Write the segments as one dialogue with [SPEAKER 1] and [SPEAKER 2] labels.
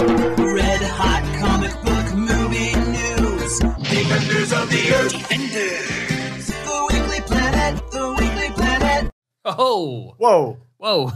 [SPEAKER 1] Red hot comic book movie news. Defenders of the Earth. Defenders. The Weekly Planet. The Weekly Planet.
[SPEAKER 2] Oh,
[SPEAKER 3] Whoa!
[SPEAKER 2] whoa.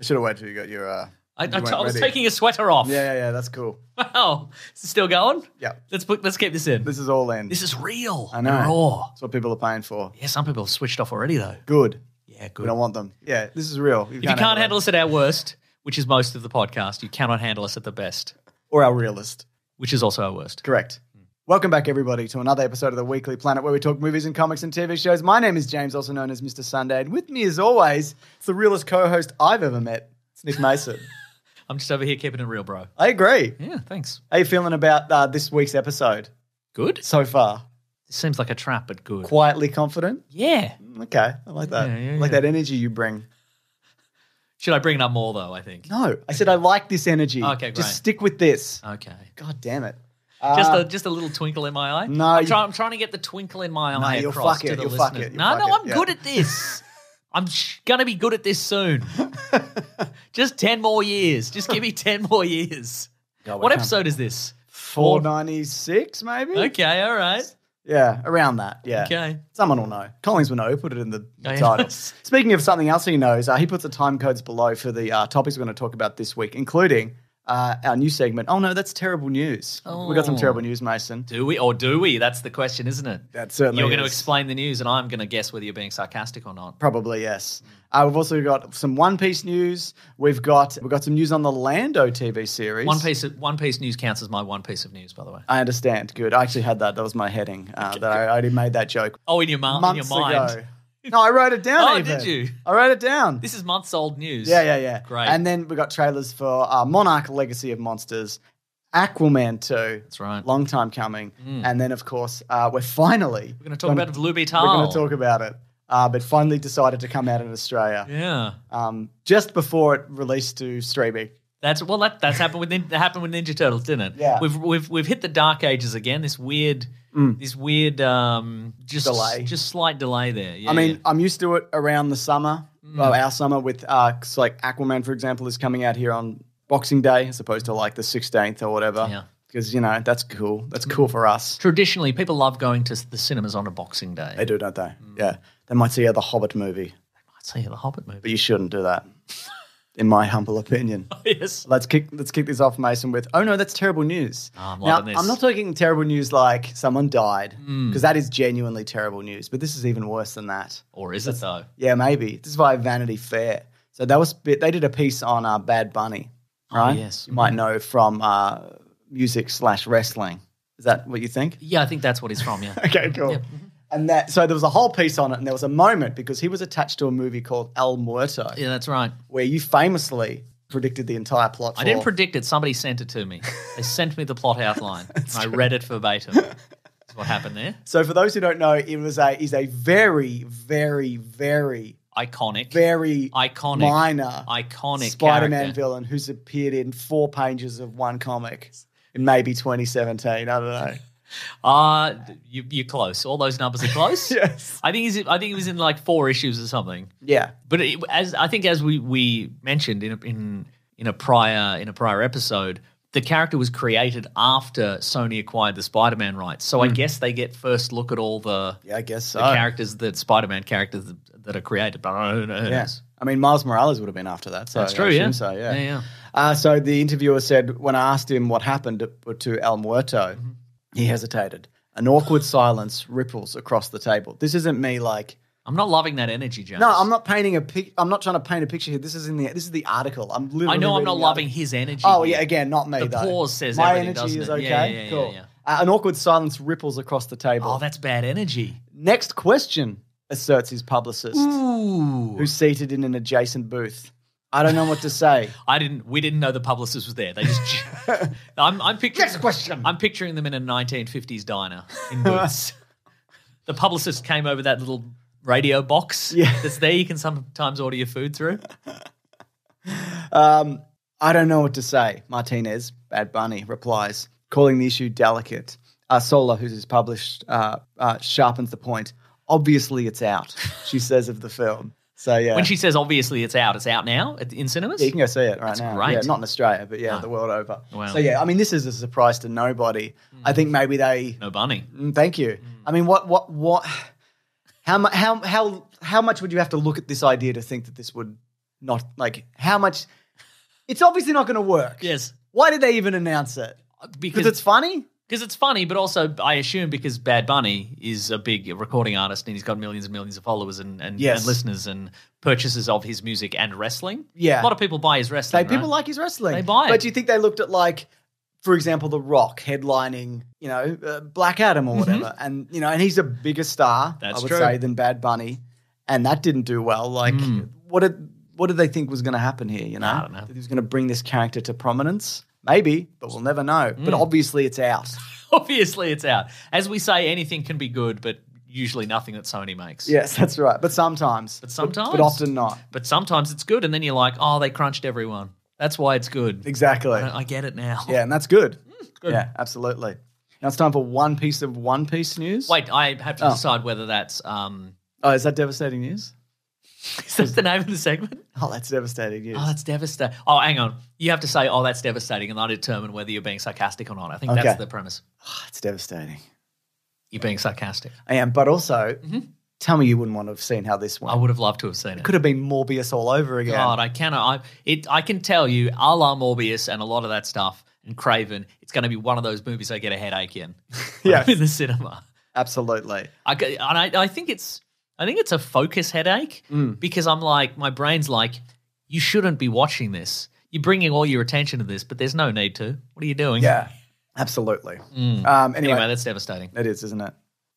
[SPEAKER 3] I should have waited till you got your. Uh,
[SPEAKER 2] I, I,
[SPEAKER 3] you
[SPEAKER 2] t-
[SPEAKER 3] weren't
[SPEAKER 2] I was taking a sweater off.
[SPEAKER 3] Yeah, yeah, yeah. That's cool.
[SPEAKER 2] Wow. Is it still going?
[SPEAKER 3] Yeah,
[SPEAKER 2] Let's put, let's keep this in.
[SPEAKER 3] this is all in.
[SPEAKER 2] This is real.
[SPEAKER 3] I know.
[SPEAKER 2] and Raw.
[SPEAKER 3] That's what people are paying for.
[SPEAKER 2] Yeah, some people have switched off already though.
[SPEAKER 3] Good.
[SPEAKER 2] Yeah, good.
[SPEAKER 3] We don't want them. Yeah, this is real.
[SPEAKER 2] if you can't handle us at our worst, which is most of the podcast, you cannot handle us at the best,
[SPEAKER 3] or our realist.
[SPEAKER 2] which is also our worst.
[SPEAKER 3] Correct. Welcome back, everybody, to another episode of the Weekly Planet where we talk movies and comics and TV shows. My name is James, also known as Mr. Sunday, and with me, as always, it's the realest co-host I've ever met. It's Nick Mason.
[SPEAKER 2] I'm just over here keeping it real, bro.
[SPEAKER 3] I agree.
[SPEAKER 2] Yeah, thanks.
[SPEAKER 3] How you feeling about uh, this week's episode
[SPEAKER 2] Good.
[SPEAKER 3] so far?
[SPEAKER 2] Seems like a trap, but good.
[SPEAKER 3] Quietly confident.
[SPEAKER 2] Yeah.
[SPEAKER 3] Okay, I like that.
[SPEAKER 2] Yeah, yeah,
[SPEAKER 3] I like
[SPEAKER 2] yeah.
[SPEAKER 3] that energy you bring.
[SPEAKER 2] Should I bring it up more though? I think.
[SPEAKER 3] No, I said I like this energy.
[SPEAKER 2] Okay, great.
[SPEAKER 3] Just stick with this.
[SPEAKER 2] Okay.
[SPEAKER 3] God damn it.
[SPEAKER 2] Just
[SPEAKER 3] Uh,
[SPEAKER 2] a just a little twinkle in my eye.
[SPEAKER 3] No,
[SPEAKER 2] I'm,
[SPEAKER 3] you-
[SPEAKER 2] try, I'm trying to get the twinkle in my eye
[SPEAKER 3] you'll
[SPEAKER 2] across
[SPEAKER 3] fuck
[SPEAKER 2] to
[SPEAKER 3] it,
[SPEAKER 2] the
[SPEAKER 3] you'll fuck it, you'll
[SPEAKER 2] no,
[SPEAKER 3] fuck
[SPEAKER 2] no,
[SPEAKER 3] it,
[SPEAKER 2] I'm
[SPEAKER 3] yeah.
[SPEAKER 2] good at this. I'm sh- gonna be good at this soon. Just ten more years. Just give me ten more years. What episode is this?
[SPEAKER 3] 496, maybe?
[SPEAKER 2] Okay, all right.
[SPEAKER 3] Yeah, around that. Yeah.
[SPEAKER 2] Okay.
[SPEAKER 3] Someone will know. Collins will know. Put it in the
[SPEAKER 2] Oh, yeah.
[SPEAKER 3] title. Speaking of something else he knows, uh, he puts the time codes below for the uh, topics we're going to talk about this week, including uh, our new segment. Oh, no, that's terrible news. Oh. we got some
[SPEAKER 2] Oh.
[SPEAKER 3] terrible news, Mason.
[SPEAKER 2] Do we or do we? That's the question, isn't it?
[SPEAKER 3] That certainly
[SPEAKER 2] You're going to explain the news, and I'm going to guess whether you're being sarcastic or not.
[SPEAKER 3] Probably yes. Uh, we've also got some One Piece news. We've got we've got some news on the Lando TV series.
[SPEAKER 2] One piece of One Piece news counts as my one piece of news, by the way.
[SPEAKER 3] I understand. Good. I actually had that. That was my heading. Uh, that I, I already made that joke
[SPEAKER 2] Oh, in your, ma- in
[SPEAKER 3] months
[SPEAKER 2] your mind.
[SPEAKER 3] ago. No, I wrote it down.
[SPEAKER 2] Oh,
[SPEAKER 3] even.
[SPEAKER 2] did you?
[SPEAKER 3] I wrote it down.
[SPEAKER 2] This is months old news.
[SPEAKER 3] Yeah, yeah, yeah.
[SPEAKER 2] Great.
[SPEAKER 3] And then we got trailers for uh, Monarch Legacy of Monsters, Aquaman 2.
[SPEAKER 2] That's right.
[SPEAKER 3] Long time coming. And then, of course, uh, we're finally.
[SPEAKER 2] We're going to talk about Blue Beetle.
[SPEAKER 3] We're going to talk about it. Uh, but finally decided to come out in Australia
[SPEAKER 2] Yeah.
[SPEAKER 3] um, just before it released to streaming.
[SPEAKER 2] That's well. That that's happened with that happened with Ninja Turtles, didn't it?
[SPEAKER 3] Yeah. Mm.
[SPEAKER 2] We've we've we've hit the dark ages again. This weird, this weird, um, just
[SPEAKER 3] Delay.
[SPEAKER 2] just slight delay there. Yeah,
[SPEAKER 3] I mean,
[SPEAKER 2] yeah. Mm.
[SPEAKER 3] I'm used to it around the summer, well, our summer with, uh, like Aquaman, for example, is coming out here on Boxing Day as opposed to like the 16th or whatever.
[SPEAKER 2] Yeah.
[SPEAKER 3] Because, you know, that's cool. That's cool for us.
[SPEAKER 2] traditionally people love going to the cinemas on a Boxing Day.
[SPEAKER 3] They do, don't they?
[SPEAKER 2] Mm.
[SPEAKER 3] Yeah. They might see the Hobbit movie,
[SPEAKER 2] They might say the Hobbit movie.
[SPEAKER 3] but you shouldn't do that, in my humble opinion.
[SPEAKER 2] yes.
[SPEAKER 3] Let's kick let's kick this off, Mason, with oh no, that's terrible news.
[SPEAKER 2] Oh, I'm
[SPEAKER 3] now,
[SPEAKER 2] this. Hmm.
[SPEAKER 3] I'm not talking terrible news like someone died, because that is genuinely terrible news, but this is even worse than that.
[SPEAKER 2] Or is it though?
[SPEAKER 3] Yeah, maybe. This is via Vanity Fair. So that was they did a piece on uh, Bad Bunny, right?
[SPEAKER 2] Oh, yes.
[SPEAKER 3] You might know from uh, music slash wrestling. Is that what you think?
[SPEAKER 2] Yeah, I think that's what he's from. Yeah.
[SPEAKER 3] Okay, cool. And that so there was a whole piece on it, and there was a moment because he was attached to a movie called El Muerto,
[SPEAKER 2] yeah, that's right.
[SPEAKER 3] where you famously predicted the entire plot.
[SPEAKER 2] I didn't
[SPEAKER 3] for-
[SPEAKER 2] predict it. Somebody sent it to me. They sent me the plot outline, and I read it verbatim. That's what happened there.
[SPEAKER 3] So for those who don't know, it was a is a very, very, very,
[SPEAKER 2] Iconic.
[SPEAKER 3] very
[SPEAKER 2] Iconic.
[SPEAKER 3] minor
[SPEAKER 2] Iconic
[SPEAKER 3] Spider-Man
[SPEAKER 2] character.
[SPEAKER 3] villain who's appeared in four pages of one comic in maybe 2017. I don't know.
[SPEAKER 2] Uh you, you're close. All those numbers are close.
[SPEAKER 3] Yes.
[SPEAKER 2] I think he's. I think he was in like four issues or something.
[SPEAKER 3] Yeah.
[SPEAKER 2] But it, as I think, as we, we mentioned in a, in in a prior in a prior episode, the character was created after Sony acquired the Spider-Man rights. So I guess they get first look at all the,
[SPEAKER 3] Hmm. Yeah, I guess so.
[SPEAKER 2] the characters that Spider-Man characters that, that are created. But I don't know. who
[SPEAKER 3] Yeah. I mean, Miles Morales would have been after that. So
[SPEAKER 2] That's true. Yeah.
[SPEAKER 3] So yeah.
[SPEAKER 2] yeah, yeah.
[SPEAKER 3] Uh, so the interviewer said when I asked him what happened to, to El Muerto,
[SPEAKER 2] Mm-hmm.
[SPEAKER 3] He hesitated. An awkward silence ripples across the table. This isn't me like.
[SPEAKER 2] I'm not loving that energy, James.
[SPEAKER 3] No, I'm not painting a pic. I'm not trying to paint a picture here. This is in the. This is the article. I'm literally.
[SPEAKER 2] I know I'm not loving his energy.
[SPEAKER 3] Oh yeah, again, not me
[SPEAKER 2] The
[SPEAKER 3] though.
[SPEAKER 2] pause says
[SPEAKER 3] my
[SPEAKER 2] everything,
[SPEAKER 3] energy is
[SPEAKER 2] it?
[SPEAKER 3] okay.
[SPEAKER 2] Yeah, yeah, yeah,
[SPEAKER 3] cool. Uh, an awkward silence ripples across the table.
[SPEAKER 2] Oh, that's bad energy.
[SPEAKER 3] Next question, asserts his publicist,
[SPEAKER 2] Ooh.
[SPEAKER 3] who's seated in an adjacent booth. I don't know what to say.
[SPEAKER 2] I didn't. We didn't know the publicist was there. They just. I'm, I'm picturing.
[SPEAKER 3] Next question.
[SPEAKER 2] I'm picturing them in a 1950s diner in boots. the publicist came over that little radio box
[SPEAKER 3] Yeah.
[SPEAKER 2] that's there. You can sometimes order your food through.
[SPEAKER 3] Um, I don't know what to say. Martinez, Bad Bunny, replies, calling the issue delicate. Uh, Sola, who's his published, uh, uh, sharpens the point. Obviously, it's out, she says of the film. So yeah,
[SPEAKER 2] When she says obviously it's out, it's out now in cinemas.
[SPEAKER 3] Yeah, you can go see it right
[SPEAKER 2] That's
[SPEAKER 3] now.
[SPEAKER 2] great.
[SPEAKER 3] Yeah, not in Australia, but yeah,
[SPEAKER 2] No.
[SPEAKER 3] the world over.
[SPEAKER 2] Wow.
[SPEAKER 3] So yeah, I mean, this is a surprise to nobody. I think maybe they.
[SPEAKER 2] no bunny.
[SPEAKER 3] Mm, Thank you. I mean, what, what, what? How much? How how how much would you have to look at this idea to think that this would not like? How much? It's obviously not going to work.
[SPEAKER 2] Yes,
[SPEAKER 3] Why did they even announce it? Because it's funny.
[SPEAKER 2] Because it's funny, but also I assume because Bad Bunny is a big recording artist and he's got millions and millions of followers and, and,
[SPEAKER 3] Yes.
[SPEAKER 2] and listeners and purchases of his music and wrestling.
[SPEAKER 3] Yeah.
[SPEAKER 2] a lot of people buy his
[SPEAKER 3] They
[SPEAKER 2] wrestling.
[SPEAKER 3] people like his wrestling.
[SPEAKER 2] They buy it.
[SPEAKER 3] But do you think they looked at like, for example, The Rock headlining, you know, uh, Black Adam or whatever, and you know, and he's a bigger star,
[SPEAKER 2] Mm-hmm. That's
[SPEAKER 3] I would
[SPEAKER 2] true.
[SPEAKER 3] say, than Bad Bunny, and that didn't do well. Like, what did what did they think was going to happen here? You know,
[SPEAKER 2] Mm. I don't know.
[SPEAKER 3] That he was going to bring this character to prominence. Maybe, but we'll never know.
[SPEAKER 2] Mm.
[SPEAKER 3] But obviously, it's out.
[SPEAKER 2] Obviously, it's out. As we say, anything can be good, but usually nothing that Sony makes.
[SPEAKER 3] Yes, that's right. But sometimes,
[SPEAKER 2] But sometimes.
[SPEAKER 3] but, often not.
[SPEAKER 2] But sometimes it's good, and then you're like, oh, they crunched everyone. That's why it's good.
[SPEAKER 3] Exactly.
[SPEAKER 2] I, I get it now.
[SPEAKER 3] Yeah, and that's good.
[SPEAKER 2] Mm, good.
[SPEAKER 3] Yeah, absolutely. Now it's time for one piece of One Piece news.
[SPEAKER 2] Wait, I have to
[SPEAKER 3] Oh.
[SPEAKER 2] decide whether that's um.
[SPEAKER 3] oh, is that devastating news?
[SPEAKER 2] Is that the name of the segment?
[SPEAKER 3] Oh, that's devastating news.
[SPEAKER 2] Oh, that's devastating. Oh, hang on. You have to say, oh, that's devastating, and I determine whether you're being sarcastic or not. I think
[SPEAKER 3] Okay.
[SPEAKER 2] that's the premise.
[SPEAKER 3] Oh, it's devastating.
[SPEAKER 2] You're being sarcastic.
[SPEAKER 3] I am, but also, mm-hmm. tell me you wouldn't want to have seen how this
[SPEAKER 2] one.
[SPEAKER 3] I
[SPEAKER 2] would have loved to have seen it.
[SPEAKER 3] Could have been Morbius all over again.
[SPEAKER 2] God, I cannot. I it. I can tell you, a la Morbius and a lot of that stuff, and Craven. It's going to be one of those movies I get a headache in. yeah. In the cinema.
[SPEAKER 3] Absolutely.
[SPEAKER 2] I, and I, I think it's I think it's a focus headache
[SPEAKER 3] Mm.
[SPEAKER 2] because I'm like my brain's like you shouldn't be watching this. You're bringing all your attention to this, but there's no need to. What are you doing?
[SPEAKER 3] Yeah, absolutely. Um, anyway,
[SPEAKER 2] Anyway, that's devastating.
[SPEAKER 3] it is, isn't it?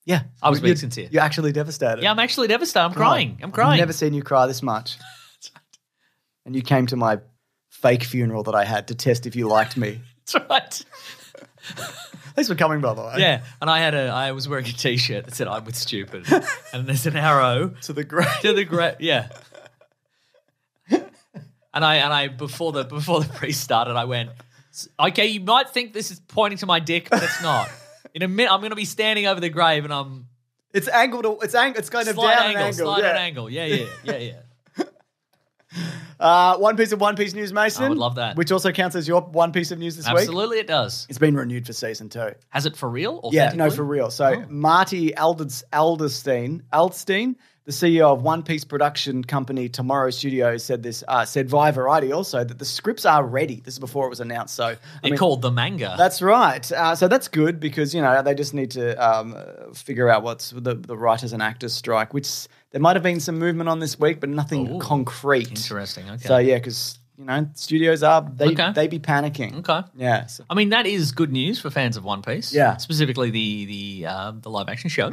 [SPEAKER 3] Yeah.
[SPEAKER 2] I was
[SPEAKER 3] You're-
[SPEAKER 2] being sincere.
[SPEAKER 3] You're actually devastated.
[SPEAKER 2] Yeah, I'm actually devastated. I'm crying. I'm crying.
[SPEAKER 3] I've never seen you cry this much. and you came to my fake funeral that I had to test if you liked me.
[SPEAKER 2] That's right.
[SPEAKER 3] Thanks for coming, by the way.
[SPEAKER 2] Yeah, and I had a I was wearing a T-shirt that said "I'm with stupid," and there's an arrow
[SPEAKER 3] To the grave.
[SPEAKER 2] to the great yeah. And I and I before the before the priest started, I went, okay, you might think this is pointing to my dick, but it's not. In a minute, I'm going to be standing over the grave, and I'm
[SPEAKER 3] It's angled. It's angled. It's kind of down
[SPEAKER 2] angle,
[SPEAKER 3] an angle.
[SPEAKER 2] slight
[SPEAKER 3] yeah.
[SPEAKER 2] an angle. Yeah, yeah, yeah, yeah.
[SPEAKER 3] Uh, one piece of One Piece news, Mason.
[SPEAKER 2] I would love that.
[SPEAKER 3] Which also counts as your one piece of news this week.
[SPEAKER 2] Absolutely, it does.
[SPEAKER 3] It's been renewed for season two.
[SPEAKER 2] Has it for real?
[SPEAKER 3] Yeah, no, for real. So Marty Alders, Alderstein, Aldstein, the CEO of One Piece production company Tomorrow Studios, said this. Uh, said via Variety also that the scripts are ready. This is before it was announced. So I
[SPEAKER 2] They're called the manga.
[SPEAKER 3] that's right. Uh, so that's good because you know they just need to um, figure out what's the, the writers and actors strike, which there might have been some movement on this week, but nothing
[SPEAKER 2] Ooh,
[SPEAKER 3] concrete.
[SPEAKER 2] Interesting. Okay.
[SPEAKER 3] So yeah, because you know studios are they
[SPEAKER 2] Okay.
[SPEAKER 3] they be panicking.
[SPEAKER 2] okay.
[SPEAKER 3] Yeah. So,
[SPEAKER 2] I mean, that is good news for fans of One Piece.
[SPEAKER 3] Yeah. Mm-hmm.
[SPEAKER 2] Specifically the the uh, the live action show,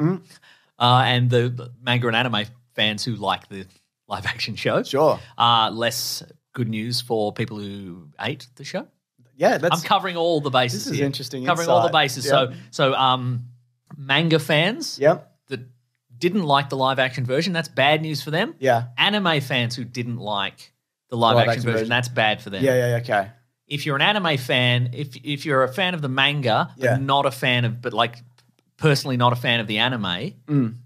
[SPEAKER 2] uh, and the manga and anime fans who like the live action show.
[SPEAKER 3] sure.
[SPEAKER 2] Uh, less good news for people who ate the show.
[SPEAKER 3] Yeah. That's
[SPEAKER 2] I'm covering all the bases.
[SPEAKER 3] This is
[SPEAKER 2] here.
[SPEAKER 3] interesting
[SPEAKER 2] Covering all the bases.
[SPEAKER 3] Yep.
[SPEAKER 2] So so um, manga fans
[SPEAKER 3] Yep.
[SPEAKER 2] Didn't like the live action version, that's bad news for them.
[SPEAKER 3] Yeah.
[SPEAKER 2] Anime fans who didn't like the live,
[SPEAKER 3] Live
[SPEAKER 2] action, version,
[SPEAKER 3] version.
[SPEAKER 2] that's bad for them.
[SPEAKER 3] Yeah. Yeah. yeah, Okay.
[SPEAKER 2] if you're an anime fan, if if you're a fan of the manga,
[SPEAKER 3] Yeah.
[SPEAKER 2] but not a fan of, but like personally not a fan of the anime,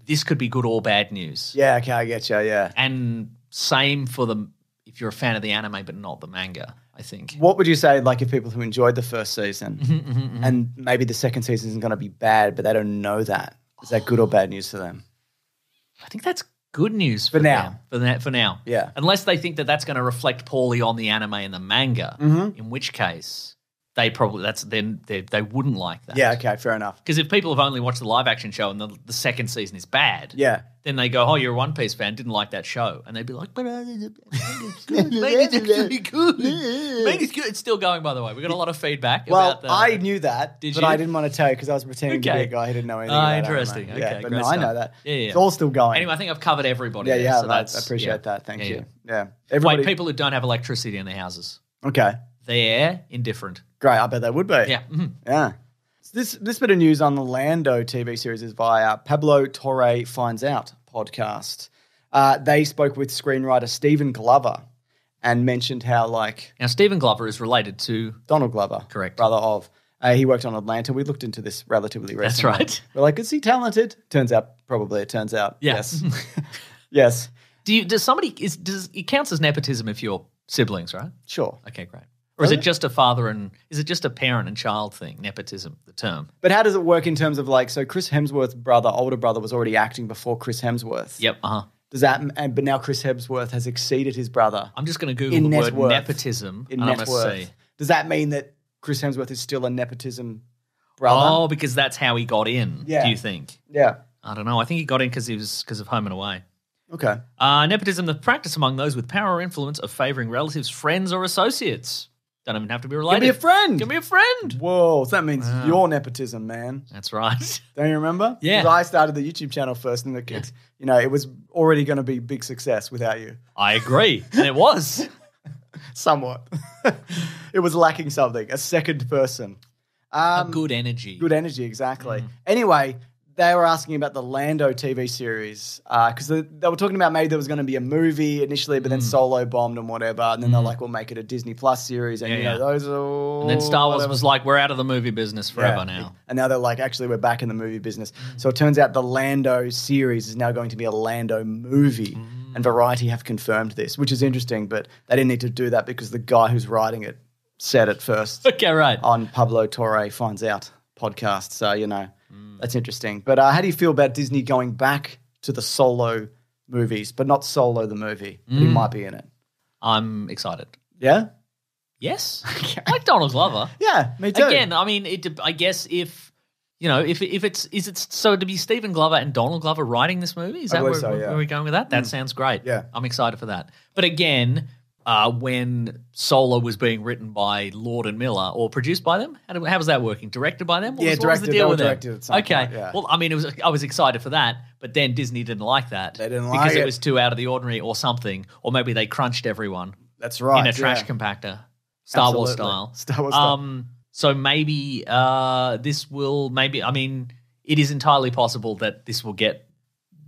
[SPEAKER 2] this could be good or bad news.
[SPEAKER 3] Mm. Yeah. Okay. I get you. Yeah.
[SPEAKER 2] And same for the if you're a fan of the anime but not the manga. I think.
[SPEAKER 3] What would you say, like, if people who enjoyed the first season
[SPEAKER 2] Mm-hmm,
[SPEAKER 3] and maybe the second season isn't going to be bad, but they don't know that? Is that good or bad news for them?
[SPEAKER 2] I think that's good news for,
[SPEAKER 3] For now.
[SPEAKER 2] them. For that for now.
[SPEAKER 3] Yeah.
[SPEAKER 2] Unless they think that that's going to reflect poorly on the anime and the manga,
[SPEAKER 3] Mm-hmm.
[SPEAKER 2] in which case they probably that's then they, they wouldn't like that.
[SPEAKER 3] Yeah. Okay. Fair enough.
[SPEAKER 2] Because if people have only watched the live action show and the, the second season is bad,
[SPEAKER 3] Yeah.
[SPEAKER 2] then they go, "Oh, you're a One Piece fan, didn't like that show," and they'd be like, "But uh, manga's good. Manga's actually good. Manga's good. It's still going, by the way. We got a lot of feedback.
[SPEAKER 3] Well,
[SPEAKER 2] about the,
[SPEAKER 3] I knew that,
[SPEAKER 2] Did
[SPEAKER 3] but
[SPEAKER 2] you?
[SPEAKER 3] I didn't want to tell you because I was pretending to be a guy who didn't know anything. About
[SPEAKER 2] interesting. Okay,
[SPEAKER 3] yeah, but no, I know that.
[SPEAKER 2] Yeah, yeah.
[SPEAKER 3] It's all still going.
[SPEAKER 2] Anyway, I think I've covered everybody.
[SPEAKER 3] yeah,
[SPEAKER 2] there,
[SPEAKER 3] yeah.
[SPEAKER 2] so
[SPEAKER 3] that's, I appreciate
[SPEAKER 2] yeah.
[SPEAKER 3] that. Thank
[SPEAKER 2] Yeah,
[SPEAKER 3] you.
[SPEAKER 2] yeah.
[SPEAKER 3] Yeah. Everybody.
[SPEAKER 2] Wait, people who don't have electricity in their houses,
[SPEAKER 3] Okay.
[SPEAKER 2] They're indifferent.
[SPEAKER 3] Great. I bet they would be.
[SPEAKER 2] Yeah. mhm.
[SPEAKER 3] Yeah. So This this bit of news on the Lando TV series is via Pablo Torre Finds Out podcast. Uh, they spoke with screenwriter Stephen Glover and mentioned how like
[SPEAKER 2] Now, Stephen Glover is related to.
[SPEAKER 3] Donald Glover,
[SPEAKER 2] Correct.
[SPEAKER 3] brother of. Uh, he worked on Atlanta. We looked into this relatively recently.
[SPEAKER 2] That's right.
[SPEAKER 3] We're like, is he talented? Turns out, probably. It turns out,
[SPEAKER 2] Yeah.
[SPEAKER 3] yes, yes.
[SPEAKER 2] Do you? Does somebody is does it counts as nepotism if you're siblings, right?
[SPEAKER 3] Sure.
[SPEAKER 2] Okay, great. Or is it just a father and is it just a parent and child thing? Nepotism, the term.
[SPEAKER 3] But how does it work in terms of like, so Chris Hemsworth's brother, older brother, was already acting before Chris Hemsworth.
[SPEAKER 2] Yep. Uh huh.
[SPEAKER 3] Does that, and, but now Chris Hemsworth has exceeded his brother
[SPEAKER 2] I'm just going to Google
[SPEAKER 3] in
[SPEAKER 2] the
[SPEAKER 3] net
[SPEAKER 2] word
[SPEAKER 3] worth.
[SPEAKER 2] nepotism.
[SPEAKER 3] In
[SPEAKER 2] and I'm going to
[SPEAKER 3] worth.
[SPEAKER 2] see.
[SPEAKER 3] Does that mean that Chris Hemsworth is still a nepotism brother?
[SPEAKER 2] Oh, because that's how he got in.
[SPEAKER 3] Yeah.
[SPEAKER 2] Do you think?
[SPEAKER 3] Yeah.
[SPEAKER 2] I don't know. I think he got in because he was because of Home and Away.
[SPEAKER 3] Okay.
[SPEAKER 2] Uh, nepotism, the practice among those with power or influence of favoring relatives, friends, or associates. Don't even have to be related.
[SPEAKER 3] Give me a friend.
[SPEAKER 2] Give me a friend.
[SPEAKER 3] Whoa, so that means your nepotism, man.
[SPEAKER 2] That's right.
[SPEAKER 3] Don't you remember?
[SPEAKER 2] Yeah.
[SPEAKER 3] 'Cause I started the YouTube channel first, and the, it's you know it was already going to be big success without you.
[SPEAKER 2] I agree, and it was.
[SPEAKER 3] Somewhat. it was lacking something. A second person.
[SPEAKER 2] a
[SPEAKER 3] Um,
[SPEAKER 2] good energy.
[SPEAKER 3] Good energy, exactly.
[SPEAKER 2] Mm.
[SPEAKER 3] Anyway, they were asking about the Lando TV series uh, because they, they were talking about maybe there was going to be a movie initially, but then mm. Solo bombed and whatever, and then they're mm. like, "We'll make it a Disney Plus series," and
[SPEAKER 2] Mm. Yeah,
[SPEAKER 3] you know
[SPEAKER 2] yeah.
[SPEAKER 3] those are. All
[SPEAKER 2] And then Star Wars
[SPEAKER 3] whatever.
[SPEAKER 2] was like, "We're out of the movie business forever
[SPEAKER 3] Yeah.
[SPEAKER 2] now."
[SPEAKER 3] And now they're like, actually, we're back in the movie business. Mm. So it turns out the Lando series is now going to be a Lando movie. And Variety have confirmed this, which is interesting, but they didn't need to do that because the guy who's writing it said it first
[SPEAKER 2] Okay, right.
[SPEAKER 3] on Pablo Torre Finds Out podcast. So, you know,
[SPEAKER 2] Mm.
[SPEAKER 3] that's interesting. But uh, how do you feel about Disney going back to the solo movies, but not solo the movie? But he
[SPEAKER 2] Mm.
[SPEAKER 3] might be in it.
[SPEAKER 2] I'm excited.
[SPEAKER 3] Yeah?
[SPEAKER 2] Yes, I like Donald Glover.
[SPEAKER 3] Yeah, me too.
[SPEAKER 2] Again, I mean, it, I guess if you know, if if it's is it so to be Stephen Glover and Donald Glover writing this movie? Is that where,
[SPEAKER 3] so, yeah. Mm.
[SPEAKER 2] we're going with that? That sounds great.
[SPEAKER 3] Yeah.
[SPEAKER 2] I'm excited for that. But again, uh, when Solo was being written by Lord and Miller or produced by them, how, did, how was that working? Directed by them? What
[SPEAKER 3] Yeah,
[SPEAKER 2] was, was the deal with
[SPEAKER 3] directed
[SPEAKER 2] okay.
[SPEAKER 3] point, yeah.
[SPEAKER 2] Well, I mean, it was I was excited for that, but then Disney didn't like that.
[SPEAKER 3] They didn't
[SPEAKER 2] because
[SPEAKER 3] like
[SPEAKER 2] it
[SPEAKER 3] it.
[SPEAKER 2] was too out of the ordinary or something, or maybe they crunched everyone
[SPEAKER 3] That's right.
[SPEAKER 2] in a trash
[SPEAKER 3] yeah.
[SPEAKER 2] compactor, Star Wars style.
[SPEAKER 3] Star Wars style.
[SPEAKER 2] Um, so maybe uh, this will maybe. I mean, it is entirely possible that this will get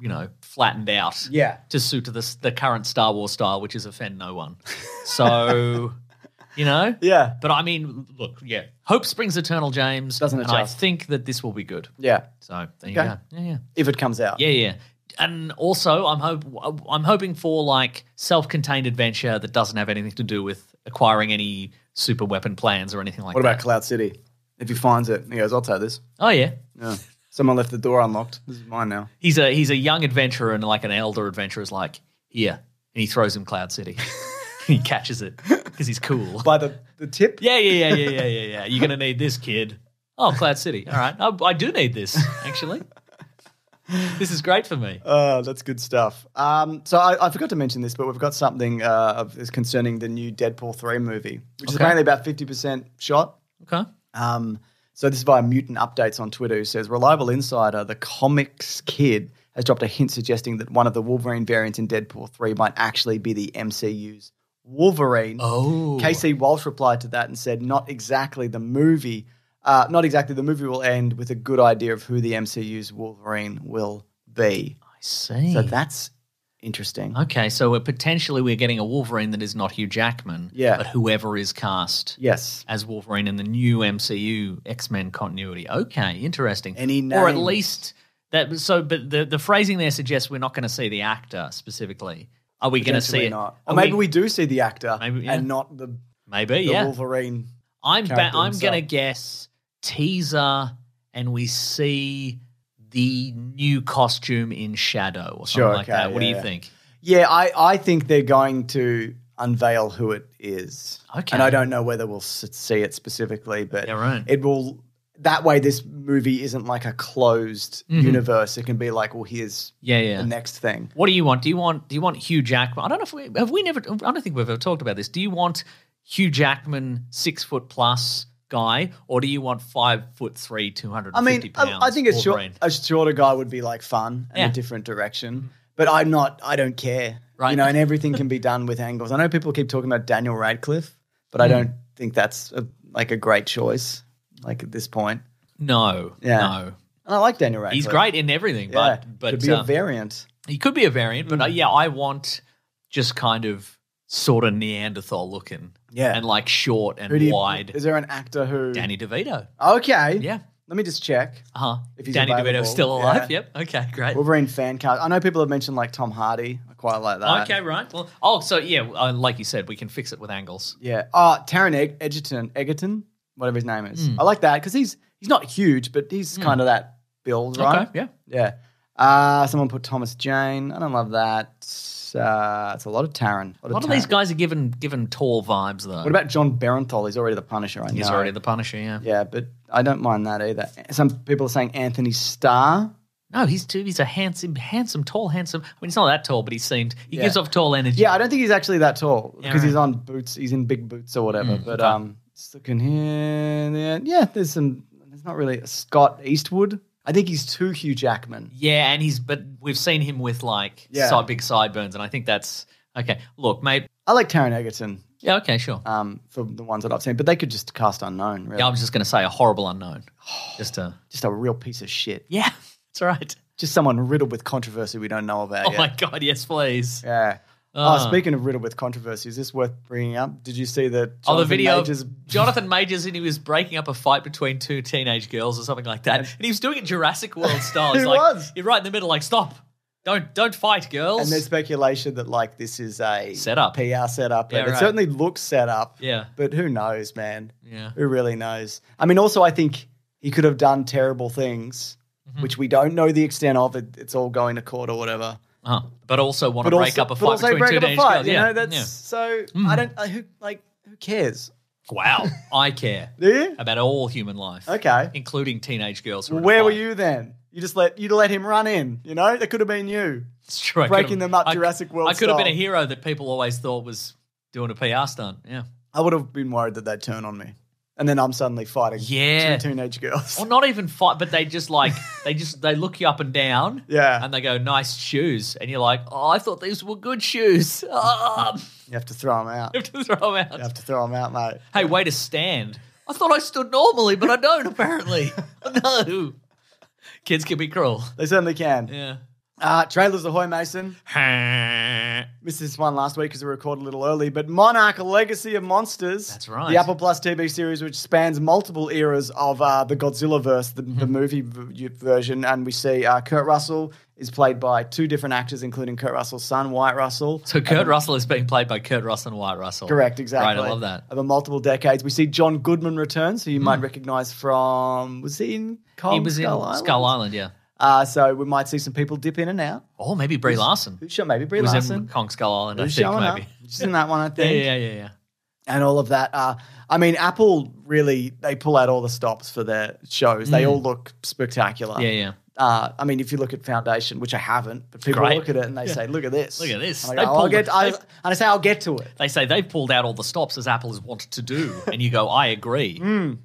[SPEAKER 2] you know flattened out.
[SPEAKER 3] Yeah.
[SPEAKER 2] To suit to the the current Star Wars style, which is offend no one. So, you know.
[SPEAKER 3] Yeah.
[SPEAKER 2] But I mean, look, yeah. Hope springs eternal, James.
[SPEAKER 3] Doesn't
[SPEAKER 2] and I think that this will be good.
[SPEAKER 3] Yeah.
[SPEAKER 2] So there you
[SPEAKER 3] Okay.
[SPEAKER 2] go. Yeah, yeah.
[SPEAKER 3] If it comes out.
[SPEAKER 2] Yeah, yeah. And also, I'm hope I'm hoping for like self-contained adventure that doesn't have anything to do with acquiring any super weapon plans or anything like that.
[SPEAKER 3] What about Cloud City? If he finds it, he goes, I'll take this.
[SPEAKER 2] Oh yeah,
[SPEAKER 3] Yeah. Someone left the door unlocked. This is mine now.
[SPEAKER 2] he's a he's a young adventurer and like an elder adventurer is like here, and he throws him Cloud City. he catches it because he's cool.
[SPEAKER 3] By the, the tip?
[SPEAKER 2] Yeah, yeah, yeah, yeah, yeah, yeah, yeah. You're gonna need this, kid. Oh, Cloud City. All right, I, I do need this actually. this is great for me.
[SPEAKER 3] Oh, that's good stuff. Um, so I, I forgot to mention this, but we've got something uh, of, is concerning the new Deadpool 3 movie, which is
[SPEAKER 2] Okay.
[SPEAKER 3] apparently about 50% shot.
[SPEAKER 2] Okay.
[SPEAKER 3] Um, so this is via Mutant Updates on Twitter, who says reliable insider, the comics kid, has dropped a hint suggesting that one of the Wolverine variants in Deadpool 3 might actually be the MCU's Wolverine.
[SPEAKER 2] Oh,
[SPEAKER 3] KC Walsh replied to that and said, "Not exactly the movie. Uh, not exactly. The movie will end with a good idea of who the MCU's Wolverine will be.
[SPEAKER 2] I see.
[SPEAKER 3] So that's interesting.
[SPEAKER 2] Okay, so we're potentially we're getting a Wolverine that is not Hugh Jackman,
[SPEAKER 3] Yeah.
[SPEAKER 2] but whoever is cast
[SPEAKER 3] Yes.
[SPEAKER 2] as Wolverine in the new MCU X Men continuity. Okay, interesting.
[SPEAKER 3] Any name.
[SPEAKER 2] or at least that. So, but the the phrasing there suggests we're not going to see the actor specifically. Are we going to see it?
[SPEAKER 3] not. Or maybe we, do see the actor
[SPEAKER 2] Maybe, yeah.
[SPEAKER 3] and not the, the
[SPEAKER 2] Maybe, yeah.
[SPEAKER 3] Wolverine.
[SPEAKER 2] I'm ba- I'm going to guess teaser, and we see the new costume in Shadow or something
[SPEAKER 3] Sure,
[SPEAKER 2] like that. What do you
[SPEAKER 3] yeah.
[SPEAKER 2] think?
[SPEAKER 3] Yeah, I, I think they're going to unveil who it is.
[SPEAKER 2] Okay.
[SPEAKER 3] And I don't know whether we'll see it specifically, but
[SPEAKER 2] Yeah, right.
[SPEAKER 3] it will. That way, this movie isn't like a closed universe. It can be like, well, here's
[SPEAKER 2] Yeah, Mm-hmm. yeah.
[SPEAKER 3] the next thing.
[SPEAKER 2] What do you want? Do you want do you want Hugh Jackman? I don't know if we have we never. I don't think we've ever talked about this. Do you want Hugh Jackman, six foot plus guy, or do you want five foot three, two hundred
[SPEAKER 3] I mean,
[SPEAKER 2] fifty
[SPEAKER 3] I,
[SPEAKER 2] pounds?
[SPEAKER 3] I think a, short, a shorter guy would be like fun and
[SPEAKER 2] Yeah.
[SPEAKER 3] a different direction. But I'm not. I don't care.
[SPEAKER 2] Right.
[SPEAKER 3] You know, and everything can be done with angles. I know people keep talking about Daniel Radcliffe, but I
[SPEAKER 2] Hmm.
[SPEAKER 3] don't think that's a, like a great choice. Like at this point,
[SPEAKER 2] No,
[SPEAKER 3] Yeah.
[SPEAKER 2] no.
[SPEAKER 3] and I like Daniel Radcliffe.
[SPEAKER 2] He's great in everything,
[SPEAKER 3] Yeah,
[SPEAKER 2] but but
[SPEAKER 3] could be a variant.
[SPEAKER 2] he could be a variant. But uh, yeah, I want just kind of sort of Neanderthal looking,
[SPEAKER 3] Yeah.
[SPEAKER 2] and like short and
[SPEAKER 3] you-
[SPEAKER 2] wide.
[SPEAKER 3] Is there an actor who?
[SPEAKER 2] Danny DeVito.
[SPEAKER 3] Okay.
[SPEAKER 2] Yeah.
[SPEAKER 3] Let me just check.
[SPEAKER 2] Uh huh.
[SPEAKER 3] If he's
[SPEAKER 2] Danny
[SPEAKER 3] available,
[SPEAKER 2] DeVito's still
[SPEAKER 3] yeah.
[SPEAKER 2] alive. Yep. Okay, great.
[SPEAKER 3] Wolverine fan cast. I know people have mentioned like Tom Hardy. I quite like that.
[SPEAKER 2] Okay, right. Well, oh, so yeah, uh, like you said, we can fix it with angles.
[SPEAKER 3] Yeah. Oh, Taron Eg- Egerton, Egerton, whatever his name is. I like that because he's he's not huge, but he's kind of that build, right?
[SPEAKER 2] Okay, yeah.
[SPEAKER 3] Yeah. Uh, someone put Thomas Jane. I don't love that. Uh, it's a lot of Taron.
[SPEAKER 2] A lot of these guys are given given tall vibes though.
[SPEAKER 3] What about Jon Bernthal? He's already the Punisher. I know.
[SPEAKER 2] He's already the Punisher. Yeah.
[SPEAKER 3] Yeah, but I don't mind that either. Some people are saying Anthony Starr.
[SPEAKER 2] No, he's too. He's a handsome, handsome, tall, handsome. I mean, he's not that tall, but he seemed he
[SPEAKER 3] Yeah.
[SPEAKER 2] gives off tall energy.
[SPEAKER 3] Yeah, I don't think he's actually that tall
[SPEAKER 2] Yeah,
[SPEAKER 3] because he's on boots. He's in big boots or whatever. but
[SPEAKER 2] okay.
[SPEAKER 3] um, just looking here, yeah, yeah, there's some. There's not really a Scott Eastwood. I think he's too Hugh Jackman.
[SPEAKER 2] Yeah, and he's but we've seen him with like
[SPEAKER 3] Yeah.
[SPEAKER 2] side, big sideburns, and I think that's okay. Look, mate.
[SPEAKER 3] I like Taron Egerton
[SPEAKER 2] Yeah, okay, sure.
[SPEAKER 3] um, for the ones that I've seen, but they could just cast unknown. Really.
[SPEAKER 2] yeah, I was just going to say a horrible unknown. Just a
[SPEAKER 3] Just a real piece of shit.
[SPEAKER 2] yeah, that's right.
[SPEAKER 3] Just someone riddled with controversy we don't know about
[SPEAKER 2] Oh
[SPEAKER 3] yet.
[SPEAKER 2] my god, yes, please.
[SPEAKER 3] Yeah.
[SPEAKER 2] Ah.
[SPEAKER 3] oh, speaking of riddled with controversy, is this worth bringing up? Did you see that?
[SPEAKER 2] Oh, the video
[SPEAKER 3] Majors-
[SPEAKER 2] of Jonathan Majors and he was breaking up a fight between two teenage girls or something like that, and he was doing it Jurassic World style. He's
[SPEAKER 3] He
[SPEAKER 2] like,
[SPEAKER 3] was.
[SPEAKER 2] You're right in the middle, like stop, don't don't fight, girls.
[SPEAKER 3] And there's speculation that like this is a
[SPEAKER 2] Setup.
[SPEAKER 3] PR setup.
[SPEAKER 2] Yeah,
[SPEAKER 3] and it certainly looks set up.
[SPEAKER 2] Yeah.
[SPEAKER 3] But who knows, man?
[SPEAKER 2] Yeah.
[SPEAKER 3] Who really knows? I mean, also, I think he could have done terrible things,
[SPEAKER 2] Mm-hmm.
[SPEAKER 3] which we don't know the extent of. It, it's all going to court or whatever.
[SPEAKER 2] Uh-huh. But also want
[SPEAKER 3] But
[SPEAKER 2] to break
[SPEAKER 3] also,
[SPEAKER 2] up a fight between two teenage
[SPEAKER 3] fight.
[SPEAKER 2] girls.
[SPEAKER 3] You
[SPEAKER 2] yeah.
[SPEAKER 3] know, that's
[SPEAKER 2] yeah.
[SPEAKER 3] so.
[SPEAKER 2] Mm.
[SPEAKER 3] I don't. I, who like who cares?
[SPEAKER 2] Wow, I care
[SPEAKER 3] Do you?
[SPEAKER 2] about all human life.
[SPEAKER 3] Okay.
[SPEAKER 2] including teenage girls.
[SPEAKER 3] Where were you then? You just let you let him run in. You know, that could have been you.
[SPEAKER 2] It's true.
[SPEAKER 3] Breaking them up
[SPEAKER 2] I-
[SPEAKER 3] Jurassic World
[SPEAKER 2] I could have been a hero that people always thought was doing a PR stunt. Yeah.
[SPEAKER 3] I would have been worried that they'd turn on me, and then I'm suddenly fighting
[SPEAKER 2] Yeah.
[SPEAKER 3] two teenage girls.
[SPEAKER 2] Or not even fight, but they just like they just they look you up and down.
[SPEAKER 3] Yeah.
[SPEAKER 2] And they go, nice shoes. And you're like, oh, I thought these were good shoes. Oh,
[SPEAKER 3] You have to throw them out.
[SPEAKER 2] I have to throw them out.
[SPEAKER 3] You have to throw them out, mate.
[SPEAKER 2] Hey, way to stand. I thought I stood normally, but I don't apparently. no. Kids can be cruel.
[SPEAKER 3] They certainly can.
[SPEAKER 2] Yeah.
[SPEAKER 3] Uh, trailers Ahoy Mason. Missed this one last week because we recorded a little early, but Monarch Legacy of Monsters.
[SPEAKER 2] That's right.
[SPEAKER 3] The Apple Plus TV series, which spans multiple eras of uh, the Godzilla verse, the, the
[SPEAKER 2] Mm-hmm.
[SPEAKER 3] movie v- version. And we see uh, Kurt Russell is played by two different actors, including Kurt Russell's son, Wyatt Russell.
[SPEAKER 2] So Kurt Russell is being played by Kurt Russell and Wyatt Russell.
[SPEAKER 3] Correct, exactly.
[SPEAKER 2] Right, I love that.
[SPEAKER 3] Over multiple decades. We see John Goodman returns, who you might recognize from, was he in Kong
[SPEAKER 2] He was
[SPEAKER 3] Skull
[SPEAKER 2] in
[SPEAKER 3] Island?
[SPEAKER 2] Skull Island, yeah.
[SPEAKER 3] Uh, so we might see some people dip in and out.
[SPEAKER 2] Oh, maybe Brie Larson.
[SPEAKER 3] Who's show maybe Brie
[SPEAKER 2] was
[SPEAKER 3] Larson.
[SPEAKER 2] in Kong Skull Island, I
[SPEAKER 3] Who's
[SPEAKER 2] think,
[SPEAKER 3] showing
[SPEAKER 2] maybe.
[SPEAKER 3] up. She's in that one, I
[SPEAKER 2] Yeah,
[SPEAKER 3] think.
[SPEAKER 2] yeah, yeah, yeah.
[SPEAKER 3] and all of that. Uh, I mean, Apple really they pull out all the stops for their shows. They all look spectacular.
[SPEAKER 2] Mm. Yeah, yeah.
[SPEAKER 3] Uh, I mean, if you look at Foundation, which I haven't, but people
[SPEAKER 2] Great.
[SPEAKER 3] look at it and they say, "Look at this!
[SPEAKER 2] Look at this.
[SPEAKER 3] And
[SPEAKER 2] They
[SPEAKER 3] I, go, I'll
[SPEAKER 2] pulled
[SPEAKER 3] get,
[SPEAKER 2] it.
[SPEAKER 3] I, and I say, "I'll get to it."
[SPEAKER 2] They say they've pulled out all the stops as Apple has wanted to do, and you go, I agree.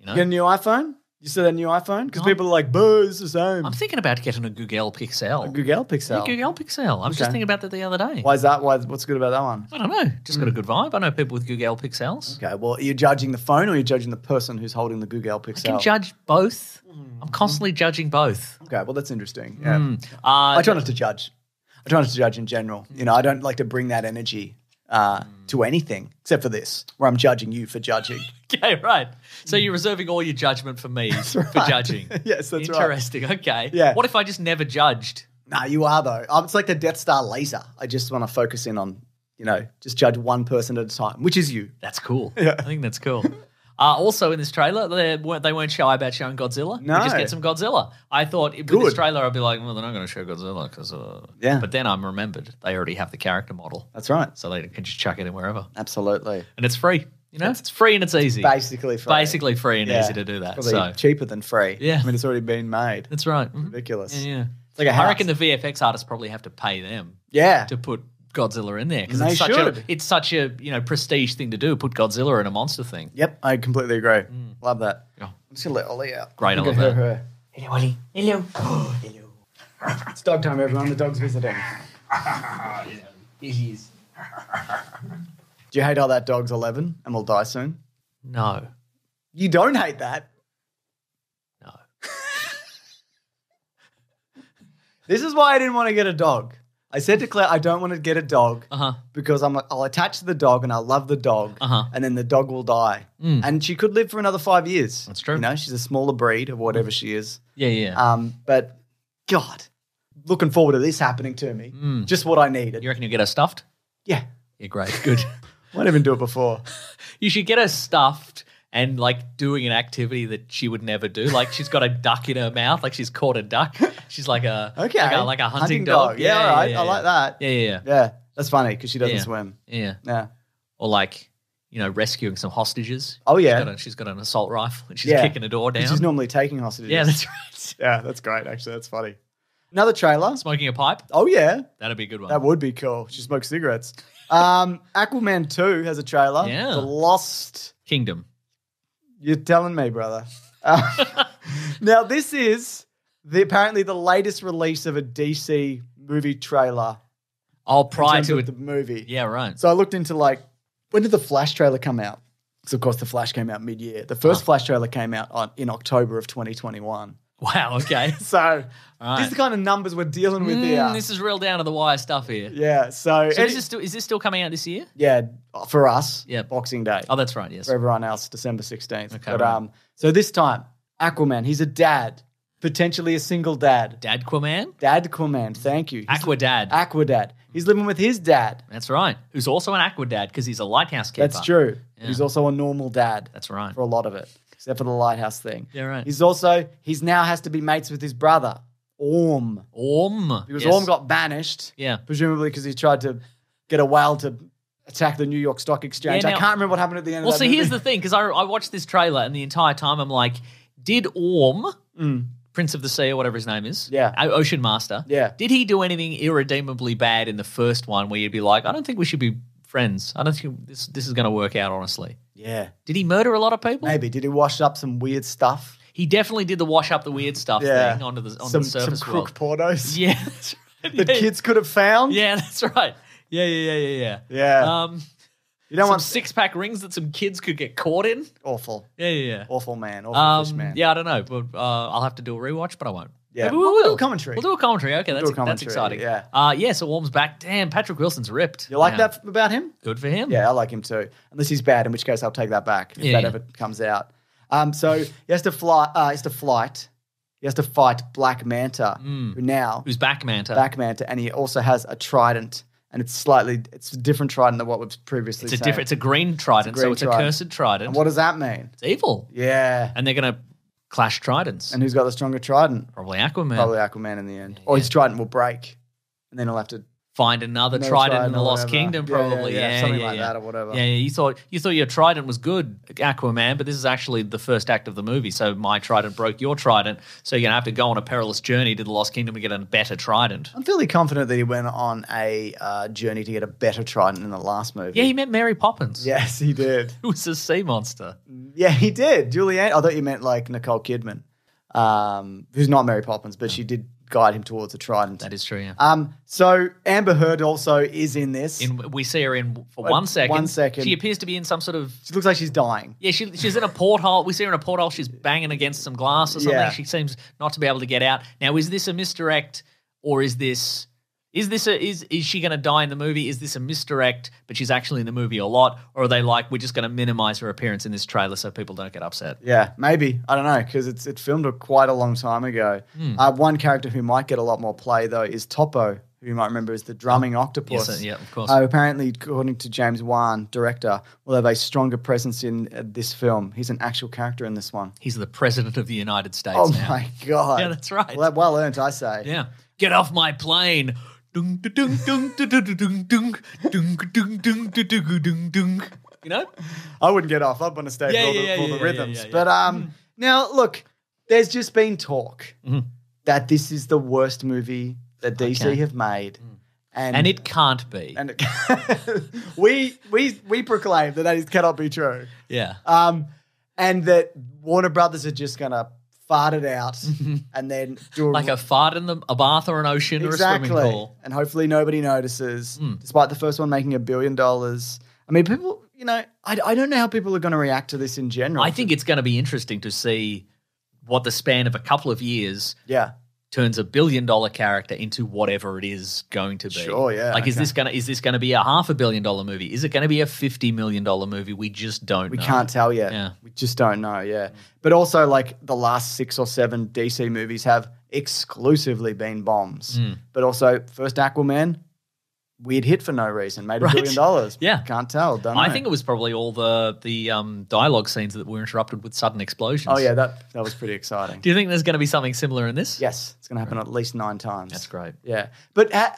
[SPEAKER 2] You know,
[SPEAKER 3] get a new iPhone? You see that new iPhone? Because
[SPEAKER 2] No.
[SPEAKER 3] people are like, "Boo, it's the same."
[SPEAKER 2] I'm thinking about getting a Google Pixel.
[SPEAKER 3] Google Pixel.
[SPEAKER 2] Yeah, Google Pixel. I was just
[SPEAKER 3] Okay.
[SPEAKER 2] thinking about that the other day.
[SPEAKER 3] Why is that? Why? What's good about that one?
[SPEAKER 2] I don't know. Just got a good vibe. I know people with Google Pixels.
[SPEAKER 3] Okay, well, are you judging the phone or are you judging the person who's holding the Google Pixel?
[SPEAKER 2] I can judge both. I'm constantly judging both.
[SPEAKER 3] Okay, well, that's interesting. Yeah.
[SPEAKER 2] Uh,
[SPEAKER 3] I try not to judge. I try not to judge in general. You know, I don't like to bring that energy uh, to anything except for this, where I'm judging you for judging.
[SPEAKER 2] Okay, right. So you're reserving all your judgment for me for
[SPEAKER 3] right.
[SPEAKER 2] judging.
[SPEAKER 3] Yes, that's right.
[SPEAKER 2] Interesting. Okay.
[SPEAKER 3] Yeah.
[SPEAKER 2] What if I just never judged?
[SPEAKER 3] Nah, you are though. Um, it's like the Death Star laser. I just want to focus in on, you know, just judge one person at a time, which is you.
[SPEAKER 2] That's cool.
[SPEAKER 3] Yeah.
[SPEAKER 2] I think that's cool. Uh, also in this trailer, they weren't, they weren't shy about showing Godzilla.
[SPEAKER 3] No.
[SPEAKER 2] We just get some Godzilla. I thought with
[SPEAKER 3] Good.
[SPEAKER 2] this trailer, I'd be like, well, they're not going to show Godzilla because, uh...
[SPEAKER 3] Yeah.
[SPEAKER 2] But then I'm remembered they already have the character model,
[SPEAKER 3] That's right.
[SPEAKER 2] so they can just chuck it in wherever,
[SPEAKER 3] Absolutely.
[SPEAKER 2] and it's free. You know, it's free and it's easy.
[SPEAKER 3] Basically free.
[SPEAKER 2] Basically free and
[SPEAKER 3] Yeah.
[SPEAKER 2] easy to do that.
[SPEAKER 3] Probably
[SPEAKER 2] So
[SPEAKER 3] cheaper than free.
[SPEAKER 2] Yeah.
[SPEAKER 3] I mean, it's already been made.
[SPEAKER 2] that's right. Mhm.
[SPEAKER 3] Ridiculous.
[SPEAKER 2] Yeah, yeah.
[SPEAKER 3] It's like a
[SPEAKER 2] I
[SPEAKER 3] house.
[SPEAKER 2] reckon the VFX artists probably have to pay them
[SPEAKER 3] yeah.
[SPEAKER 2] to put Godzilla in there because
[SPEAKER 3] They
[SPEAKER 2] it's such a
[SPEAKER 3] should.
[SPEAKER 2] it's such a you know prestige thing to do. Put Godzilla in a monster thing.
[SPEAKER 3] Yep, I completely agree. Love that.
[SPEAKER 2] Yeah.
[SPEAKER 3] I'm just gonna let Ollie out.
[SPEAKER 2] Mm. Great, I
[SPEAKER 3] Look
[SPEAKER 2] love
[SPEAKER 3] at
[SPEAKER 2] that.
[SPEAKER 3] her.
[SPEAKER 2] Hello, Ollie. Hello. Hello.
[SPEAKER 3] It's dog time, everyone. The dog's visiting.
[SPEAKER 2] Here he is.
[SPEAKER 3] Do you hate how that dog's 11 and will die soon?
[SPEAKER 2] No.
[SPEAKER 3] You don't hate that.
[SPEAKER 2] No.
[SPEAKER 3] This is why I didn't want to get a dog. I said to Claire, I don't want to get a dog
[SPEAKER 2] Uh-huh.
[SPEAKER 3] because I'm I'll attach to the dog and I love the dog,
[SPEAKER 2] Uh-huh.
[SPEAKER 3] and then the dog will die, and she could live for another five years.
[SPEAKER 2] That's true.
[SPEAKER 3] You know, she's a smaller breed of whatever she is.
[SPEAKER 2] Yeah, yeah.
[SPEAKER 3] Um, but God, looking forward to this happening to me. Just what I needed.
[SPEAKER 2] you reckon you'll get her stuffed?
[SPEAKER 3] yeah,
[SPEAKER 2] Yeah, great. Good.
[SPEAKER 3] might even do it before.
[SPEAKER 2] you should get her stuffed and like doing an activity that she would never do. Like she's got a duck in her mouth, like she's caught a duck. She's like a
[SPEAKER 3] Okay,
[SPEAKER 2] like a, like a hunting, dog.
[SPEAKER 3] Yeah, all right, I like that.
[SPEAKER 2] Yeah, yeah, yeah.
[SPEAKER 3] Yeah, that's funny because she doesn't
[SPEAKER 2] Yeah.
[SPEAKER 3] swim.
[SPEAKER 2] yeah.
[SPEAKER 3] Yeah.
[SPEAKER 2] Or like, you know, rescuing some hostages.
[SPEAKER 3] Oh, yeah.
[SPEAKER 2] She's got, a, she's got an assault rifle and she's
[SPEAKER 3] Yeah.
[SPEAKER 2] kicking a door down.
[SPEAKER 3] She's normally taking hostages.
[SPEAKER 2] yeah, that's right.
[SPEAKER 3] yeah, that's great. Actually, that's funny. Another trailer.
[SPEAKER 2] Smoking a pipe.
[SPEAKER 3] Oh yeah,
[SPEAKER 2] That'd be a good one.
[SPEAKER 3] that would be cool. She smokes cigarettes. Um, Aquaman two has a trailer.
[SPEAKER 2] Yeah.
[SPEAKER 3] The Lost.
[SPEAKER 2] Kingdom.
[SPEAKER 3] You're telling me, brother. Uh, now this is the apparently the latest release of a DC movie trailer.
[SPEAKER 2] Oh, prior to it.
[SPEAKER 3] the movie.
[SPEAKER 2] Yeah, right.
[SPEAKER 3] So I looked into like when did the Flash trailer come out? So of course the Flash came out mid-year. The first Flash trailer came out on, in October of 2021.
[SPEAKER 2] Wow. Okay.
[SPEAKER 3] So
[SPEAKER 2] Right.
[SPEAKER 3] these are the kind of numbers we're dealing with here.
[SPEAKER 2] Mm, this is real down to the wire stuff here.
[SPEAKER 3] yeah. So,
[SPEAKER 2] So is this, still, is this still coming out this year?
[SPEAKER 3] yeah, for us,
[SPEAKER 2] Yeah.
[SPEAKER 3] Boxing Day.
[SPEAKER 2] Oh, that's right. Yes.
[SPEAKER 3] For everyone else, December 16th.
[SPEAKER 2] Okay,
[SPEAKER 3] but
[SPEAKER 2] right.
[SPEAKER 3] um, so this time, Aquaman, he's a dad, potentially a single dad.
[SPEAKER 2] Dad Quaman?
[SPEAKER 3] Dad Aquaman, thank you. He's
[SPEAKER 2] Aqua Dad.
[SPEAKER 3] Aqua Dad. He's living with his dad.
[SPEAKER 2] That's right. Who's also an Aqua Dad because he's a lighthouse keeper.
[SPEAKER 3] That's true.
[SPEAKER 2] Yeah.
[SPEAKER 3] He's also a normal dad.
[SPEAKER 2] That's right.
[SPEAKER 3] for a lot of it, except for the lighthouse thing.
[SPEAKER 2] Yeah, right.
[SPEAKER 3] He's also he's now has to be mates with his brother Orm
[SPEAKER 2] Orm.
[SPEAKER 3] because
[SPEAKER 2] Yes.
[SPEAKER 3] Orm got banished,
[SPEAKER 2] Yeah.
[SPEAKER 3] presumably because he tried to get a whale to attack the New York Stock Exchange.
[SPEAKER 2] Yeah,
[SPEAKER 3] I can't remember what happened at the end.
[SPEAKER 2] Well,
[SPEAKER 3] of that
[SPEAKER 2] see, here's the thing because I, I watched this trailer and the entire time I'm like, did Orm, Prince of the Sea or whatever his name is,
[SPEAKER 3] Mm. Yeah.
[SPEAKER 2] Ocean Master,
[SPEAKER 3] Yeah.
[SPEAKER 2] did he do anything irredeemably bad in the first one where you'd be like, I don't think we should be friends. I don't think this this is going to work out. Honestly,
[SPEAKER 3] yeah,
[SPEAKER 2] did he murder a lot of people?
[SPEAKER 3] maybe did he wash up some weird stuff?
[SPEAKER 2] He definitely did the wash up the weird stuff
[SPEAKER 3] Yeah,
[SPEAKER 2] thing onto the onto
[SPEAKER 3] some
[SPEAKER 2] the surface
[SPEAKER 3] some
[SPEAKER 2] world.
[SPEAKER 3] crook pornos
[SPEAKER 2] Yeah, that's right.
[SPEAKER 3] that
[SPEAKER 2] yeah,
[SPEAKER 3] kids could have found.
[SPEAKER 2] Yeah, that's right. Yeah, yeah, yeah, yeah, yeah.
[SPEAKER 3] Yeah.
[SPEAKER 2] Um,
[SPEAKER 3] you don't
[SPEAKER 2] some
[SPEAKER 3] want
[SPEAKER 2] six pack rings that some kids could get caught in.
[SPEAKER 3] awful,
[SPEAKER 2] Yeah, yeah, yeah.
[SPEAKER 3] awful man, awful fish
[SPEAKER 2] Um,
[SPEAKER 3] man.
[SPEAKER 2] yeah, I don't know, but uh, I'll have to do a rewatch, but I won't.
[SPEAKER 3] Yeah.
[SPEAKER 2] Maybe we
[SPEAKER 3] We'll
[SPEAKER 2] will
[SPEAKER 3] do a commentary.
[SPEAKER 2] We'll do a commentary. Okay, that's,
[SPEAKER 3] a commentary,
[SPEAKER 2] that's exciting.
[SPEAKER 3] yeah.
[SPEAKER 2] Uh, yeah. So Orm's back. Damn, Patrick Wilson's ripped.
[SPEAKER 3] You like
[SPEAKER 2] Wow.
[SPEAKER 3] that about him?
[SPEAKER 2] Good for him.
[SPEAKER 3] Yeah, I like him too. Unless he's bad, in which case I'll take that back if
[SPEAKER 2] Yeah,
[SPEAKER 3] that ever comes out. Um, so he has to fly. Uh, he has to flight. He has to fight Black Manta, who now
[SPEAKER 2] Mm. Who's back, Manta?
[SPEAKER 3] Black Manta, and he also has a trident, and it's slightly it's a different trident than what we've previously.
[SPEAKER 2] It's a different. It's a green trident,
[SPEAKER 3] green
[SPEAKER 2] so it's
[SPEAKER 3] trident.
[SPEAKER 2] a cursed trident.
[SPEAKER 3] And what does that mean?
[SPEAKER 2] it's evil,
[SPEAKER 3] Yeah,
[SPEAKER 2] and they're gonna clash tridents.
[SPEAKER 3] and who's got the stronger trident?
[SPEAKER 2] Probably Aquaman.
[SPEAKER 3] Probably Aquaman in the end, or his trident will break, and then he'll have to
[SPEAKER 2] Find another
[SPEAKER 3] Another
[SPEAKER 2] trident in the Lost
[SPEAKER 3] whatever.
[SPEAKER 2] Kingdom,
[SPEAKER 3] Yeah, yeah,
[SPEAKER 2] probably.
[SPEAKER 3] yeah,
[SPEAKER 2] Yeah,
[SPEAKER 3] something like that or whatever.
[SPEAKER 2] Yeah, yeah. You thought you thought your trident was good, Aquaman, but this is actually the first act of the movie. So my trident broke your trident, so you're gonna have to go on a perilous journey to the Lost Kingdom to get a better trident.
[SPEAKER 3] I'm fairly confident that he went on a uh, journey to get a better trident in the last movie.
[SPEAKER 2] Yeah, he met Mary Poppins.
[SPEAKER 3] Yes, he did.
[SPEAKER 2] who was a sea monster.
[SPEAKER 3] Yeah, he did. Julianne. I thought you meant like Nicole Kidman, um, who's not Mary Poppins, but she did guide him towards a trident.
[SPEAKER 2] That is true. Yeah.
[SPEAKER 3] Um, so Amber Heard also is in this.
[SPEAKER 2] in, we see her in for one second.
[SPEAKER 3] one second.
[SPEAKER 2] She appears to be in some sort of.
[SPEAKER 3] she looks like she's dying.
[SPEAKER 2] Yeah, she, she's in a porthole. We see her in a porthole. She's banging against some glass or something.
[SPEAKER 3] Yeah.
[SPEAKER 2] She seems not to be able to get out. Now, is this a misdirect or is this is this a is is she going to die in the movie? Is this a misdirect, but she's actually in the movie a lot, or are they like we're just going to minimize her appearance in this trailer so people don't get upset?
[SPEAKER 3] Yeah, maybe I don't know because it's it filmed a, quite a long time ago.
[SPEAKER 2] Hmm.
[SPEAKER 3] Uh, one character who might get a lot more play though is Topo, who you might remember is the drumming octopus.
[SPEAKER 2] Yes, uh, yeah, of course.
[SPEAKER 3] Uh, apparently, according to James Wan, director, will have a stronger presence in uh, this film. He's an actual character in this one.
[SPEAKER 2] He's the president of the United States
[SPEAKER 3] Oh
[SPEAKER 2] now.
[SPEAKER 3] my god!
[SPEAKER 2] Yeah, that's right.
[SPEAKER 3] Well, well earned, I say.
[SPEAKER 2] Yeah. Get off my plane. Dung, dung, dung, dung, dung, dung, dung, dung, da, da, dung, dung. You know?
[SPEAKER 3] I wouldn't get off. I'd want to stay
[SPEAKER 2] Yeah,
[SPEAKER 3] for all
[SPEAKER 2] yeah,
[SPEAKER 3] the,
[SPEAKER 2] yeah,
[SPEAKER 3] for the rhythms. But um, now look, there's just been talk
[SPEAKER 2] Mm-hmm.
[SPEAKER 3] that this is the worst movie that DC
[SPEAKER 2] Okay.
[SPEAKER 3] have made, and
[SPEAKER 2] And it can't be.
[SPEAKER 3] and it, we we we proclaim that that is, cannot be true,
[SPEAKER 2] yeah.
[SPEAKER 3] um, and that Warner Brothers are just gonna fart it out and then do a
[SPEAKER 2] Like a fart in the, a bath or an ocean
[SPEAKER 3] exactly,
[SPEAKER 2] or a swimming pool.
[SPEAKER 3] and hopefully nobody notices,
[SPEAKER 2] Hmm.
[SPEAKER 3] despite the first one making a billion dollars. I mean, people, you know, I, I don't know how people are going to react to this in general.
[SPEAKER 2] I think it's going to be interesting to see what the span of a couple of years
[SPEAKER 3] yeah.
[SPEAKER 2] Turns a billion dollar character into whatever it is going to be.
[SPEAKER 3] Sure, yeah,
[SPEAKER 2] Like, is this gonna is this gonna be a half a billion dollar movie? Is it gonna be a fifty million dollar movie? We just don't.
[SPEAKER 3] We
[SPEAKER 2] know.
[SPEAKER 3] can't tell yet.
[SPEAKER 2] Yeah.
[SPEAKER 3] We just don't know. Yeah. But also, like the last six or seven DC movies have exclusively been bombs.
[SPEAKER 2] Mm.
[SPEAKER 3] But also, first Aquaman, weird hit for no reason, made a
[SPEAKER 2] Right.
[SPEAKER 3] billion dollars.
[SPEAKER 2] Yeah.
[SPEAKER 3] Can't tell. Don't
[SPEAKER 2] I
[SPEAKER 3] know.
[SPEAKER 2] think it was probably all the the um, dialogue scenes that were interrupted with sudden explosions.
[SPEAKER 3] Oh yeah, that that was pretty exciting.
[SPEAKER 2] Do you think there's going to be something similar in this?
[SPEAKER 3] yes, it's going to happen at least nine times.
[SPEAKER 2] That's great.
[SPEAKER 3] Yeah, but ha-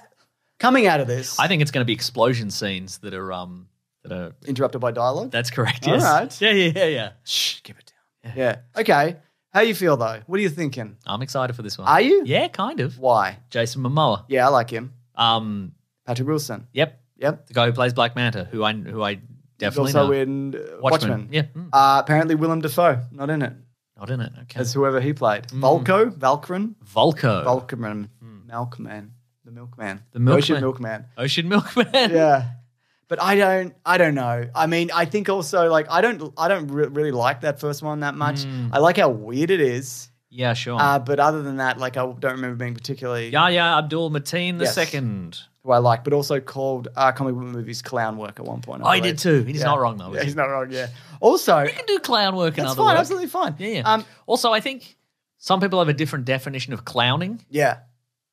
[SPEAKER 3] coming out of this,
[SPEAKER 2] I think it's going to be explosion scenes that are um that are.
[SPEAKER 3] interrupted by dialogue.
[SPEAKER 2] That's correct. Yes.
[SPEAKER 3] right.
[SPEAKER 2] Yeah, yeah, yeah, yeah.
[SPEAKER 3] Shh, keep it down. Yeah. Okay. How you feel though? What are you thinking?
[SPEAKER 2] I'm excited for this one.
[SPEAKER 3] Are you?
[SPEAKER 2] Yeah, kind of.
[SPEAKER 3] Why?
[SPEAKER 2] Jason Momoa.
[SPEAKER 3] Yeah, I like him.
[SPEAKER 2] Um.
[SPEAKER 3] Patrick Wilson.
[SPEAKER 2] Yep.
[SPEAKER 3] Yep.
[SPEAKER 2] The guy who plays Black Manta, who I who I
[SPEAKER 3] He's
[SPEAKER 2] definitely
[SPEAKER 3] also
[SPEAKER 2] know.
[SPEAKER 3] in uh, Watchmen.
[SPEAKER 2] Yeah. Mm.
[SPEAKER 3] Uh, apparently, Willem Dafoe not in it.
[SPEAKER 2] Not in it. Okay.
[SPEAKER 3] As whoever he played.
[SPEAKER 2] Mm.
[SPEAKER 3] Vulko, Valkyrin,
[SPEAKER 2] Vulko.
[SPEAKER 3] Volkerman, Milkman, the Milkman,
[SPEAKER 2] The Milkman.
[SPEAKER 3] Ocean Milkman.
[SPEAKER 2] Ocean Milkman.
[SPEAKER 3] Yeah, but I don't, I don't know. I mean, I think also like I don't, I don't re- really like that first one that much.
[SPEAKER 2] Mm.
[SPEAKER 3] I like how weird it is,
[SPEAKER 2] Yeah, sure.
[SPEAKER 3] uh, but other than that, like I don't remember being particularly
[SPEAKER 2] Yahya Abdul Mateen the
[SPEAKER 3] Yes.
[SPEAKER 2] second.
[SPEAKER 3] Who I like. But also called uh, comic book movies clown work at one point.
[SPEAKER 2] I
[SPEAKER 3] believe.
[SPEAKER 2] did too. He's
[SPEAKER 3] Yeah.
[SPEAKER 2] not wrong though.
[SPEAKER 3] Yeah, he's not wrong. Yeah. Also,
[SPEAKER 2] You can do clown work
[SPEAKER 3] that's fine.
[SPEAKER 2] work.
[SPEAKER 3] Absolutely fine.
[SPEAKER 2] Yeah, yeah.
[SPEAKER 3] Um,
[SPEAKER 2] also, I think some people have a different definition of clowning,
[SPEAKER 3] yeah.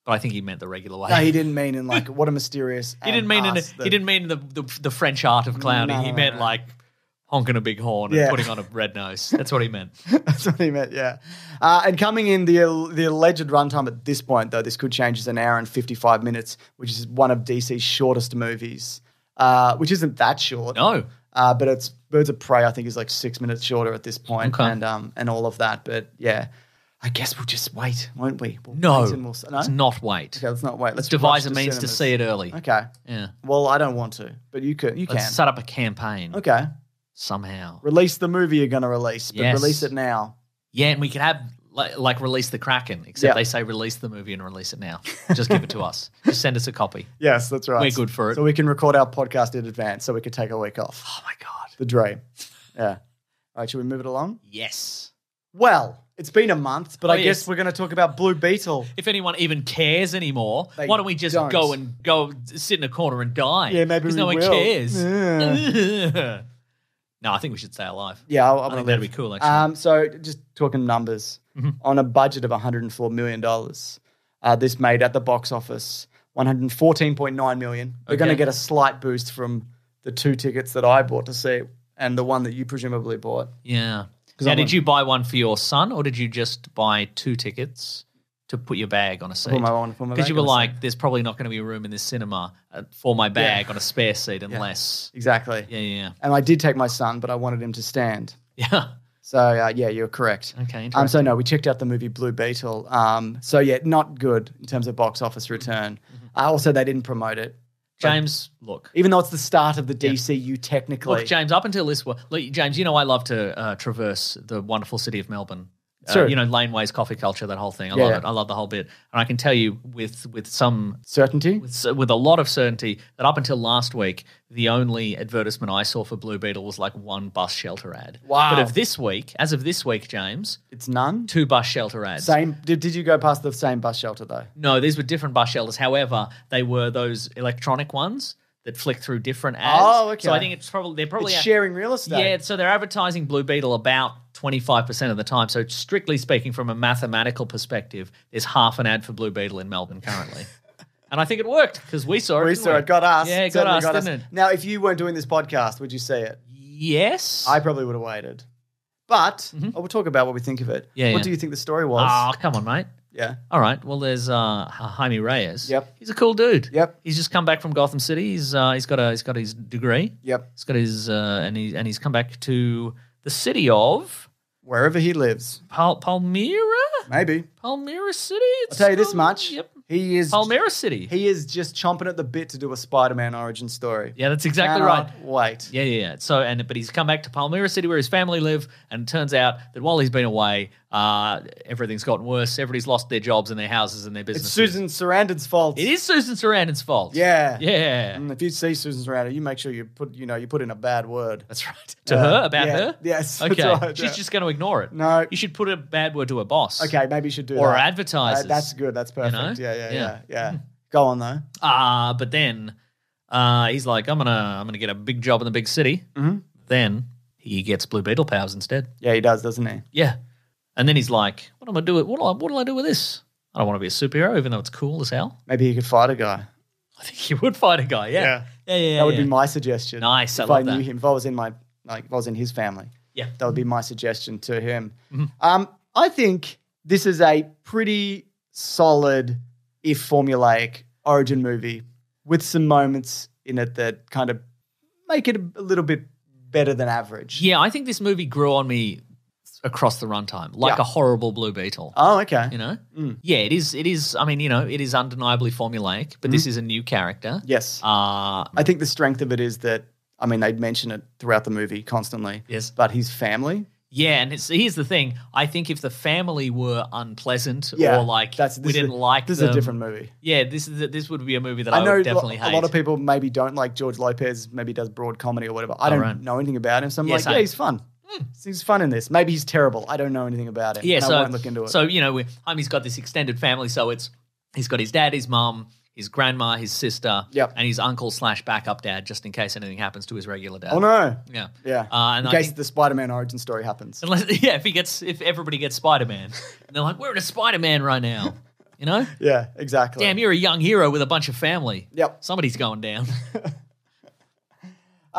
[SPEAKER 2] but I think he meant the regular way.
[SPEAKER 3] No, he didn't mean in like what a mysterious.
[SPEAKER 2] He didn't mean in the, he didn't mean the, the the French art of clowning.
[SPEAKER 3] No,
[SPEAKER 2] he
[SPEAKER 3] no,
[SPEAKER 2] meant
[SPEAKER 3] no.
[SPEAKER 2] like honking a big horn
[SPEAKER 3] Yeah.
[SPEAKER 2] and putting on a red nose. That's what he meant.
[SPEAKER 3] That's what he meant, yeah. Uh, and coming in the the alleged runtime at this point, though, this could change to an hour and fifty five minutes, which is one of DC's shortest movies, uh, which isn't that short.
[SPEAKER 2] No,
[SPEAKER 3] Uh, but it's Birds of Prey. I think is like six minutes shorter at this point,
[SPEAKER 2] Okay.
[SPEAKER 3] and um and all of that. But yeah, I guess we'll just wait, won't we? We'll
[SPEAKER 2] no,
[SPEAKER 3] wait and we'll s- no?
[SPEAKER 2] let's not wait.
[SPEAKER 3] Okay, let's not wait. Let's
[SPEAKER 2] devise a means to
[SPEAKER 3] cinemas.
[SPEAKER 2] see it early.
[SPEAKER 3] Okay.
[SPEAKER 2] Yeah,
[SPEAKER 3] Well, I don't want to, but you could. You
[SPEAKER 2] let's
[SPEAKER 3] can.
[SPEAKER 2] set up a campaign
[SPEAKER 3] Okay.
[SPEAKER 2] Somehow.
[SPEAKER 3] Release the movie you're going to release, but
[SPEAKER 2] Yes.
[SPEAKER 3] release it now.
[SPEAKER 2] Yeah, and we could have like, like release the Kraken, except
[SPEAKER 3] Yeah.
[SPEAKER 2] they say release the movie and release it now. Just give it to us. Just send us a copy.
[SPEAKER 3] Yes, that's right.
[SPEAKER 2] We're good for it.
[SPEAKER 3] So we can record our podcast in advance so we could take a week off.
[SPEAKER 2] Oh my god.
[SPEAKER 3] The dream. Yeah. All right, should we move it along?
[SPEAKER 2] Yes.
[SPEAKER 3] Well, it's been a month, but
[SPEAKER 2] Oh,
[SPEAKER 3] I guess we're going to talk about Blue Beetle.
[SPEAKER 2] If anyone even cares anymore,
[SPEAKER 3] They
[SPEAKER 2] why don't we just
[SPEAKER 3] don't.
[SPEAKER 2] go and go sit in a corner and die?
[SPEAKER 3] Yeah, maybe
[SPEAKER 2] because
[SPEAKER 3] we
[SPEAKER 2] no one
[SPEAKER 3] will.
[SPEAKER 2] cares.
[SPEAKER 3] Yeah.
[SPEAKER 2] no, I think we should stay alive.
[SPEAKER 3] Yeah, I,
[SPEAKER 2] I think that'd be cool. Actually,
[SPEAKER 3] Um, so just talking numbers
[SPEAKER 2] Mm-hmm.
[SPEAKER 3] on a budget of 104 million dollars, uh, this made at the box office 114.9 million. We're going to get a slight boost from the two tickets that I bought to see it and the one that you presumably bought.
[SPEAKER 2] Yeah. Now, did you buy one for your son, or did you just buy two tickets to put your bag on a seat?
[SPEAKER 3] Put my one- put my
[SPEAKER 2] Because you were like, "There's probably not going to be room in this cinema uh, for my bag on a spare seat unless."
[SPEAKER 3] Exactly.
[SPEAKER 2] Yeah, yeah,
[SPEAKER 3] And I did take my son, but I wanted him to stand.
[SPEAKER 2] yeah. Yeah.
[SPEAKER 3] So uh, yeah, you're correct.
[SPEAKER 2] Okay,
[SPEAKER 3] Um, so no, we checked out the movie Blue Beetle. Um, so yeah, not good in terms of box office return.
[SPEAKER 2] Mm-hmm.
[SPEAKER 3] Uh, also, they didn't promote it,
[SPEAKER 2] James, look.
[SPEAKER 3] even though it's the start of the DCU. Technically,
[SPEAKER 2] Look, James, up until this one, look, James, you know I love to uh, traverse the wonderful city of Melbourne. Uh,
[SPEAKER 3] Sure.
[SPEAKER 2] you know, laneways, coffee culture, that whole thing. I
[SPEAKER 3] Yeah,
[SPEAKER 2] love it. I love the whole bit. And I can tell you with with some
[SPEAKER 3] certainty.
[SPEAKER 2] with, with a lot of certainty that up until last week, the only advertisement I saw for Blue Beetle was like one bus shelter ad.
[SPEAKER 3] Wow.
[SPEAKER 2] But of this week, as of this week, James,
[SPEAKER 3] It's none.
[SPEAKER 2] two bus shelter ads.
[SPEAKER 3] Same. Did, did you go past the same bus shelter though?
[SPEAKER 2] No, these were different bus shelters. However, they were those electronic ones that flick through different ads.
[SPEAKER 3] Oh, okay.
[SPEAKER 2] So I think it's probably they're probably
[SPEAKER 3] It's sharing real estate.
[SPEAKER 2] Yeah, so they're advertising Blue Beetle about 25% of the time. So, strictly speaking, from a mathematical perspective, there's half an ad for Blue Beetle in Melbourne currently. and I think it worked because we saw it.
[SPEAKER 3] we saw it. Got us.
[SPEAKER 2] Yeah, it got us,
[SPEAKER 3] got
[SPEAKER 2] didn't it?
[SPEAKER 3] Now, if you weren't doing this podcast, would you see it?
[SPEAKER 2] Yes.
[SPEAKER 3] I probably would have waited. But I will talk about what we think of it.
[SPEAKER 2] Mm-hmm. Yeah,
[SPEAKER 3] what
[SPEAKER 2] yeah.
[SPEAKER 3] do you think the story was?
[SPEAKER 2] Oh, come on, mate.
[SPEAKER 3] yeah.
[SPEAKER 2] All right. Well, there's uh, Jaime Reyes.
[SPEAKER 3] Yep.
[SPEAKER 2] He's a cool dude.
[SPEAKER 3] Yep.
[SPEAKER 2] He's just come back from Gotham City. He's uh, he's got a he's got his degree.
[SPEAKER 3] Yep.
[SPEAKER 2] He's got his uh, and he and he's come back to the city of
[SPEAKER 3] Wherever he lives,
[SPEAKER 2] Pal- Palmera.
[SPEAKER 3] maybe.
[SPEAKER 2] Palmera City.
[SPEAKER 3] I'll tell you this much.
[SPEAKER 2] Yep.
[SPEAKER 3] He is.
[SPEAKER 2] Palmera City.
[SPEAKER 3] He is just chomping at the bit to do a Spider-Man origin story.
[SPEAKER 2] yeah, that's exactly right.
[SPEAKER 3] Wait.
[SPEAKER 2] Yeah, yeah, yeah. So, and but he's come back to Palmera City where his family live, and it turns out that while he's been away, Uh, everything's gotten worse. Everybody's lost their jobs and their houses and their
[SPEAKER 3] It's
[SPEAKER 2] businesses.
[SPEAKER 3] Susan Sarandon's fault.
[SPEAKER 2] It is Susan Sarandon's fault.
[SPEAKER 3] Yeah.
[SPEAKER 2] Yeah.
[SPEAKER 3] Mm, If you see Susan Sarandon, you make sure you put you know you put in a bad word.
[SPEAKER 2] That's right. To
[SPEAKER 3] Uh,
[SPEAKER 2] her? About
[SPEAKER 3] yeah.
[SPEAKER 2] her?
[SPEAKER 3] Yes,
[SPEAKER 2] Okay.
[SPEAKER 3] right,
[SPEAKER 2] She's
[SPEAKER 3] yeah.
[SPEAKER 2] just going to ignore it.
[SPEAKER 3] No.
[SPEAKER 2] You should put a bad word to her boss.
[SPEAKER 3] Okay, maybe you should do
[SPEAKER 2] Or
[SPEAKER 3] that.
[SPEAKER 2] advertisers.
[SPEAKER 3] Uh, that's good. That's perfect.
[SPEAKER 2] know?
[SPEAKER 3] Yeah, yeah,
[SPEAKER 2] Yeah.
[SPEAKER 3] yeah, yeah. Go on though.
[SPEAKER 2] Uh, but then uh, he's like, I'm gonna I'm gonna get a big job in the big city.
[SPEAKER 3] Mm-hmm.
[SPEAKER 2] Then he gets Blue Beetle powers instead.
[SPEAKER 3] Yeah, he does, doesn't he?
[SPEAKER 2] Yeah. And then he's like, What am I do with what do I, what do I do with this? I don't want to be a superhero, even though it's cool as hell.
[SPEAKER 3] Maybe he could fight a guy.
[SPEAKER 2] I think he would fight a guy, yeah.
[SPEAKER 3] Yeah.
[SPEAKER 2] Yeah, yeah, yeah.
[SPEAKER 3] that would
[SPEAKER 2] yeah.
[SPEAKER 3] be my suggestion.
[SPEAKER 2] Nice, I
[SPEAKER 3] If
[SPEAKER 2] love
[SPEAKER 3] I knew
[SPEAKER 2] that.
[SPEAKER 3] him, if I was in my like, if I was in his family,
[SPEAKER 2] Yeah.
[SPEAKER 3] that would be my suggestion to him.
[SPEAKER 2] Mm-hmm.
[SPEAKER 3] Um, I think this is a pretty solid, if formulaic, origin movie with some moments in it that kind of make it a little bit better than average.
[SPEAKER 2] Yeah, I think this movie grew on me across the runtime, like
[SPEAKER 3] Yeah.
[SPEAKER 2] a horrible Blue Beetle.
[SPEAKER 3] Oh, okay.
[SPEAKER 2] You know? Yeah, it is it is I mean, you know, it is undeniably formulaic, but this is a new character.
[SPEAKER 3] Yes.
[SPEAKER 2] Uh
[SPEAKER 3] I think the strength of it is that I mean they'd mention it throughout the movie constantly.
[SPEAKER 2] Yes.
[SPEAKER 3] But his family.
[SPEAKER 2] Yeah, and it's, here's the thing. I think if the family were unpleasant
[SPEAKER 3] Yeah.
[SPEAKER 2] or like
[SPEAKER 3] that's
[SPEAKER 2] we didn't
[SPEAKER 3] a-
[SPEAKER 2] like
[SPEAKER 3] This
[SPEAKER 2] them,
[SPEAKER 3] is a different movie.
[SPEAKER 2] Yeah, this is a, this would be a movie that I,
[SPEAKER 3] I know
[SPEAKER 2] definitely
[SPEAKER 3] a
[SPEAKER 2] hate.
[SPEAKER 3] lot of people maybe don't like George Lopez, maybe does broad comedy or whatever. I don't
[SPEAKER 2] right.
[SPEAKER 3] know anything about him, so I'm
[SPEAKER 2] Yeah,
[SPEAKER 3] like,
[SPEAKER 2] same.
[SPEAKER 3] yeah, he's fun. He's fun in this. Maybe he's terrible. I don't know anything about him.
[SPEAKER 2] Yeah, so
[SPEAKER 3] I won't look into it.
[SPEAKER 2] so you know, we, um, he's got this extended family. So it's he's got his dad, his mum, his grandma, his sister,
[SPEAKER 3] Yep.
[SPEAKER 2] and his uncle slash backup dad, just in case anything happens to his regular dad.
[SPEAKER 3] oh no,
[SPEAKER 2] Yeah,
[SPEAKER 3] yeah.
[SPEAKER 2] Uh, and
[SPEAKER 3] in
[SPEAKER 2] I
[SPEAKER 3] case
[SPEAKER 2] think-
[SPEAKER 3] the Spider-Man origin story happens.
[SPEAKER 2] Unless, yeah, if he gets, if everybody gets Spider Man, and they're like, we're in a Spider Man right now. You know,
[SPEAKER 3] Yeah, exactly.
[SPEAKER 2] damn, you're a young hero with a bunch of family.
[SPEAKER 3] Yep.
[SPEAKER 2] somebody's going down.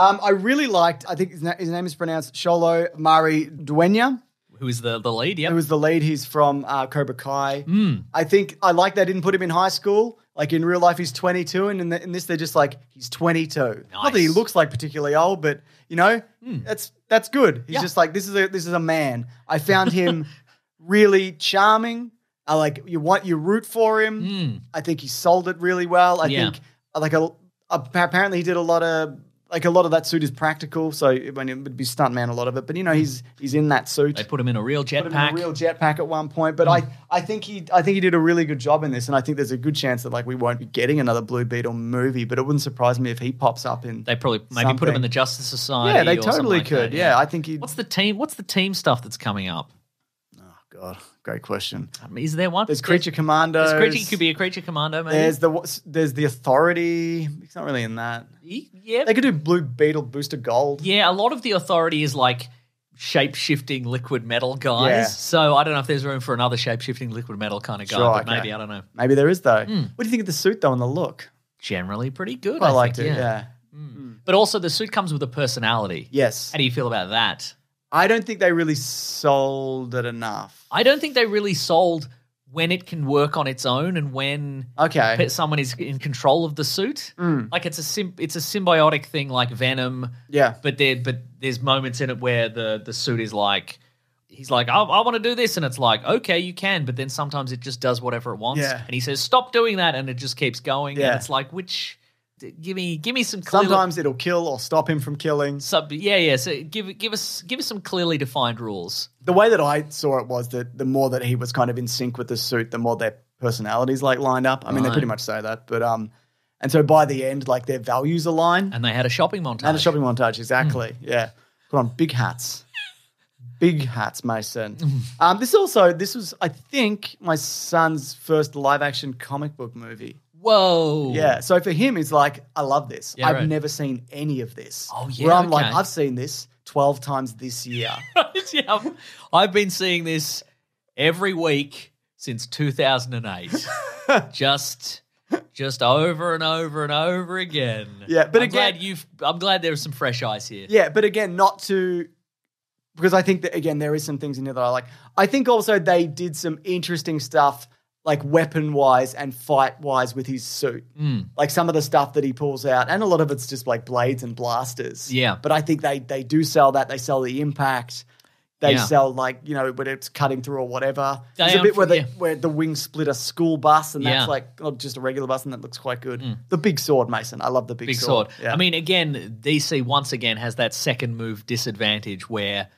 [SPEAKER 3] Um, I really liked. I think his, na- his name is pronounced Xolo Maridueña.
[SPEAKER 2] Who is the the lead? Yeah,
[SPEAKER 3] Who was the lead? He's from uh, Cobra Kai.
[SPEAKER 2] Hmm.
[SPEAKER 3] I think I like they didn't put him in high school. Like in real life, he's 22, and in, the, in this, they're just like he's 22. Not that he looks like particularly old, but you know, that's that's good. He's
[SPEAKER 2] Yeah.
[SPEAKER 3] just like this is a this is a man. I found him really charming. I like you want you root for him. I think he sold it really well. I.
[SPEAKER 2] Yeah.
[SPEAKER 3] think like a, apparently he did a lot of like a lot of that suit is practical, so it, when it would be stuntman a lot of it. But you know, hmm. he's he's in that suit
[SPEAKER 2] they put him in a real
[SPEAKER 3] put him in
[SPEAKER 2] jetpack.
[SPEAKER 3] a real jetpack at one point. But hmm. I, I think he, I think he did a really good job in this, and I think there's a good chance that like we won't be getting another Blue Beetle movie. But it wouldn't surprise me if he pops up in.
[SPEAKER 2] They probably maybe put him in the Justice Society.
[SPEAKER 3] yeah, they
[SPEAKER 2] or something
[SPEAKER 3] totally
[SPEAKER 2] like
[SPEAKER 3] could.
[SPEAKER 2] that,
[SPEAKER 3] yeah. I think he.
[SPEAKER 2] What's the team? What's the team stuff that's coming up?
[SPEAKER 3] God, great question.
[SPEAKER 2] Mean, is there one?
[SPEAKER 3] There's Creature Commandos.
[SPEAKER 2] There's creature. Could be a creature commando. Maybe.
[SPEAKER 3] There's the there's the Authority. He's not really in that.
[SPEAKER 2] yeah,
[SPEAKER 3] They could do Blue Beetle Booster Gold.
[SPEAKER 2] yeah. A lot of the authority is like shape shifting liquid metal guys.
[SPEAKER 3] Yeah.
[SPEAKER 2] So I don't know if there's room for another shape shifting liquid metal kind of guy.
[SPEAKER 3] Sure,
[SPEAKER 2] but
[SPEAKER 3] okay.
[SPEAKER 2] maybe I don't know.
[SPEAKER 3] Maybe there is though.
[SPEAKER 2] Hmm.
[SPEAKER 3] What do you think of the suit though and the look?
[SPEAKER 2] Generally, pretty good.
[SPEAKER 3] I,
[SPEAKER 2] I,
[SPEAKER 3] liked
[SPEAKER 2] think,
[SPEAKER 3] it. Yeah.
[SPEAKER 2] But also, the suit comes with a personality.
[SPEAKER 3] Yes.
[SPEAKER 2] How do you feel about that?
[SPEAKER 3] I don't think they really sold it enough.
[SPEAKER 2] I don't think they really sold when it can work on its own and when
[SPEAKER 3] Okay.
[SPEAKER 2] someone is in control of the suit. Mm. Like it's a sim- it's a symbiotic thing like Venom,
[SPEAKER 3] Yeah.
[SPEAKER 2] but there but there's moments in it where the the suit is like he's like I, I want to do this and it's like okay you can but then sometimes it just does whatever it wants
[SPEAKER 3] Yeah.
[SPEAKER 2] and he says stop doing that and it just keeps going
[SPEAKER 3] Yeah.
[SPEAKER 2] and it's like which give me give me some clear
[SPEAKER 3] Sometimes it'll kill or stop him from killing.
[SPEAKER 2] sub yeah yeah so give give us give us some clearly defined rules
[SPEAKER 3] The way that I saw it was that the more that he was kind of in sync with the suit, the more their personalities like lined up. I mean, they pretty much say that, but um, and so by the end, like their values align.
[SPEAKER 2] and they had a shopping montage
[SPEAKER 3] And a shopping montage, exactly.
[SPEAKER 2] Hmm.
[SPEAKER 3] Yeah, put on big hats, big hats, Mason. um, this also, this was, I think, my son's first live action comic book movie.
[SPEAKER 2] Whoa
[SPEAKER 3] Yeah, so for him, it's like, I love this.
[SPEAKER 2] Yeah,
[SPEAKER 3] I've
[SPEAKER 2] right.
[SPEAKER 3] never seen any of this.
[SPEAKER 2] Oh, yeah,
[SPEAKER 3] where I'm like, I've seen this twelve times this year.
[SPEAKER 2] yeah, I've- I've been seeing this every week since 2008. just just over and over and over again.
[SPEAKER 3] Yeah, but
[SPEAKER 2] I'm
[SPEAKER 3] again-
[SPEAKER 2] glad you've I'm glad there's some fresh eyes here.
[SPEAKER 3] Yeah, but again, not to because I think that again there is some things in here that I like. I think also they did some interesting stuff like weapon wise and fight wise with his suit.
[SPEAKER 2] Hmm.
[SPEAKER 3] Like some of the stuff that he pulls out, and a lot of it's just like blades and blasters.
[SPEAKER 2] Yeah.
[SPEAKER 3] But I think they they do sell that. They sell the impact. They
[SPEAKER 2] Yeah.
[SPEAKER 3] sell like you know when it's cutting through or whatever.
[SPEAKER 2] They
[SPEAKER 3] There's a bit where the
[SPEAKER 2] yeah.
[SPEAKER 3] where the wings split a school bus, and
[SPEAKER 2] Yeah.
[SPEAKER 3] That's like not just a regular bus, and that looks quite good. The big sword, Mason. I love the big,
[SPEAKER 2] Big sword.
[SPEAKER 3] Yeah.
[SPEAKER 2] I mean, again, DC once again has that second move disadvantage where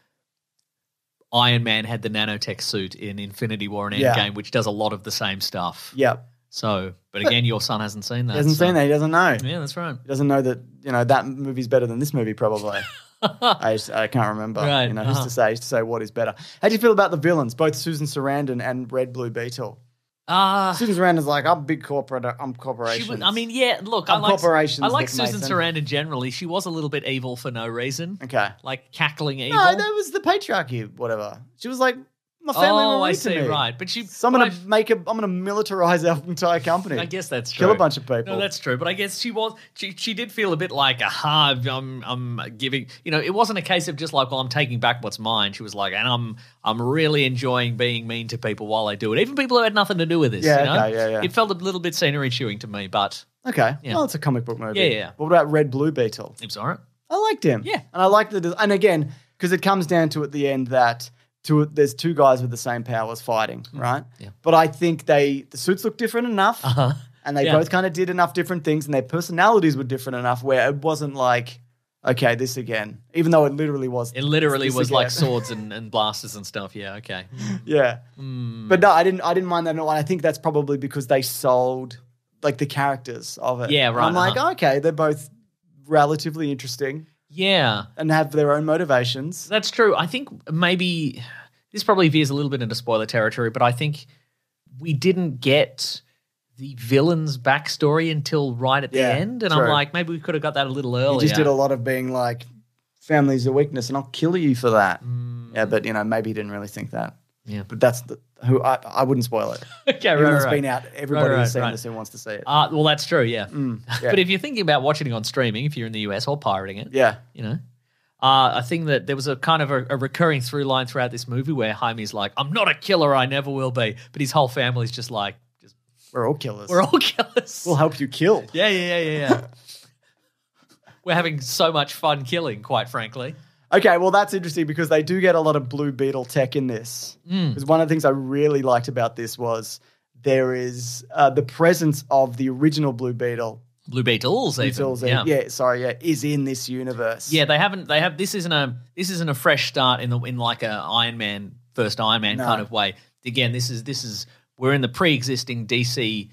[SPEAKER 2] Iron Man had the nanotech suit in Infinity War and
[SPEAKER 3] Yeah.
[SPEAKER 2] Endgame, which does a lot of the same stuff.
[SPEAKER 3] Yep.
[SPEAKER 2] So, but again, your son hasn't seen that.
[SPEAKER 3] He hasn't
[SPEAKER 2] so-
[SPEAKER 3] seen that. He doesn't know.
[SPEAKER 2] Yeah, that's right.
[SPEAKER 3] He doesn't know that you know that movie's better than this movie. Probably. I just, I can't remember.
[SPEAKER 2] Right,
[SPEAKER 3] You know, who's
[SPEAKER 2] uh-huh.
[SPEAKER 3] to say? Who's to say what is better? How do you feel about the villains, both Susan Sarandon and Red Blue Beetle?
[SPEAKER 2] Uh,
[SPEAKER 3] Susan Sarandon's like, I'm big corporate. I'm
[SPEAKER 2] she was, I mean, yeah. Look, I
[SPEAKER 3] I'm
[SPEAKER 2] like
[SPEAKER 3] corporations,
[SPEAKER 2] I like
[SPEAKER 3] Nick
[SPEAKER 2] Susan
[SPEAKER 3] Mason.
[SPEAKER 2] Sarandon generally. She was a little bit evil for no reason,
[SPEAKER 3] okay.
[SPEAKER 2] like cackling evil.
[SPEAKER 3] No, that was the patriarchy. Whatever. She was like, my family.
[SPEAKER 2] oh,
[SPEAKER 3] were
[SPEAKER 2] I
[SPEAKER 3] rude to
[SPEAKER 2] see.
[SPEAKER 3] me.
[SPEAKER 2] Right, but she.
[SPEAKER 3] So I'm
[SPEAKER 2] but
[SPEAKER 3] gonna
[SPEAKER 2] I-
[SPEAKER 3] make a. I'm gonna militarize our entire company.
[SPEAKER 2] I guess that's true.
[SPEAKER 3] Kill a bunch of people.
[SPEAKER 2] No, that's true. But I guess she was. She, she did feel a bit like, aha, I'm I'm giving. You know, it wasn't a case of just like, well, I'm taking back what's mine. She was like, and I'm I'm really enjoying being mean to people while I do it, even people who had nothing to do with this.
[SPEAKER 3] Yeah,
[SPEAKER 2] you know?
[SPEAKER 3] okay, yeah, yeah.
[SPEAKER 2] It felt a little bit scenery chewing to me, but
[SPEAKER 3] Okay.
[SPEAKER 2] Yeah.
[SPEAKER 3] Well, it's a comic book movie.
[SPEAKER 2] Yeah, yeah, yeah.
[SPEAKER 3] What about Red Blue Beetle?
[SPEAKER 2] it was all right.
[SPEAKER 3] I liked him.
[SPEAKER 2] Yeah.
[SPEAKER 3] And I liked the and again because it comes down to at the end that two there's two guys with the same powers fighting, right?
[SPEAKER 2] Mm-hmm. Yeah.
[SPEAKER 3] But I think they the suits look different enough,
[SPEAKER 2] Uh-huh.
[SPEAKER 3] and they
[SPEAKER 2] Yeah.
[SPEAKER 3] both kind of did enough different things, and their personalities were different enough where it wasn't like okay this again, even though it literally was.
[SPEAKER 2] It literally was like swords and, and blasters and stuff. Yeah, okay.
[SPEAKER 3] yeah.
[SPEAKER 2] Hmm.
[SPEAKER 3] But no, I didn't. I didn't mind that at all. And I think that's probably because they sold like the characters of it.
[SPEAKER 2] Yeah, right,
[SPEAKER 3] I'm like,
[SPEAKER 2] uh-huh.
[SPEAKER 3] okay, they're both relatively interesting
[SPEAKER 2] Yeah,
[SPEAKER 3] and have their own motivations.
[SPEAKER 2] That's true. I think maybe this probably veers a little bit into spoiler territory, but I think we didn't get the villain's backstory until right at the end, and
[SPEAKER 3] true.
[SPEAKER 2] I'm like, maybe we could have got that a little
[SPEAKER 3] You
[SPEAKER 2] earlier.
[SPEAKER 3] just did a lot of being like, family's a weakness, and I'll kill you for that.
[SPEAKER 2] Mm.
[SPEAKER 3] Yeah, but you know, maybe he didn't really think that.
[SPEAKER 2] Yeah.
[SPEAKER 3] But that's the who I, I wouldn't spoil it.
[SPEAKER 2] okay, right,
[SPEAKER 3] Everyone's
[SPEAKER 2] right.
[SPEAKER 3] been out. Everybody
[SPEAKER 2] Right,
[SPEAKER 3] who's
[SPEAKER 2] right,
[SPEAKER 3] seen
[SPEAKER 2] right.
[SPEAKER 3] this who wants to see it.
[SPEAKER 2] Uh, well, that's true. Yeah.
[SPEAKER 3] yeah.
[SPEAKER 2] But if you're thinking about watching it on streaming, if you're in the US or pirating it,
[SPEAKER 3] yeah,
[SPEAKER 2] you know. Uh, I think that there was a kind of a, a recurring through line throughout this movie where Jaime's like, "I'm not a killer, I never will be," but his whole family's just like, just,
[SPEAKER 3] we're all killers.
[SPEAKER 2] "We're all killers."
[SPEAKER 3] we'll help you kill.
[SPEAKER 2] Yeah, yeah, yeah, yeah, yeah. We're having so much fun killing, quite frankly.
[SPEAKER 3] Okay, well, that's interesting because they do get a lot of Blue Beetle tech in this.
[SPEAKER 2] Hmm.
[SPEAKER 3] Because one of the things I really liked about this was there is uh, the presence of the original Blue Beetle.
[SPEAKER 2] Blue Beetles, even.
[SPEAKER 3] Beetles,
[SPEAKER 2] yeah.
[SPEAKER 3] yeah, sorry, yeah, is in this universe.
[SPEAKER 2] Yeah, they haven't. They have. This isn't a. This isn't a fresh start in the in like a Iron Man first Iron Man
[SPEAKER 3] No.
[SPEAKER 2] kind of way. Again, this is this is we're in the pre-existing DC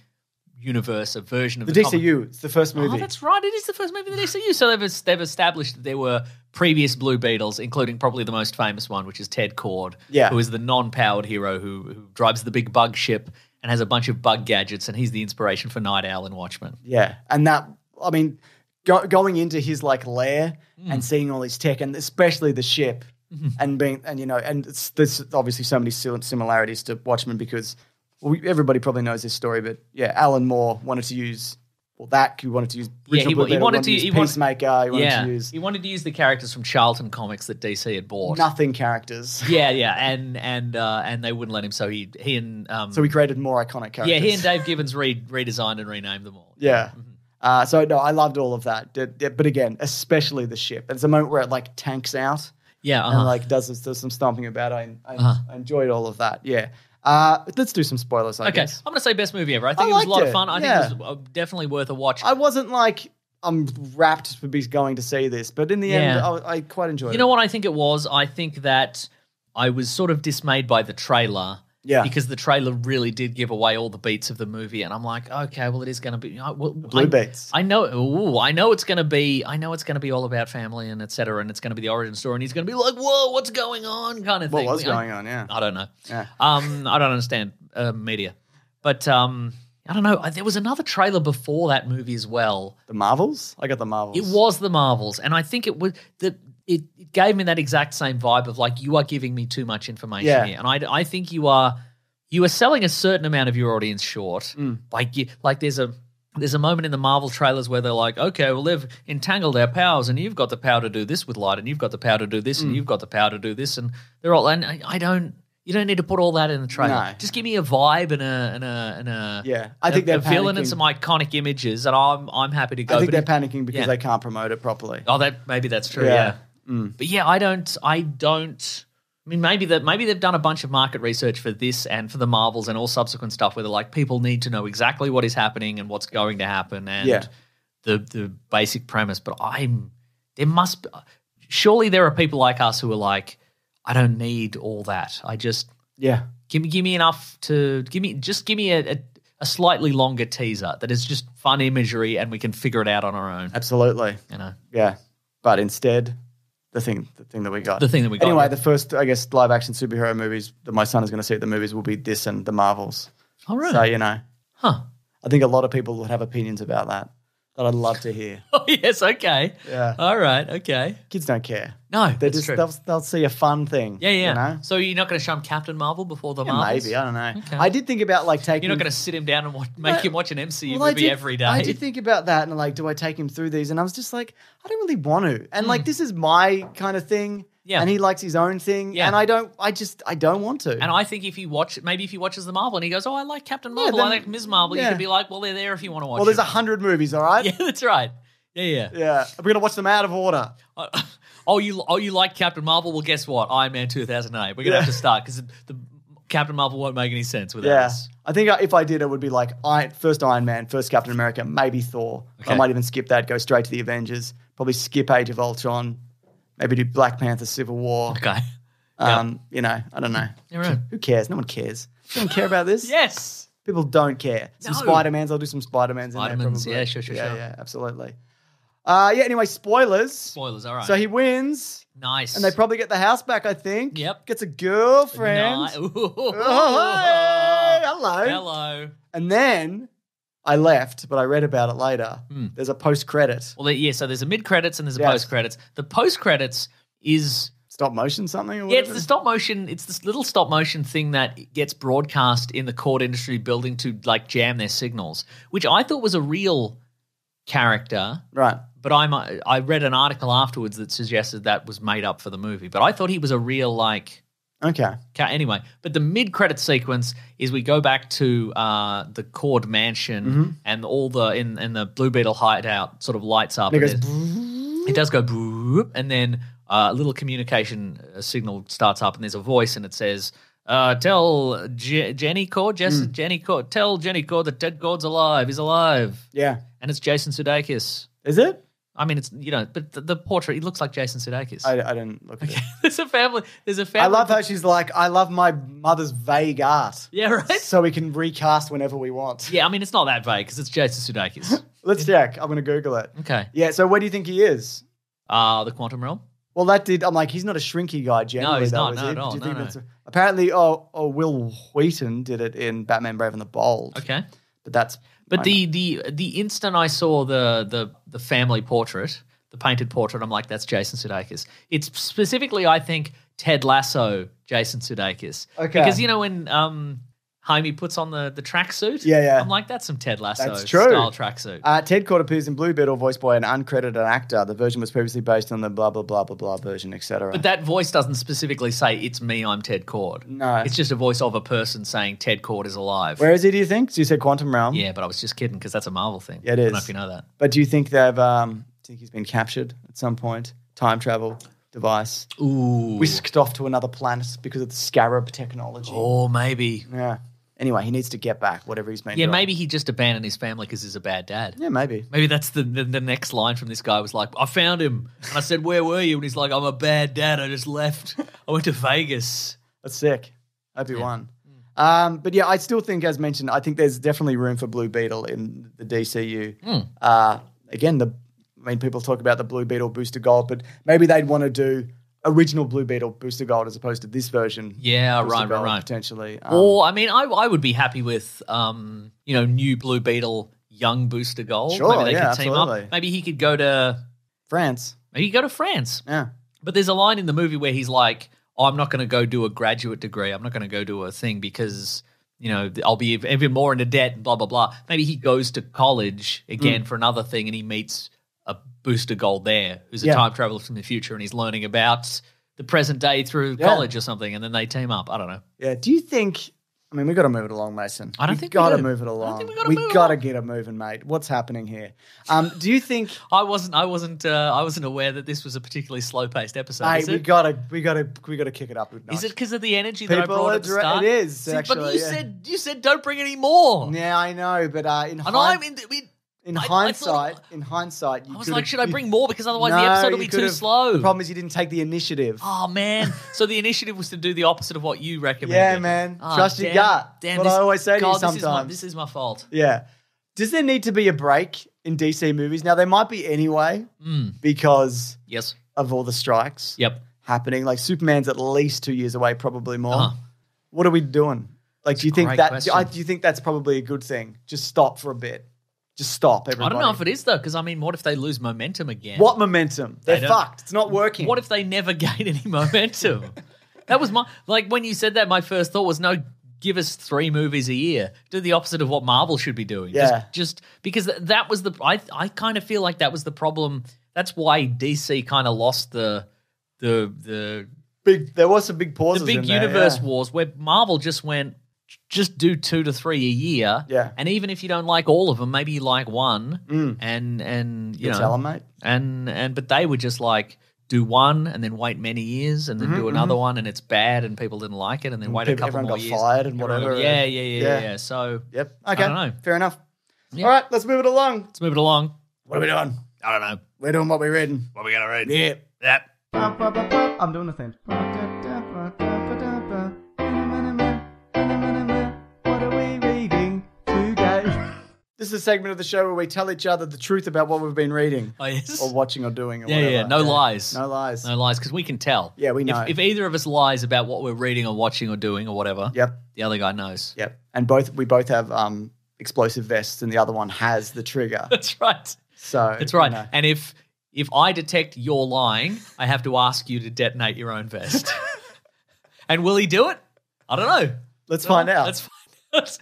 [SPEAKER 2] universe, a version of
[SPEAKER 3] the
[SPEAKER 2] the,
[SPEAKER 3] DCU. It's the first movie.
[SPEAKER 2] Oh, that's right. It is the first movie in the DCU. So they've they've established that there were previous Blue Beetles, including probably the most famous one, which is Ted Kord,
[SPEAKER 3] Yeah.
[SPEAKER 2] who is the non-powered hero who who drives the big bug ship and has a bunch of bug gadgets, and he's the inspiration for Nite Owl and Watchmen.
[SPEAKER 3] Yeah, and that I mean, go, going into his like lair
[SPEAKER 2] Hmm.
[SPEAKER 3] and seeing all his tech, and especially the ship,
[SPEAKER 2] Mm-hmm.
[SPEAKER 3] and being and you know, and it's, there's obviously so many similarities to Watchmen because well, we, everybody probably knows this story, but yeah, Alan Moore wanted to use well that he wanted to use
[SPEAKER 2] Yeah, he
[SPEAKER 3] Blue
[SPEAKER 2] he
[SPEAKER 3] Beetle,
[SPEAKER 2] wanted to-
[SPEAKER 3] use
[SPEAKER 2] he wanted-
[SPEAKER 3] Peacemaker, he wanted
[SPEAKER 2] yeah,
[SPEAKER 3] to use
[SPEAKER 2] he wanted to use the characters from Charlton Comics that DC had bought.
[SPEAKER 3] nothing characters,
[SPEAKER 2] Yeah, yeah, and and uh, and they wouldn't let him, so he he and um,
[SPEAKER 3] so he created more iconic characters.
[SPEAKER 2] yeah, he and Dave Gibbons re- redesigned and renamed them all.
[SPEAKER 3] Yeah.
[SPEAKER 2] Mm-hmm.
[SPEAKER 3] Uh, so no, I loved all of that. But again, especially the ship. There's a moment where it like tanks out
[SPEAKER 2] yeah,
[SPEAKER 3] and
[SPEAKER 2] uh-huh.
[SPEAKER 3] like does, does some stomping about. I, I,
[SPEAKER 2] Uh-huh.
[SPEAKER 3] I enjoyed all of that. Yeah. Uh, let's do some spoilers. I
[SPEAKER 2] okay.
[SPEAKER 3] guess.
[SPEAKER 2] I'm gonna say best movie ever. I think
[SPEAKER 3] I
[SPEAKER 2] it was a lot
[SPEAKER 3] it,
[SPEAKER 2] of fun. I
[SPEAKER 3] yeah.
[SPEAKER 2] think it was uh, definitely worth a watch.
[SPEAKER 3] I wasn't like I'm wrapped for be going to see this, but in the end, I, I quite enjoyed it.
[SPEAKER 2] You
[SPEAKER 3] it.
[SPEAKER 2] know what I think it was? I think that I was sort of dismayed by the trailer.
[SPEAKER 3] Yeah.
[SPEAKER 2] Because the trailer really did give away all the beats of the movie, and I'm like, okay, well, it is going to be I, well,
[SPEAKER 3] Blue
[SPEAKER 2] I,
[SPEAKER 3] beats.
[SPEAKER 2] I know, ooh, I know it's going to be, I know it's going to be all about family and etc. And it's going to be the origin story, and he's going to be like, whoa, what's going on, kind of
[SPEAKER 3] What
[SPEAKER 2] thing.
[SPEAKER 3] was
[SPEAKER 2] I-
[SPEAKER 3] going on? Yeah.
[SPEAKER 2] I don't know.
[SPEAKER 3] Yeah.
[SPEAKER 2] Um, I don't understand uh, media, but um, I don't know. I- There was another trailer before that movie as well.
[SPEAKER 3] The Marvels. I got the Marvels.
[SPEAKER 2] It was the Marvels, and I think it was the it, it gave me that exact same vibe of like you are giving me too much information
[SPEAKER 3] Yeah.
[SPEAKER 2] here, and I I think you are you are selling a certain amount of your audience short.
[SPEAKER 3] Mm.
[SPEAKER 2] Like you, like there's a there's a moment in the Marvel trailers where they're like, okay, well they've entangled our powers, and you've got the power to do this with light, and you've got the power to do this,
[SPEAKER 3] Mm.
[SPEAKER 2] and you've got the power to do this, and they're all and I, I don't. You don't need to put all that in the trailer.
[SPEAKER 3] No.
[SPEAKER 2] Just give me a vibe and a and a and a
[SPEAKER 3] Yeah, I think they're
[SPEAKER 2] a villain and
[SPEAKER 3] panicking.
[SPEAKER 2] some iconic images, and I'm I'm happy to go.
[SPEAKER 3] I think
[SPEAKER 2] but
[SPEAKER 3] they're panicking because
[SPEAKER 2] yeah.
[SPEAKER 3] they can't promote it properly.
[SPEAKER 2] Oh, that maybe that's true.
[SPEAKER 3] Yeah.
[SPEAKER 2] Yeah.
[SPEAKER 3] Mm.
[SPEAKER 2] But yeah, I don't. I don't. I mean, maybe that maybe they've done a bunch of market research for this and for the Marvels and all subsequent stuff, where they're like, people need to know exactly what is happening and what's going to happen and
[SPEAKER 3] Yeah.
[SPEAKER 2] the the basic premise. But I'm there must be, surely there are people like us who are like, I don't need all that. I just
[SPEAKER 3] Yeah.
[SPEAKER 2] give me give me enough to give me just give me a, a, a slightly longer teaser that is just fun imagery and we can figure it out on our own.
[SPEAKER 3] Absolutely.
[SPEAKER 2] You know,
[SPEAKER 3] Yeah. But instead, the thing the thing that we got.
[SPEAKER 2] the thing that we got.
[SPEAKER 3] Anyway, the first, I guess, live action superhero movies that my son is going to see at the movies will be this and the Marvels.
[SPEAKER 2] Oh, all right,
[SPEAKER 3] So, you know,
[SPEAKER 2] huh?
[SPEAKER 3] I think a lot of people would have opinions about that that I'd love to hear.
[SPEAKER 2] Oh yes, okay.
[SPEAKER 3] Yeah.
[SPEAKER 2] All right, okay.
[SPEAKER 3] Kids don't care.
[SPEAKER 2] No,
[SPEAKER 3] They just
[SPEAKER 2] true.
[SPEAKER 3] they'll, they'll see a fun thing.
[SPEAKER 2] yeah, yeah.
[SPEAKER 3] You know?
[SPEAKER 2] So you're not going to show him Captain Marvel before the
[SPEAKER 3] Yeah,
[SPEAKER 2] Marvels?
[SPEAKER 3] maybe I don't know.
[SPEAKER 2] Okay.
[SPEAKER 3] I did think about like taking.
[SPEAKER 2] You're not going to sit him down and watch, make him watch an MCU
[SPEAKER 3] Well,
[SPEAKER 2] movie
[SPEAKER 3] did-
[SPEAKER 2] every day.
[SPEAKER 3] I did think about that and like, do I take him through these? And I was just like, I don't really want to. And
[SPEAKER 2] Hmm.
[SPEAKER 3] like, this is my kind of thing.
[SPEAKER 2] Yeah.
[SPEAKER 3] And he likes his own thing.
[SPEAKER 2] Yeah.
[SPEAKER 3] And I don't. I just. I don't want to.
[SPEAKER 2] and I think if he watch, maybe if he watches the Marvel and he goes, "Oh, I like Captain
[SPEAKER 3] Yeah,
[SPEAKER 2] Marvel, I like Ms. Marvel," you
[SPEAKER 3] yeah.
[SPEAKER 2] could be like, "Well, they're there if you want to watch."
[SPEAKER 3] well, there's a hundred movies. All right.
[SPEAKER 2] Yeah, that's right. Yeah, yeah.
[SPEAKER 3] Yeah. We're gonna watch them out of order.
[SPEAKER 2] Oh, you oh you like Captain Marvel? Well, guess what? Iron Man 2008. We're gonna
[SPEAKER 3] Yeah.
[SPEAKER 2] have to start because the Captain Marvel won't make any sense without
[SPEAKER 3] Yeah.
[SPEAKER 2] us.
[SPEAKER 3] I think if I did, it would be like I, first Iron Man, first Captain America, maybe Thor.
[SPEAKER 2] Okay.
[SPEAKER 3] I might even skip that, go straight to the Avengers. Probably skip Age of Ultron. Maybe do Black Panther, Civil War.
[SPEAKER 2] Okay.
[SPEAKER 3] Um, you know, I don't know.
[SPEAKER 2] Right.
[SPEAKER 3] Who cares? No one cares. You don't care about this.
[SPEAKER 2] Yes.
[SPEAKER 3] People don't care. Some
[SPEAKER 2] No.
[SPEAKER 3] Spider Mans. I'll do some Spider Mans in there. Probably.
[SPEAKER 2] yeah, sure, sure,
[SPEAKER 3] yeah,
[SPEAKER 2] sure.
[SPEAKER 3] Yeah, absolutely. Uh, yeah. Anyway, spoilers.
[SPEAKER 2] Spoilers. All right.
[SPEAKER 3] So he wins,
[SPEAKER 2] nice.
[SPEAKER 3] and they probably get the house back. I think.
[SPEAKER 2] Yep.
[SPEAKER 3] Gets a girlfriend.
[SPEAKER 2] Ni-
[SPEAKER 3] Oh, hey, hello.
[SPEAKER 2] Hello.
[SPEAKER 3] And then I left, but I read about it later.
[SPEAKER 2] Hmm.
[SPEAKER 3] There's a post credit
[SPEAKER 2] Well, yeah. So there's a mid credits and there's a
[SPEAKER 3] Yes.
[SPEAKER 2] post credits. The post credits is
[SPEAKER 3] stop motion something. Or
[SPEAKER 2] Yeah, it's the stop motion. It's this little stop motion thing that gets broadcast in the Kord industry building to like jam their signals, which I thought was a real character.
[SPEAKER 3] right.
[SPEAKER 2] But I'm I read an article afterwards that suggested that was made up for the movie. But I thought he was a real like.
[SPEAKER 3] Okay.
[SPEAKER 2] ca- Anyway, but the mid-credit sequence is we go back to uh, the Kord Mansion
[SPEAKER 3] Mm-hmm.
[SPEAKER 2] and all the in, in the Blue Beetle hideout sort of lights up.
[SPEAKER 3] And it
[SPEAKER 2] and
[SPEAKER 3] goes.
[SPEAKER 2] it does go boop, and then uh, a little communication uh, signal starts up, and there's a voice, and it says, uh, "Tell Je- Jenny Kord, Jess,
[SPEAKER 3] Hmm.
[SPEAKER 2] Jenny Kord, tell Jenny Kord that Ted Kord's alive. He's alive."
[SPEAKER 3] Yeah.
[SPEAKER 2] And it's Jason Sudeikis.
[SPEAKER 3] Is it?
[SPEAKER 2] I mean, it's you know, but the, the portrait he looks like Jason Sudeikis.
[SPEAKER 3] I, I didn't look at it.
[SPEAKER 2] there's a family. There's a family.
[SPEAKER 3] I love how she's like, I love my mother's vague art.
[SPEAKER 2] Yeah, right.
[SPEAKER 3] So we can recast whenever we want.
[SPEAKER 2] Yeah, I mean, it's not that vague because it's Jason Sudeikis.
[SPEAKER 3] Let's check. I'm going to Google it.
[SPEAKER 2] okay.
[SPEAKER 3] Yeah. So where do you think he is?
[SPEAKER 2] Uh the Quantum Realm.
[SPEAKER 3] Well, that did. I'm like, he's not a shrinky guy generally.
[SPEAKER 2] no, he's
[SPEAKER 3] though,
[SPEAKER 2] not, no,
[SPEAKER 3] he?
[SPEAKER 2] at all,
[SPEAKER 3] Do you
[SPEAKER 2] no,
[SPEAKER 3] think
[SPEAKER 2] no.
[SPEAKER 3] that's apparently? Oh, oh, Wil Wheaton did it in Batman: Brave and the Bold.
[SPEAKER 2] Okay.
[SPEAKER 3] but that's.
[SPEAKER 2] But the the the instant I saw the the the family portrait, the painted portrait, I'm like, that's Jason Sudeikis. It's specifically, I think, Ted Lasso, Jason Sudeikis.
[SPEAKER 3] Okay.
[SPEAKER 2] Because you know when um Jaime puts on the the tracksuit,
[SPEAKER 3] Yeah, yeah.
[SPEAKER 2] I'm like, that's some Ted Lasso
[SPEAKER 3] That's true.
[SPEAKER 2] style tracksuit.
[SPEAKER 3] Uh, Ted Kord appears in Blue Beetle, voiced by an uncredited actor. The version was previously based on the blah blah blah blah blah version, etc.
[SPEAKER 2] but that voice doesn't specifically say it's me, I'm Ted Kord.
[SPEAKER 3] No.
[SPEAKER 2] it's just a voice of a person saying Ted Kord is alive.
[SPEAKER 3] Where is he? Do you think? So you said Quantum Realm.
[SPEAKER 2] yeah, but I was just kidding because that's a Marvel thing.
[SPEAKER 3] Yeah, it
[SPEAKER 2] I don't know
[SPEAKER 3] is.
[SPEAKER 2] if you know that.
[SPEAKER 3] But do you think they've? Um, do you think he's been captured at some point? Time travel device
[SPEAKER 2] Ooh.
[SPEAKER 3] whisked off to another planet because of the scarab technology.
[SPEAKER 2] Or maybe.
[SPEAKER 3] Yeah. Anyway, he needs to get back whatever he's been.
[SPEAKER 2] Yeah,
[SPEAKER 3] doing.
[SPEAKER 2] maybe he just abandoned his family because he's a bad dad.
[SPEAKER 3] Yeah, maybe.
[SPEAKER 2] Maybe that's the, the the next line from this guy was like, I found him. And I said, Where were you? And he's like, I'm a bad dad. I just left. I went to Vegas.
[SPEAKER 3] That's sick. Hope he won. Um, but yeah, I still think, as mentioned, I think there's definitely room for Blue Beetle in the DCU.
[SPEAKER 2] Hmm.
[SPEAKER 3] Uh, again, the I mean, people talk about the Blue Beetle Booster Gold, but maybe they'd want to do original Blue Beetle Booster Gold as opposed to this version.
[SPEAKER 2] Yeah,
[SPEAKER 3] Booster
[SPEAKER 2] right, right,
[SPEAKER 3] Gold,
[SPEAKER 2] right.
[SPEAKER 3] Potentially. Um,
[SPEAKER 2] Or I mean, I I would be happy with um, you know, new Blue Beetle, young Booster Gold.
[SPEAKER 3] Sure,
[SPEAKER 2] maybe they
[SPEAKER 3] yeah,
[SPEAKER 2] could team
[SPEAKER 3] absolutely.
[SPEAKER 2] up. Maybe he could go to
[SPEAKER 3] France.
[SPEAKER 2] maybe he could go to France.
[SPEAKER 3] Yeah.
[SPEAKER 2] But there's a line in the movie where he's like, oh, I'm not going to go do a graduate degree. I'm not going to go do a thing because, you know, I'll be even more into debt and blah, blah, blah. Maybe he goes to college again for another thing and he meets a booster gold there who's a
[SPEAKER 3] Yeah.
[SPEAKER 2] time traveler from the future and he's learning about the present day through
[SPEAKER 3] Yeah.
[SPEAKER 2] college or something and then they team up. I don't know.
[SPEAKER 3] Yeah. Do you think? I mean, we got to move it along, Mason.
[SPEAKER 2] I don't
[SPEAKER 3] we
[SPEAKER 2] think we
[SPEAKER 3] got to move it along.
[SPEAKER 2] we gotta
[SPEAKER 3] we
[SPEAKER 2] move
[SPEAKER 3] got to get it moving, mate. What's happening here? Um, do you think?
[SPEAKER 2] I wasn't. I wasn't. Uh, I wasn't aware that this was a particularly slow-paced episode.
[SPEAKER 3] Hey, we
[SPEAKER 2] it?
[SPEAKER 3] gotta, we gotta, we gotta kick it up. a
[SPEAKER 2] Is it because of the energy that I brought at the start?
[SPEAKER 3] it is,
[SPEAKER 2] See, but you
[SPEAKER 3] yeah.
[SPEAKER 2] said you said don't bring any more.
[SPEAKER 3] Yeah, I know, but uh, in
[SPEAKER 2] And
[SPEAKER 3] hind-
[SPEAKER 2] I'm in. We,
[SPEAKER 3] In
[SPEAKER 2] I- I thought-
[SPEAKER 3] hindsight, in hindsight, you
[SPEAKER 2] I was
[SPEAKER 3] could've-
[SPEAKER 2] like, should I
[SPEAKER 3] you-
[SPEAKER 2] bring more because otherwise the
[SPEAKER 3] No,
[SPEAKER 2] episode will
[SPEAKER 3] you
[SPEAKER 2] be too
[SPEAKER 3] could've-
[SPEAKER 2] slow.
[SPEAKER 3] The problem is you didn't take the initiative.
[SPEAKER 2] Oh man! So the initiative was to do the opposite of what you recommended.
[SPEAKER 3] Yeah, man.
[SPEAKER 2] Oh,
[SPEAKER 3] Trust your
[SPEAKER 2] damn-
[SPEAKER 3] gut.
[SPEAKER 2] Damn,
[SPEAKER 3] What I always say to you
[SPEAKER 2] God, this is my-
[SPEAKER 3] sometimes.
[SPEAKER 2] This is my fault.
[SPEAKER 3] Yeah. Does there need to be a break in DC movies? Now there might be anyway
[SPEAKER 2] Hmm.
[SPEAKER 3] because
[SPEAKER 2] Yes.
[SPEAKER 3] of all the strikes
[SPEAKER 2] Yep.
[SPEAKER 3] happening. Like Superman's at least two years away, probably more.
[SPEAKER 2] Uh-huh.
[SPEAKER 3] What are we doing? Like, do you think
[SPEAKER 2] great
[SPEAKER 3] that?
[SPEAKER 2] question.
[SPEAKER 3] I, do you think that's probably a good thing? Just stop for a bit. Just stop. Everybody.
[SPEAKER 2] I don't know if it is though, because I mean, what if they lose momentum again?
[SPEAKER 3] What momentum? They're
[SPEAKER 2] They don't-
[SPEAKER 3] fucked. It's not working.
[SPEAKER 2] What if they never gain any momentum? that was my like when you said that. My first thought was no. Give us three movies a year. Do the opposite of what Marvel should be doing.
[SPEAKER 3] Yeah.
[SPEAKER 2] Just, just because th- that was the. I I kind of feel like that was the problem. That's why DC kind of lost the the the
[SPEAKER 3] big? There was some big pauses.
[SPEAKER 2] the big
[SPEAKER 3] in there,
[SPEAKER 2] universe
[SPEAKER 3] yeah.
[SPEAKER 2] wars where Marvel just went just do two to three a year.
[SPEAKER 3] Yeah.
[SPEAKER 2] And even if you don't like all of them, maybe you like one. And and you
[SPEAKER 3] You
[SPEAKER 2] know
[SPEAKER 3] tell 'em, mate.
[SPEAKER 2] and and but they were just like do one and then wait many years and then do another one and it's bad and people didn't like it and then wait a
[SPEAKER 3] Mm-hmm,
[SPEAKER 2] couple more
[SPEAKER 3] got
[SPEAKER 2] years.
[SPEAKER 3] fired and
[SPEAKER 2] Everyone
[SPEAKER 3] whatever.
[SPEAKER 2] got- yeah, yeah, yeah,
[SPEAKER 3] Yeah.
[SPEAKER 2] yeah, yeah. So
[SPEAKER 3] Yep. Okay.
[SPEAKER 2] don't know.
[SPEAKER 3] Fair enough.
[SPEAKER 2] Yeah.
[SPEAKER 3] All right. Let's move it along.
[SPEAKER 2] let's move it along.
[SPEAKER 3] What are we doing?
[SPEAKER 2] I don't know.
[SPEAKER 3] We're doing what we're reading.
[SPEAKER 2] What are we gonna read?
[SPEAKER 3] Yeah.
[SPEAKER 2] Yep.
[SPEAKER 3] I'm doing the thing. This is a segment of the show where we tell each other the truth about what we've been reading
[SPEAKER 2] Oh yes.
[SPEAKER 3] or watching or doing. Or
[SPEAKER 2] Yeah,
[SPEAKER 3] whatever.
[SPEAKER 2] yeah, no lies.
[SPEAKER 3] No lies.
[SPEAKER 2] No lies, because we can tell.
[SPEAKER 3] Yeah, we know.
[SPEAKER 2] If, if either of us lies about what we're reading or watching or doing or whatever,
[SPEAKER 3] Yep.
[SPEAKER 2] the other guy knows.
[SPEAKER 3] Yep. And both we both have um, explosive vests, and the other one has the trigger.
[SPEAKER 2] That's right.
[SPEAKER 3] So
[SPEAKER 2] That's right.
[SPEAKER 3] you know.
[SPEAKER 2] And if if I detect you're lying, I have to ask you to detonate your own vest. and will he do it? I don't know.
[SPEAKER 3] Let's find out.
[SPEAKER 2] Let's find out.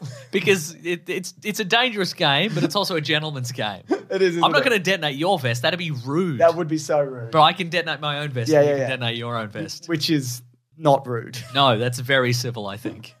[SPEAKER 2] because it, it's it's a dangerous game, but it's also a gentleman's game.
[SPEAKER 3] it is.
[SPEAKER 2] I'm not going to detonate your vest. That'd be rude.
[SPEAKER 3] That would be so rude.
[SPEAKER 2] but I can detonate my own vest.
[SPEAKER 3] Yeah, yeah,
[SPEAKER 2] you can
[SPEAKER 3] yeah.
[SPEAKER 2] detonate your own vest.
[SPEAKER 3] Which is not rude.
[SPEAKER 2] No, that's very civil. I think.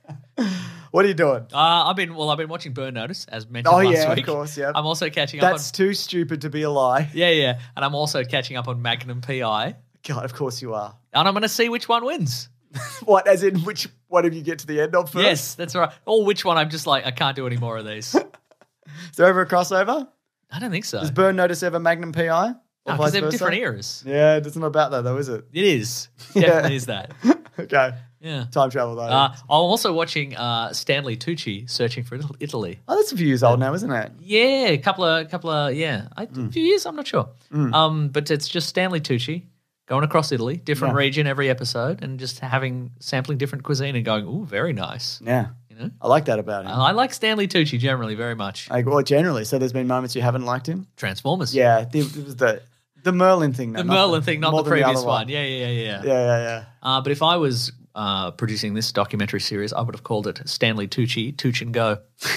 [SPEAKER 3] What are you doing?
[SPEAKER 2] Uh, I've been well. I've been watching Burn Notice as mentioned
[SPEAKER 3] Oh
[SPEAKER 2] last
[SPEAKER 3] yeah,
[SPEAKER 2] week.
[SPEAKER 3] of course. Yeah.
[SPEAKER 2] I'm also catching up
[SPEAKER 3] That's
[SPEAKER 2] on
[SPEAKER 3] too stupid to be a lie.
[SPEAKER 2] yeah, yeah, and I'm also catching up on Magnum PI,
[SPEAKER 3] God, of course you are.
[SPEAKER 2] and I'm going to see which one wins.
[SPEAKER 3] What? As in which one of you get to the end of first?
[SPEAKER 2] Yes, that's right. Or which one? I'm just like I can't do any more of these.
[SPEAKER 3] Is there ever a crossover?
[SPEAKER 2] I don't think so.
[SPEAKER 3] Does Burn Notice ever Magnum PI? Or
[SPEAKER 2] because
[SPEAKER 3] vice
[SPEAKER 2] they're
[SPEAKER 3] versa?
[SPEAKER 2] different eras.
[SPEAKER 3] Yeah, it's not about that though, is it?
[SPEAKER 2] It is
[SPEAKER 3] Yeah.
[SPEAKER 2] definitely is that.
[SPEAKER 3] okay.
[SPEAKER 2] Yeah.
[SPEAKER 3] Time travel though.
[SPEAKER 2] Uh, I'm also watching uh, Stanley Tucci searching for Italy.
[SPEAKER 3] oh, that's a few years old now, isn't it?
[SPEAKER 2] Yeah, a couple of couple of yeah, I,
[SPEAKER 3] Mm.
[SPEAKER 2] a few years. I'm not sure. Um, but it's just Stanley Tucci going across Italy, different
[SPEAKER 3] Yeah.
[SPEAKER 2] region every episode, and just having sampling different cuisine and going, ooh, very nice.
[SPEAKER 3] Yeah.
[SPEAKER 2] You know,
[SPEAKER 3] I like that about him.
[SPEAKER 2] I like Stanley Tucci generally very much.
[SPEAKER 3] Like, well, generally. So there's been moments you haven't liked him?
[SPEAKER 2] Transformers.
[SPEAKER 3] Yeah. The, it was the the Merlin thing.
[SPEAKER 2] The
[SPEAKER 3] though, not
[SPEAKER 2] Merlin thing, not the previous
[SPEAKER 3] other
[SPEAKER 2] one. Yeah, yeah, yeah, yeah.
[SPEAKER 3] Yeah, yeah, yeah.
[SPEAKER 2] Uh, but if I was uh, producing this documentary series, I would have called it Stanley Tucci, Tucci and Go.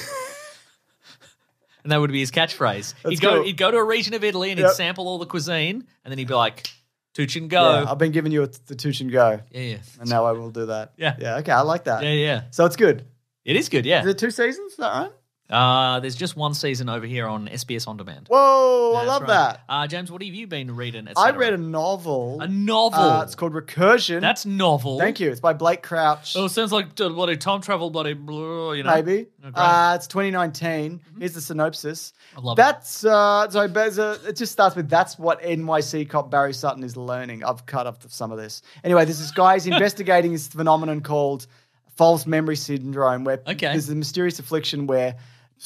[SPEAKER 2] and that would be his catchphrase.
[SPEAKER 3] That's
[SPEAKER 2] he'd go
[SPEAKER 3] cool.
[SPEAKER 2] he'd go to a region of Italy and
[SPEAKER 3] Yep.
[SPEAKER 2] he'd sample all the cuisine, and then he'd be like, Tucci and Go.
[SPEAKER 3] Yeah, I've been giving you a, the touch and go,
[SPEAKER 2] Yeah, yeah.
[SPEAKER 3] and now I will do that.
[SPEAKER 2] Yeah.
[SPEAKER 3] Yeah, okay, I like that.
[SPEAKER 2] Yeah, yeah.
[SPEAKER 3] So it's good.
[SPEAKER 2] It is good, Yeah.
[SPEAKER 3] Is it two seasons? Is that right?
[SPEAKER 2] Uh, there's just one season over here on SBS On Demand.
[SPEAKER 3] Whoa, I
[SPEAKER 2] That's
[SPEAKER 3] love
[SPEAKER 2] right.
[SPEAKER 3] that.
[SPEAKER 2] Uh, James, what have you been reading? et
[SPEAKER 3] I
[SPEAKER 2] cetera?
[SPEAKER 3] read a novel.
[SPEAKER 2] a novel.
[SPEAKER 3] Uh, it's called Recursion.
[SPEAKER 2] That's novel.
[SPEAKER 3] Thank you. It's by Blake Crouch.
[SPEAKER 2] Oh, it sounds like uh, bloody time travel, bloody, blah, you know.
[SPEAKER 3] Maybe.
[SPEAKER 2] Oh, great.
[SPEAKER 3] Uh, it's 2019. Here's the synopsis.
[SPEAKER 2] I love it.
[SPEAKER 3] That's uh, so. there's a- It just starts with that's what NYC cop Barry Sutton is learning. I've cut off some of this. Anyway, there's this guy who's investigating this phenomenon called false memory syndrome, where
[SPEAKER 2] Okay.
[SPEAKER 3] there's a mysterious affliction where,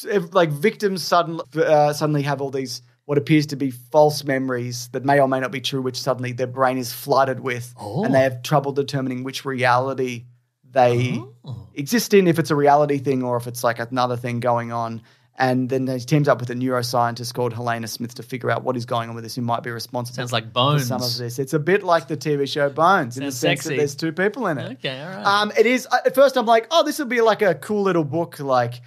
[SPEAKER 3] if, like, victims suddenly uh, suddenly have all these what appears to be false memories that may or may not be true, which suddenly their brain is flooded with,
[SPEAKER 2] Oh.
[SPEAKER 3] and they have trouble determining which reality they
[SPEAKER 2] Oh.
[SPEAKER 3] exist in, if it's a reality thing or if it's like another thing going on. And then he teams up with a neuroscientist called Helena Smith to figure out what is going on with this, who might be responsible
[SPEAKER 2] Sounds like
[SPEAKER 3] for
[SPEAKER 2] Bones.
[SPEAKER 3] some of this. It's a bit like the TV show Bones in the sense
[SPEAKER 2] sexy.
[SPEAKER 3] that there's two people in it.
[SPEAKER 2] Okay, all right.
[SPEAKER 3] Um, it is at first I'm like, oh, this will be like a cool little book, like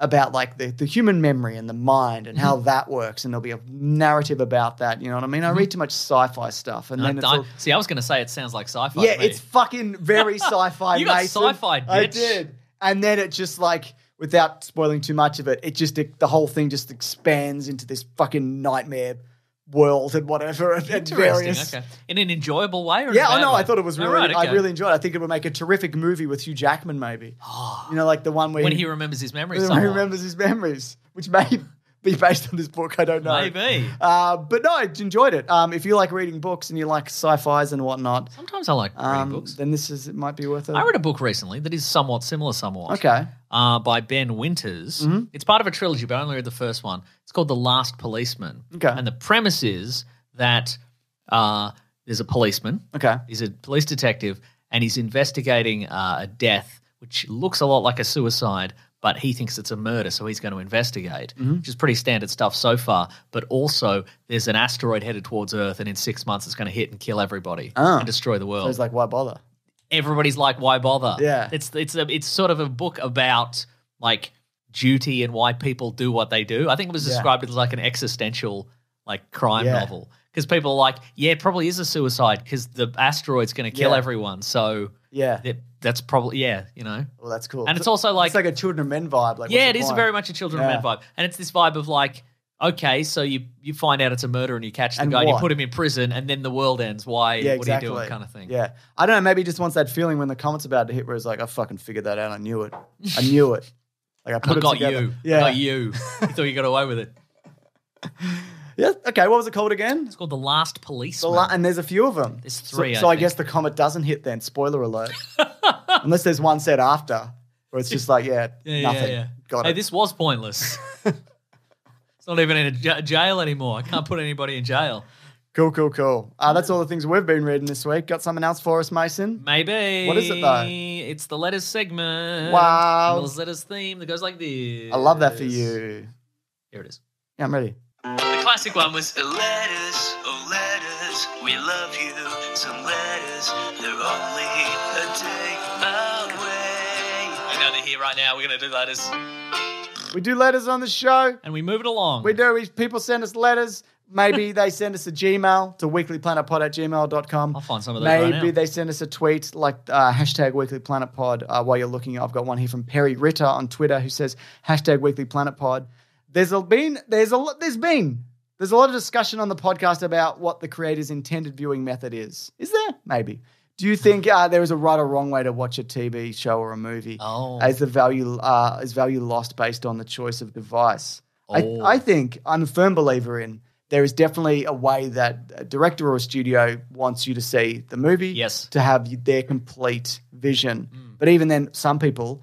[SPEAKER 3] about like the, the human memory and the mind and how
[SPEAKER 2] Mm-hmm.
[SPEAKER 3] that works, and there'll be a narrative about that. You know what I mean? I read too much sci-fi stuff, and
[SPEAKER 2] No,
[SPEAKER 3] then it's all,
[SPEAKER 2] see, I was going to say it sounds like sci-fi.
[SPEAKER 3] yeah, it's fucking very sci-fi.
[SPEAKER 2] You got
[SPEAKER 3] Mason.
[SPEAKER 2] sci-fi,
[SPEAKER 3] I
[SPEAKER 2] bitch.
[SPEAKER 3] did, and then it just like, without spoiling too much of it, it just the whole thing just expands into this fucking nightmare world and whatever. And, and various.
[SPEAKER 2] Okay, in an enjoyable way, or
[SPEAKER 3] Yeah, I
[SPEAKER 2] bad
[SPEAKER 3] know.
[SPEAKER 2] way?
[SPEAKER 3] I thought it was
[SPEAKER 2] Oh,
[SPEAKER 3] really.
[SPEAKER 2] right,
[SPEAKER 3] I really enjoyed. it. I think it would make a terrific movie with Hugh Jackman, maybe. you know, like the one where
[SPEAKER 2] when he remembers his memories.
[SPEAKER 3] when he remembers his memories, which may be based on this book. I don't know.
[SPEAKER 2] Maybe.
[SPEAKER 3] Uh, but no, I enjoyed it. Um, if you like reading books and you like sci-fi's and whatnot,
[SPEAKER 2] Sometimes I like reading
[SPEAKER 3] um,
[SPEAKER 2] books.
[SPEAKER 3] then this is it might be worth it.
[SPEAKER 2] I read a book recently that is somewhat similar, somewhat.
[SPEAKER 3] Okay.
[SPEAKER 2] Uh, by Ben Winters.
[SPEAKER 3] Mm-hmm.
[SPEAKER 2] It's part of a trilogy, but I only read the first one. It's called The Last Policeman.
[SPEAKER 3] Okay.
[SPEAKER 2] And the premise is that uh, there's a policeman.
[SPEAKER 3] Okay.
[SPEAKER 2] He's a police detective, and he's investigating uh, a death which looks a lot like a suicide, but he thinks it's a murder, so he's going to investigate,
[SPEAKER 3] Mm-hmm.
[SPEAKER 2] which is pretty standard stuff so far. But also, there's an asteroid headed towards Earth, and in six months, it's going to hit and kill everybody
[SPEAKER 3] Ah.
[SPEAKER 2] and destroy the world
[SPEAKER 3] So it's like, why bother?
[SPEAKER 2] everybody's like, why bother?
[SPEAKER 3] Yeah.
[SPEAKER 2] It's it's a it's sort of a book about like duty and why people do what they do. I think it was
[SPEAKER 3] Yeah.
[SPEAKER 2] described as like an existential like crime
[SPEAKER 3] Yeah.
[SPEAKER 2] novel because people are like, yeah, it probably is a suicide because the asteroid's going to kill
[SPEAKER 3] Yeah.
[SPEAKER 2] everyone. So
[SPEAKER 3] Yeah.
[SPEAKER 2] that that's probably yeah, you know.
[SPEAKER 3] Well, that's cool.
[SPEAKER 2] And it's also like
[SPEAKER 3] it's like a children of men vibe. Like,
[SPEAKER 2] yeah,
[SPEAKER 3] what's
[SPEAKER 2] it
[SPEAKER 3] the
[SPEAKER 2] is
[SPEAKER 3] point?
[SPEAKER 2] very much a children of
[SPEAKER 3] Yeah.
[SPEAKER 2] men vibe, and it's this vibe of like. Okay, so you you find out it's a murder and you catch the
[SPEAKER 3] And
[SPEAKER 2] guy and you
[SPEAKER 3] what?
[SPEAKER 2] put him in prison and then the world ends. Why?
[SPEAKER 3] Yeah,
[SPEAKER 2] what
[SPEAKER 3] exactly.
[SPEAKER 2] are you doing? Kind of thing.
[SPEAKER 3] Yeah, I don't know. Maybe he just wants that feeling when the comments about to hit, where it's like, I fucking figured that out. I knew it. I knew it. Like I put
[SPEAKER 2] I
[SPEAKER 3] it
[SPEAKER 2] got
[SPEAKER 3] together.
[SPEAKER 2] you.
[SPEAKER 3] Yeah.
[SPEAKER 2] I got you. you thought you got away with it.
[SPEAKER 3] Yeah. Okay. What was it called again?
[SPEAKER 2] It's called The Last
[SPEAKER 3] The
[SPEAKER 2] Policeman.
[SPEAKER 3] la- and there's a few of them.
[SPEAKER 2] There's
[SPEAKER 3] So-
[SPEAKER 2] three, I
[SPEAKER 3] So, I guess the comet doesn't hit then. Spoiler alert. Unless there's one set after, where it's just like, yeah,
[SPEAKER 2] yeah,
[SPEAKER 3] nothing.
[SPEAKER 2] yeah, yeah.
[SPEAKER 3] Got
[SPEAKER 2] hey,
[SPEAKER 3] it.
[SPEAKER 2] this was pointless. it's not even in a j- jail anymore. I can't put anybody in jail.
[SPEAKER 3] Cool, cool, cool. Uh, that's all the things we've been reading this week. Got something else for us, Mason?
[SPEAKER 2] Maybe.
[SPEAKER 3] What is it, though?
[SPEAKER 2] It's the letters segment.
[SPEAKER 3] Wow.
[SPEAKER 2] Will's letters theme that goes like this.
[SPEAKER 3] I love that for you.
[SPEAKER 2] Here it is.
[SPEAKER 3] Yeah, I'm ready.
[SPEAKER 2] The classic one was
[SPEAKER 1] Letters, oh letters, we love you. Some letters, they're only a day away.
[SPEAKER 2] I know they're here right now. We're going to do letters.
[SPEAKER 3] We do letters on the show.
[SPEAKER 2] And we move it along.
[SPEAKER 3] We do. We, people send us letters. Maybe they send us a Gmail to weeklyplanetpod at gmail.com.
[SPEAKER 2] I'll find some of those right
[SPEAKER 3] Maybe
[SPEAKER 2] now.
[SPEAKER 3] they send us a tweet like uh, hashtag weeklyplanetpod uh, while you're looking. I've got one here from Perry Ritter on Twitter who says hashtag weeklyplanetpod. There's a been there's a there's been there's a lot of discussion on the podcast about what the creator's intended viewing method is. Is there? Maybe. Do you think uh, there is a right or wrong way to watch a TV show or a movie?
[SPEAKER 2] Oh.
[SPEAKER 3] Is the value uh, is value lost based on the choice of device?
[SPEAKER 2] Oh.
[SPEAKER 3] I, I think I'm a firm believer in there is definitely a way that a director or a studio wants you to see the movie
[SPEAKER 2] Yes.
[SPEAKER 3] to have their complete vision. But even then, some people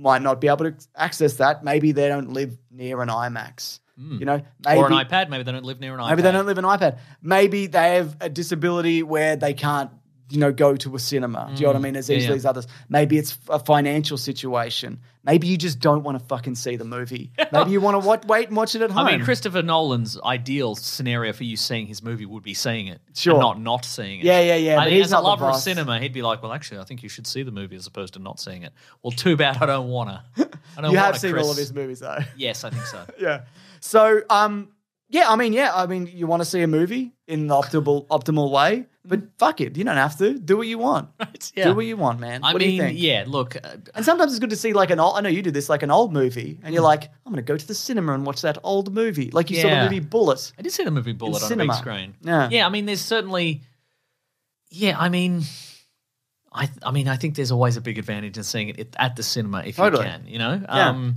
[SPEAKER 3] might not be able to access that. Maybe they don't live near an IMAX. Hmm. You know, maybe,
[SPEAKER 2] or an iPad. Maybe they don't live near an iPad.
[SPEAKER 3] Maybe they don't live an iPad. Maybe they have a disability where they can't, you know, go to a cinema. Do you know what I mean? As
[SPEAKER 2] Mm. Yeah,
[SPEAKER 3] easily
[SPEAKER 2] yeah.
[SPEAKER 3] as others. Maybe it's a financial situation. Maybe you just don't want to fucking see the movie. Maybe you want to wa- wait and watch it at home.
[SPEAKER 2] I mean, Christopher Nolan's ideal scenario for you seeing his movie would be seeing it,
[SPEAKER 3] Sure.
[SPEAKER 2] not not seeing it.
[SPEAKER 3] Yeah, yeah, yeah,
[SPEAKER 2] I,
[SPEAKER 3] he's
[SPEAKER 2] as a lover of cinema, he'd be like, "Well, actually, I think you should see the movie as opposed to not seeing it." Well, too bad I don't wanna. I don't
[SPEAKER 3] you
[SPEAKER 2] wanna,
[SPEAKER 3] have seen
[SPEAKER 2] Chris.
[SPEAKER 3] all of his movies though.
[SPEAKER 2] Yes, I think so.
[SPEAKER 3] yeah. So, um, yeah, I mean, yeah, I mean, you want to see a movie in the optimal optimal way, but fuck it, you don't have to. Do what you want.
[SPEAKER 2] Right, yeah.
[SPEAKER 3] Do what you want, man.
[SPEAKER 2] I
[SPEAKER 3] what
[SPEAKER 2] mean,
[SPEAKER 3] do you think?
[SPEAKER 2] yeah. Look, uh,
[SPEAKER 3] And sometimes it's good to see like an old. I know you do this, like an old movie, and you're like, I'm going to go to the cinema and watch that old movie. Like you saw the
[SPEAKER 2] Yeah.
[SPEAKER 3] movie Bullet.
[SPEAKER 2] I did see the movie Bullet on a
[SPEAKER 3] cinema.
[SPEAKER 2] big screen.
[SPEAKER 3] Yeah.
[SPEAKER 2] yeah. I mean, there's certainly, yeah. I mean, I, I mean, I think there's always a big advantage in seeing it at the cinema if
[SPEAKER 3] Totally.
[SPEAKER 2] you can. You know.
[SPEAKER 3] Yeah.
[SPEAKER 2] Um,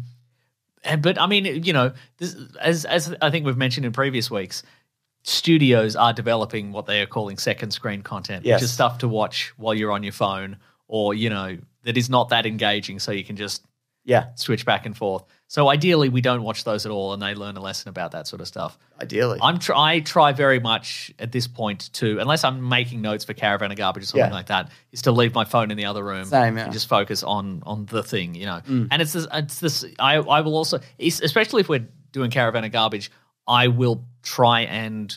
[SPEAKER 2] but I mean, you know, this, as as I think we've mentioned in previous weeks, studios are developing what they are calling second screen content,
[SPEAKER 3] Yes.
[SPEAKER 2] which is stuff to watch while you're on your phone, or you know, that is not that engaging, so you can just
[SPEAKER 3] Yeah,
[SPEAKER 2] switch back and forth. So ideally, we don't watch those at all, and they learn a lesson about that sort of stuff.
[SPEAKER 3] ideally.
[SPEAKER 2] I'm tr- I try very much at this point to, unless I'm making notes for caravan of garbage or something
[SPEAKER 3] Yeah.
[SPEAKER 2] like that, is to leave my phone in the other room
[SPEAKER 3] Same, yeah. Mm.
[SPEAKER 2] and just focus on on the thing, you know. And it's this, it's this. I I will also, especially if we're doing caravan of garbage, I will try and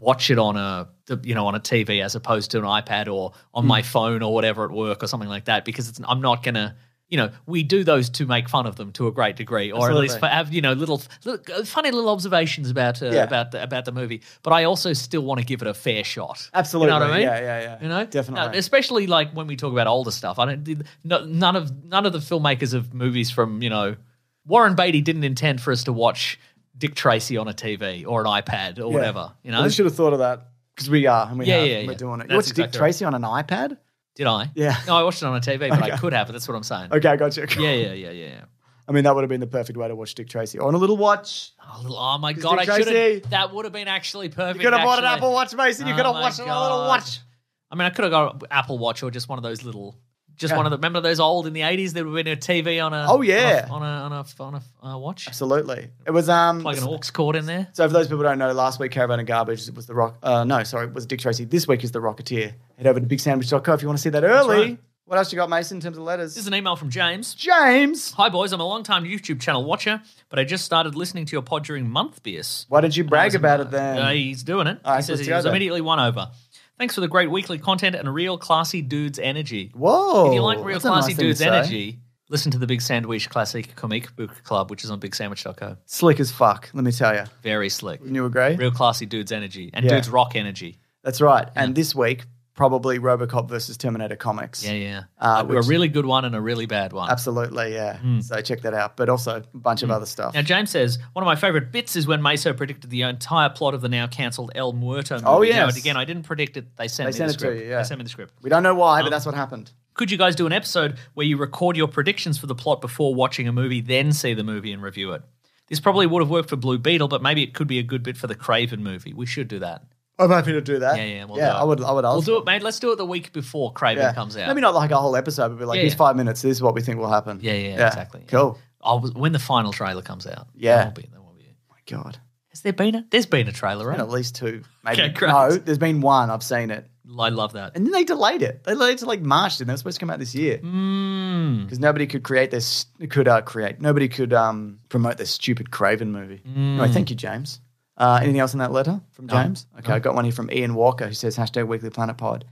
[SPEAKER 2] watch it on a you know on a TV as opposed to an iPad or on
[SPEAKER 3] Mm.
[SPEAKER 2] my phone or whatever at work or something like that because it's I'm not gonna. You know, we do those to make fun of them to a great degree, or at least have you know little, little funny little observations about uh,
[SPEAKER 3] Yeah.
[SPEAKER 2] about the, about the movie. But I also still want to give it a fair shot.
[SPEAKER 3] Absolutely.
[SPEAKER 2] you know what I mean?
[SPEAKER 3] Yeah, yeah, yeah.
[SPEAKER 2] You know,
[SPEAKER 3] Definitely.
[SPEAKER 2] Now, especially like when we talk about older stuff. I don't. No, none of none of the filmmakers of movies from you know Warren Beatty didn't intend for us to watch Dick Tracy on a TV or an iPad or
[SPEAKER 3] Yeah.
[SPEAKER 2] whatever. You know,
[SPEAKER 3] Well, I should have thought of that because we are and we
[SPEAKER 2] Yeah,
[SPEAKER 3] have,
[SPEAKER 2] yeah,
[SPEAKER 3] we're
[SPEAKER 2] yeah.
[SPEAKER 3] doing it.
[SPEAKER 2] That's
[SPEAKER 3] watched Dick
[SPEAKER 2] exactly
[SPEAKER 3] Tracy on an iPad?
[SPEAKER 2] Did I?
[SPEAKER 3] Yeah.
[SPEAKER 2] No, I watched it on a TV, but I could have. But that's what I'm saying.
[SPEAKER 3] Okay, I got you.
[SPEAKER 2] Yeah, yeah, yeah, yeah, yeah.
[SPEAKER 3] I mean, that would have been the perfect way to watch Dick Tracy on a little watch.
[SPEAKER 2] Oh, little- oh my
[SPEAKER 3] Dick
[SPEAKER 2] god, I
[SPEAKER 3] Tracy.
[SPEAKER 2] should have. That would have been actually perfect.
[SPEAKER 3] You could have bought an. Apple Watch, Mason. You
[SPEAKER 2] Oh
[SPEAKER 3] could have watched it on a little watch.
[SPEAKER 2] I mean, I could have got an Apple Watch or just one of those little. Just
[SPEAKER 3] Yeah.
[SPEAKER 2] one of the. Remember those old in the eighties? There would been a TV on a.
[SPEAKER 3] Oh, yeah.
[SPEAKER 2] On a on a on a, on a uh, watch.
[SPEAKER 3] Absolutely. It was um.
[SPEAKER 2] Like an aux cord in there.
[SPEAKER 3] So for those people who don't know, last week Caravan of Garbage was the rock. Uh, no, sorry, it was Dick Tracy. This week is the Rocketeer. Head over to bigsandwich.co if you want to see that early.
[SPEAKER 2] right.
[SPEAKER 3] What else you got, Mason, in terms of letters?
[SPEAKER 2] This is an email from James.
[SPEAKER 3] James.
[SPEAKER 2] Hi boys, I'm a long time YouTube channel watcher, but I just started listening to your pod during month beers.
[SPEAKER 3] Why did you brag about it then?
[SPEAKER 2] Uh, he's doing it.
[SPEAKER 3] All right,
[SPEAKER 2] he says he was immediately won over. Thanks for the great weekly content and real classy dude's energy.
[SPEAKER 3] Whoa.
[SPEAKER 2] if you like real
[SPEAKER 3] a nice
[SPEAKER 2] classy dude's energy, listen to the Big Sandwich Classic Comic Book Club, which is on bigsandwich.co.
[SPEAKER 3] Slick as fuck, let me tell you.
[SPEAKER 2] Very slick.
[SPEAKER 3] Wouldn't you agree?
[SPEAKER 2] Real classy dude's energy and
[SPEAKER 3] Yeah.
[SPEAKER 2] dude's rock energy.
[SPEAKER 3] That's right. And this week, probably Robocop versus Terminator comics.
[SPEAKER 2] Yeah, yeah.
[SPEAKER 3] Uh,
[SPEAKER 2] a really good one and a really bad one.
[SPEAKER 3] Absolutely, yeah.
[SPEAKER 2] Hmm.
[SPEAKER 3] So check that out. But also a bunch of other stuff.
[SPEAKER 2] Now, James says, one of my favorite bits is when Maso predicted the entire plot of the now cancelled El Muerto movie.
[SPEAKER 3] Oh,
[SPEAKER 2] yeah. again, I didn't predict it. They sent
[SPEAKER 3] They
[SPEAKER 2] me
[SPEAKER 3] sent
[SPEAKER 2] the
[SPEAKER 3] it to
[SPEAKER 2] script.
[SPEAKER 3] you, yeah.
[SPEAKER 2] They sent me the script.
[SPEAKER 3] we don't know why,
[SPEAKER 2] Um,
[SPEAKER 3] but that's what happened.
[SPEAKER 2] Could you guys do an episode where you record your predictions for the plot before watching a movie, then see the movie and review it? This probably would have worked for Blue Beetle, but maybe it could be a good bit for the Kraven movie. We should do that.
[SPEAKER 3] I'm happy to do that.
[SPEAKER 2] Yeah, yeah, we'll
[SPEAKER 3] yeah,
[SPEAKER 2] do it.
[SPEAKER 3] I would. I would.
[SPEAKER 2] We'll do it, mate. Let's do it the week before Kraven
[SPEAKER 3] Yeah.
[SPEAKER 2] comes out.
[SPEAKER 3] Maybe not like a whole episode, but be like,
[SPEAKER 2] Yeah,
[SPEAKER 3] here's
[SPEAKER 2] yeah.
[SPEAKER 3] five minutes. This is what we think will happen.
[SPEAKER 2] Yeah, yeah, exactly.
[SPEAKER 3] Cool.
[SPEAKER 2] I'll, when the final trailer comes out.
[SPEAKER 3] Yeah.
[SPEAKER 2] That won't be, that won't be it.
[SPEAKER 3] My God.
[SPEAKER 2] Has there been a? There's been a trailer, right?
[SPEAKER 3] At least two. Maybe.
[SPEAKER 2] Okay.
[SPEAKER 3] No, there's been one. I've seen it.
[SPEAKER 2] I love that.
[SPEAKER 3] And then they delayed it. They delayed it to like March, and it was supposed to come out this year.
[SPEAKER 2] Mm.
[SPEAKER 3] Because nobody could create this, could uh, create, nobody could um, promote this stupid Kraven movie. Anyway, thank you, James. Uh, anything else in that letter from
[SPEAKER 2] Mm. No.
[SPEAKER 3] James? Okay, I got one here from Ian Walker who says hashtag Weekly Planet Pod.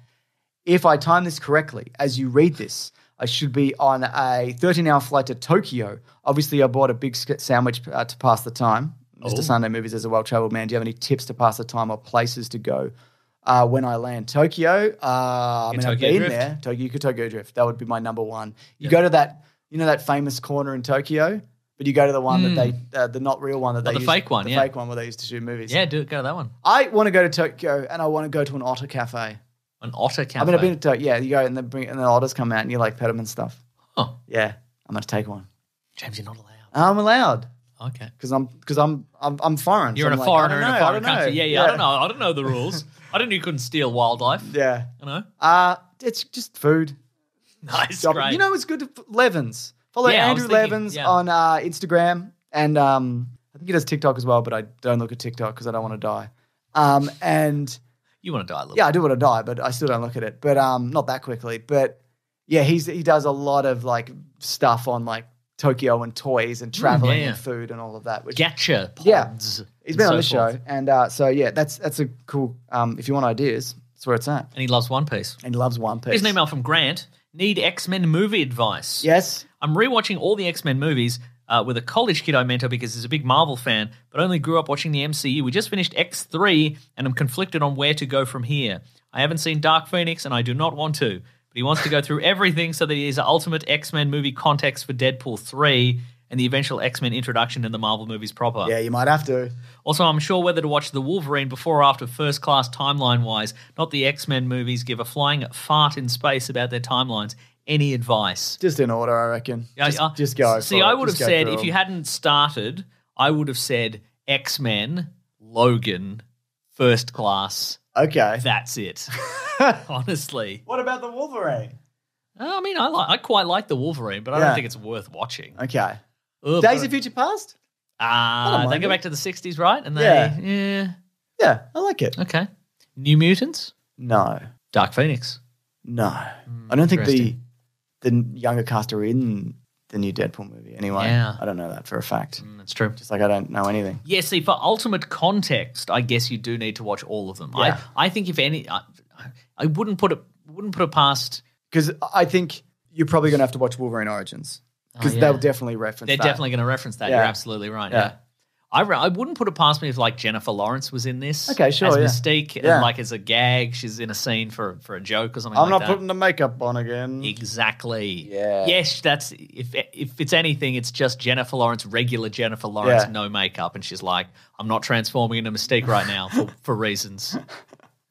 [SPEAKER 3] If I time this correctly, as you read this, I should be on a 13 hour flight to Tokyo. Obviously, I bought a big sandwich uh, to pass the time. Mr.
[SPEAKER 2] Oh.
[SPEAKER 3] Sunday Movies as a well traveled man. Do you have any tips to pass the time or places to go uh, when I land Tokyo? Uh, I mean, I've
[SPEAKER 2] Tokyo
[SPEAKER 3] been
[SPEAKER 2] Drift?
[SPEAKER 3] there. Tokyo, you could Tokyo Drift. That would be my number one. You go to that, you know, that famous corner in Tokyo, but you go to the one that they, uh, the not real one that they
[SPEAKER 2] Hmm. the fake one,
[SPEAKER 3] the
[SPEAKER 2] yeah.
[SPEAKER 3] fake one where they used to shoot movies.
[SPEAKER 2] Yeah, do it. Go to that one.
[SPEAKER 3] I want to go to Tokyo and I want to go to an otter cafe.
[SPEAKER 2] An otter cafe.
[SPEAKER 3] I mean, I've been to Tokyo. Yeah, you go and then bring and the otters come out and you like pet them and stuff.
[SPEAKER 2] Oh,
[SPEAKER 3] Yeah, I'm gonna take one.
[SPEAKER 2] James, you're not allowed.
[SPEAKER 3] I'm allowed
[SPEAKER 2] Okay.
[SPEAKER 3] because I'm because I'm, I'm I'm foreign.
[SPEAKER 2] You're
[SPEAKER 3] So
[SPEAKER 2] in a
[SPEAKER 3] I'm like,
[SPEAKER 2] foreigner in a foreign country. Yeah, yeah, I don't know. I don't know the rules. I didn't know you couldn't steal wildlife.
[SPEAKER 3] Yeah.
[SPEAKER 2] You know?
[SPEAKER 3] Uh it's just food.
[SPEAKER 2] Nice. Great.
[SPEAKER 3] You know, it's good. To, Levens. Follow
[SPEAKER 2] Yeah,
[SPEAKER 3] Andrew
[SPEAKER 2] thinking,
[SPEAKER 3] Levens
[SPEAKER 2] yeah.
[SPEAKER 3] on uh, Instagram, and um, I think he does TikTok as well. But I don't look at TikTok because I don't want to die. Um, and
[SPEAKER 2] you want to die a little
[SPEAKER 3] yeah, I do want to die, but I still don't look at it. But um, not that quickly. But yeah, he's he does a lot of like stuff on like Tokyo and toys and traveling
[SPEAKER 2] Mm, yeah.
[SPEAKER 3] and food and all of that. Which
[SPEAKER 2] Gacha
[SPEAKER 3] Yeah.
[SPEAKER 2] pods.
[SPEAKER 3] he's
[SPEAKER 2] and
[SPEAKER 3] been on
[SPEAKER 2] so
[SPEAKER 3] the
[SPEAKER 2] forth.
[SPEAKER 3] show, and uh, so yeah, that's that's a cool. Um, if you want ideas, that's where it's at.
[SPEAKER 2] And he loves One Piece.
[SPEAKER 3] And he loves One Piece.
[SPEAKER 2] Here's an email from Grant. Need X Men movie advice.
[SPEAKER 3] Yes.
[SPEAKER 2] I'm rewatching all the X Men movies uh, with a college kid I mentor because he's a big Marvel fan, but only grew up watching the MCU. We just finished X3, and I'm conflicted on where to go from here. I haven't seen Dark Phoenix, and I do not want to, but he wants to go through everything so that he has an ultimate X Men movie context for Deadpool 3 and the eventual X Men introduction in the Marvel movies proper.
[SPEAKER 3] Yeah, you might have to.
[SPEAKER 2] Also, I'm sure whether to watch the Wolverine before or after First Class timeline wise, not the X Men movies give a flying fart in space about their timelines. Any advice?
[SPEAKER 3] Just in order, I reckon.
[SPEAKER 2] Yeah,
[SPEAKER 3] just,
[SPEAKER 2] uh,
[SPEAKER 3] just go.
[SPEAKER 2] See,
[SPEAKER 3] for
[SPEAKER 2] I
[SPEAKER 3] it.
[SPEAKER 2] would have said if you hadn't started, I would have said X Men, Logan, First Class.
[SPEAKER 3] Okay.
[SPEAKER 2] That's it. Honestly,
[SPEAKER 3] What about the Wolverine?
[SPEAKER 2] I mean, I like, I quite like the Wolverine, but I
[SPEAKER 3] Yeah.
[SPEAKER 2] don't think it's worth watching.
[SPEAKER 3] Okay.
[SPEAKER 2] Ugh,
[SPEAKER 3] Days of Future Past?
[SPEAKER 2] Ah,
[SPEAKER 3] don't
[SPEAKER 2] they go back to the '60s, right? And they,
[SPEAKER 3] Yeah.
[SPEAKER 2] yeah,
[SPEAKER 3] Yeah, I like it.
[SPEAKER 2] okay. New Mutants,
[SPEAKER 3] No.
[SPEAKER 2] Dark Phoenix.
[SPEAKER 3] No. I don't think the
[SPEAKER 2] interesting.
[SPEAKER 3] The younger cast are in the new Deadpool movie anyway.
[SPEAKER 2] Yeah.
[SPEAKER 3] I don't know that for a fact.
[SPEAKER 2] Mm, That's true.
[SPEAKER 3] Just like I don't know anything.
[SPEAKER 2] Yeah, see, for ultimate context, I guess you do need to watch all of them.
[SPEAKER 3] Yeah.
[SPEAKER 2] I, I think if any, I, I wouldn't put it wouldn't put it past.
[SPEAKER 3] Because I think you're probably going to have to watch Wolverine Origins. Because
[SPEAKER 2] Oh, yeah.
[SPEAKER 3] they'll definitely reference
[SPEAKER 2] They're
[SPEAKER 3] that.
[SPEAKER 2] definitely going to reference that.
[SPEAKER 3] Yeah.
[SPEAKER 2] You're absolutely right.
[SPEAKER 3] Yeah.
[SPEAKER 2] I, re- I wouldn't put it past me if like Jennifer Lawrence was in this.
[SPEAKER 3] Okay, sure,
[SPEAKER 2] As
[SPEAKER 3] yeah.
[SPEAKER 2] Mystique,
[SPEAKER 3] Yeah.
[SPEAKER 2] and like as a gag, she's in a scene for for a joke or something
[SPEAKER 3] I'm
[SPEAKER 2] like
[SPEAKER 3] not
[SPEAKER 2] that.
[SPEAKER 3] putting the makeup on again.
[SPEAKER 2] Exactly.
[SPEAKER 3] Yeah.
[SPEAKER 2] Yes, that's if if it's anything, it's just Jennifer Lawrence, regular Jennifer Lawrence,
[SPEAKER 3] Yeah.
[SPEAKER 2] no makeup, and she's like, "I'm not transforming into Mystique right now for for reasons."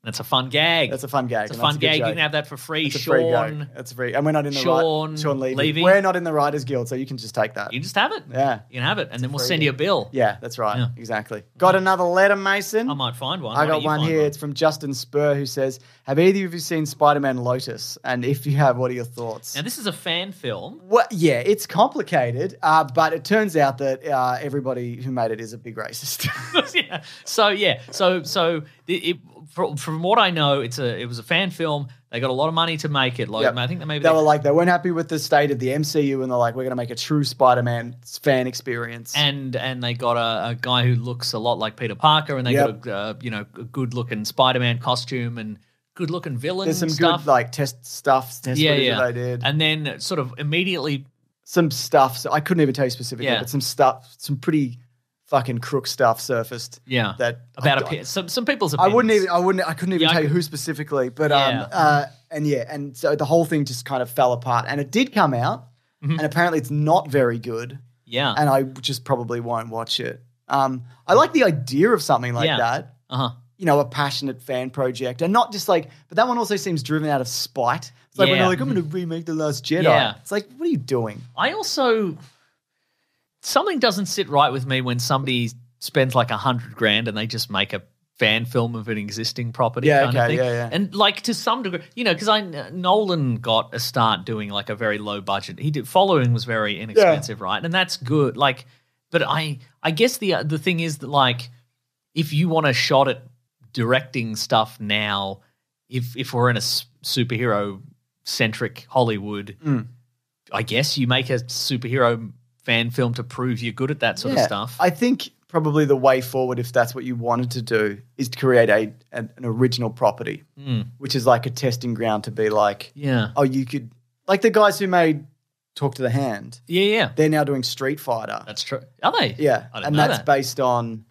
[SPEAKER 2] That's a fun gag.
[SPEAKER 3] That's a fun gag.
[SPEAKER 2] It's a fun
[SPEAKER 3] that's a
[SPEAKER 2] gag. You can have that for free.
[SPEAKER 3] It's free
[SPEAKER 2] Shawn,
[SPEAKER 3] gag. It's free, and we're not in the
[SPEAKER 2] Shawn
[SPEAKER 3] right. Shawn Levy.
[SPEAKER 2] Levy.
[SPEAKER 3] We're not in the Writers Guild, so you can just take that.
[SPEAKER 2] you just have it.
[SPEAKER 3] Yeah.
[SPEAKER 2] You can have it, and then we'll
[SPEAKER 3] free
[SPEAKER 2] send you a bill.
[SPEAKER 3] Yeah, that's right.
[SPEAKER 2] Yeah.
[SPEAKER 3] Exactly. Got another letter, Mason.
[SPEAKER 2] I might find one.
[SPEAKER 3] I got one here. It's from Justin Spur, who says, "Have either of you seen Spider-Man Lotus? And if you have, what are your thoughts?"
[SPEAKER 2] Now, this is a fan film.
[SPEAKER 3] Well, yeah, it's complicated, uh, but it turns out that uh, everybody who made it is a big racist.
[SPEAKER 2] yeah. So yeah. So so it, it, from, from what I know, it's a it was a fan film. They got a lot of money to make it. Like
[SPEAKER 3] Yep.
[SPEAKER 2] I think that maybe
[SPEAKER 3] they were like they weren't happy with the state of the MCU, and they're like, "We're going to make a true Spider-Man fan experience."
[SPEAKER 2] and and they got a, a guy who looks a lot like Peter Parker, and they
[SPEAKER 3] Yep.
[SPEAKER 2] got a uh, you know a good looking Spider Man costume and good looking villain
[SPEAKER 3] There's some
[SPEAKER 2] stuff.
[SPEAKER 3] good like test stuff, test
[SPEAKER 2] yeah, yeah.
[SPEAKER 3] that they did.
[SPEAKER 2] And then sort of immediately,
[SPEAKER 3] some stuff. So I couldn't even tell you specifically,
[SPEAKER 2] Yeah.
[SPEAKER 3] but some stuff, some pretty fucking crook stuff surfaced.
[SPEAKER 2] yeah,
[SPEAKER 3] That
[SPEAKER 2] about
[SPEAKER 3] I,
[SPEAKER 2] a some some people's Opinions.
[SPEAKER 3] I wouldn't even. I wouldn't. I couldn't even
[SPEAKER 2] Yeah,
[SPEAKER 3] tell you who specifically. But
[SPEAKER 2] Yeah.
[SPEAKER 3] um. Uh. And yeah. And so the whole thing just kind of fell apart. And it did come out,
[SPEAKER 2] Mm-hmm.
[SPEAKER 3] and apparently it's not very good.
[SPEAKER 2] Yeah.
[SPEAKER 3] And I just probably won't watch it. Um. I like the idea of something like
[SPEAKER 2] Yeah.
[SPEAKER 3] that.
[SPEAKER 2] Uh huh.
[SPEAKER 3] You know, a passionate fan project, and not just like. But that one also seems driven out of spite. It's like when they're like, "I'm going to remake the Last Jedi."
[SPEAKER 2] Yeah.
[SPEAKER 3] It's like, what are you doing?
[SPEAKER 2] I also something doesn't sit right with me when somebody spends like a hundred grand and they just make a fan film of an existing property.
[SPEAKER 3] Yeah,
[SPEAKER 2] kind of
[SPEAKER 3] okay,
[SPEAKER 2] thing.
[SPEAKER 3] yeah, yeah.
[SPEAKER 2] And like to some degree, you know, because I Nolan got a start doing like a very low budget. He did following was very inexpensive, right? And that's good. Like, but I I guess the the thing is that like if you want a shot at directing stuff now, if if we're in a superhero centric Hollywood,
[SPEAKER 3] Mm.
[SPEAKER 2] I guess you make a superhero fan film to prove you're good at that sort of stuff.
[SPEAKER 3] I think probably the way forward, if that's what you wanted to do, is to create a an, an original property, which is like a testing ground to be like,
[SPEAKER 2] yeah,
[SPEAKER 3] oh, you could like the guys who made Talk to the Hand.
[SPEAKER 2] yeah, yeah.
[SPEAKER 3] They're now doing Street Fighter.
[SPEAKER 2] That's true. Are they?
[SPEAKER 3] yeah, and that's
[SPEAKER 2] that.
[SPEAKER 3] based on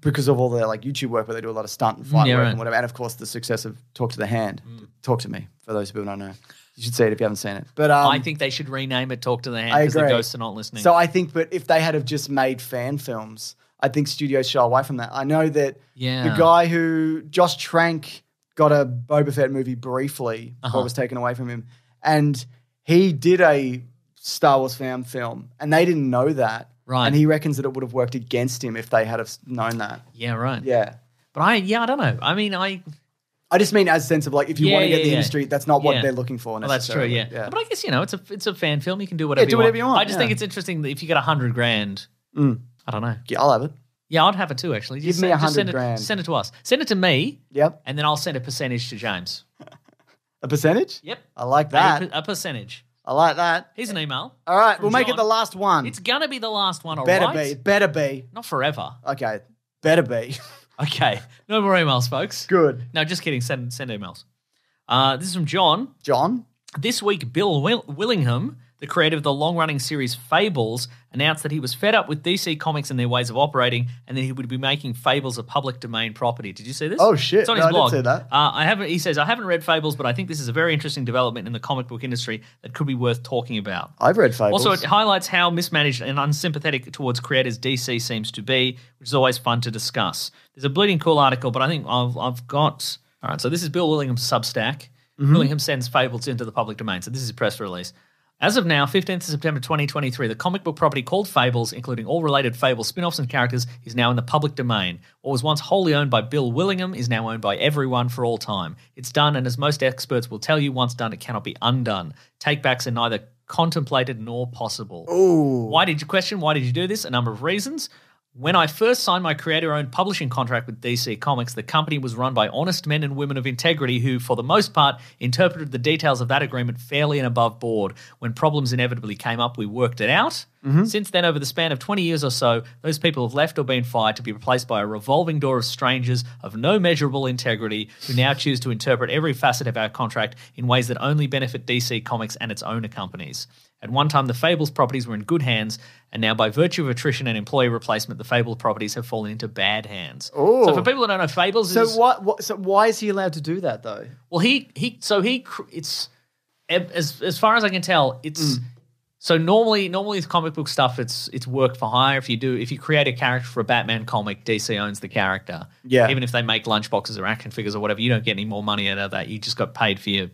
[SPEAKER 3] because of all their like YouTube work where they do a lot of stunt and fight
[SPEAKER 2] Yeah,
[SPEAKER 3] work
[SPEAKER 2] right.
[SPEAKER 3] and whatever, and of course the success of Talk to the Hand.
[SPEAKER 2] Hmm.
[SPEAKER 3] Talk to me for those people who don't know. You should see it if you haven't seen it. But um,
[SPEAKER 2] I think they should rename it "Talk to the Hand"
[SPEAKER 3] I
[SPEAKER 2] because the
[SPEAKER 3] agree.
[SPEAKER 2] ghosts are not listening.
[SPEAKER 3] So I think, but if they had have just made fan films, I think studios shy away from that. I know that
[SPEAKER 2] Yeah.
[SPEAKER 3] the guy who Josh Trank got a Boba Fett movie briefly before
[SPEAKER 2] Uh-huh.
[SPEAKER 3] it was taken away from him, and he did a Star Wars fan film, and they didn't know that.
[SPEAKER 2] Right.
[SPEAKER 3] And he reckons that it would have worked against him if they had have known that.
[SPEAKER 2] yeah, right.
[SPEAKER 3] Yeah.
[SPEAKER 2] But I, yeah, I don't know. I mean, I.
[SPEAKER 3] I just mean as a sense of like if you
[SPEAKER 2] Yeah,
[SPEAKER 3] want to get
[SPEAKER 2] yeah,
[SPEAKER 3] the
[SPEAKER 2] yeah.
[SPEAKER 3] industry, that's not what they're looking for.
[SPEAKER 2] Well, that's true. Yeah. But I guess you know it's a it's a fan film. You can do whatever.
[SPEAKER 3] do
[SPEAKER 2] you,
[SPEAKER 3] whatever
[SPEAKER 2] want.
[SPEAKER 3] you want,
[SPEAKER 2] I just think it's interesting that if you get a hundred grand,
[SPEAKER 3] Mm.
[SPEAKER 2] I don't know.
[SPEAKER 3] Yeah, I'll have it.
[SPEAKER 2] Yeah, I'd have it too. Actually,
[SPEAKER 3] Give
[SPEAKER 2] Just
[SPEAKER 3] me
[SPEAKER 2] send-
[SPEAKER 3] a hundred
[SPEAKER 2] it-
[SPEAKER 3] grand.
[SPEAKER 2] Send it to us. Send it to me,
[SPEAKER 3] Yep.
[SPEAKER 2] and then I'll send a percentage to James.
[SPEAKER 3] A percentage?
[SPEAKER 2] Yep.
[SPEAKER 3] I like that.
[SPEAKER 2] per- a percentage.
[SPEAKER 3] I like that.
[SPEAKER 2] Here's an email.
[SPEAKER 3] All right, we'll make it the last one.
[SPEAKER 2] It's gonna be the last one. All
[SPEAKER 3] better
[SPEAKER 2] right.
[SPEAKER 3] be. Better be.
[SPEAKER 2] Not forever.
[SPEAKER 3] Okay. Better be.
[SPEAKER 2] Okay. No more emails, folks.
[SPEAKER 3] Good.
[SPEAKER 2] No, just kidding. Send send emails. Uh, this is from John.
[SPEAKER 3] John?
[SPEAKER 2] This week, Bill Will- Willingham, the creator of the long running series Fables, announced that he was fed up with DC Comics and their ways of operating and that he would be making Fables a public domain property. Did you see this?
[SPEAKER 3] Oh, shit.
[SPEAKER 2] It's on
[SPEAKER 3] No,
[SPEAKER 2] his
[SPEAKER 3] I didn't see that.
[SPEAKER 2] Uh, I haven't, he says, I haven't read Fables, but I think this is a very interesting development in the comic book industry that could be worth talking about.
[SPEAKER 3] I've read Fables.
[SPEAKER 2] Also, it highlights how mismanaged and unsympathetic towards creators DC seems to be, which is always fun to discuss. There's a bleeding cool article, but I think I've, I've got. All right, so this is Bill Willingham's Substack. Willingham sends Fables into the public domain. So this is a press release. As of now, 15th of September 2023, the comic book property called Fables, including all related Fable spin offs and characters, is now in the public domain. What was once wholly owned by Bill Willingham is now owned by everyone for all time. It's done, and as most experts will tell you, once done, it cannot be undone. Takebacks are neither contemplated nor possible.
[SPEAKER 3] Ooh.
[SPEAKER 2] Why did you question? Why did you do this? A number of reasons. When I first signed my creator owned publishing contract with DC Comics, the company was run by honest men and women of integrity who, for the most part, interpreted the details of that agreement fairly and above board. When problems inevitably came up, we worked it out. Mm-hmm. Since then, over the span of 20 years or so, those people have left or been fired to be replaced by a revolving door of strangers of no measurable integrity who now choose to interpret every facet of our contract in ways that only benefit DC Comics and its owner companies. At one time, the Fables properties were in good hands, and now, by virtue of attrition and employee replacement, the Fables properties have fallen into bad hands.
[SPEAKER 3] Ooh.
[SPEAKER 2] So, for people that don't know, Fables
[SPEAKER 3] So
[SPEAKER 2] is
[SPEAKER 3] what, what? So why is he allowed to do that though?
[SPEAKER 2] well, he he so he it's as as far as I can tell, it's mm. So normally, normally with comic book stuff, it's it's work for hire. If you do, if you create a character for a Batman comic, DC owns the character.
[SPEAKER 3] Yeah.
[SPEAKER 2] Even if they make lunchboxes or action figures or whatever, you don't get any more money out of that. You just got paid for your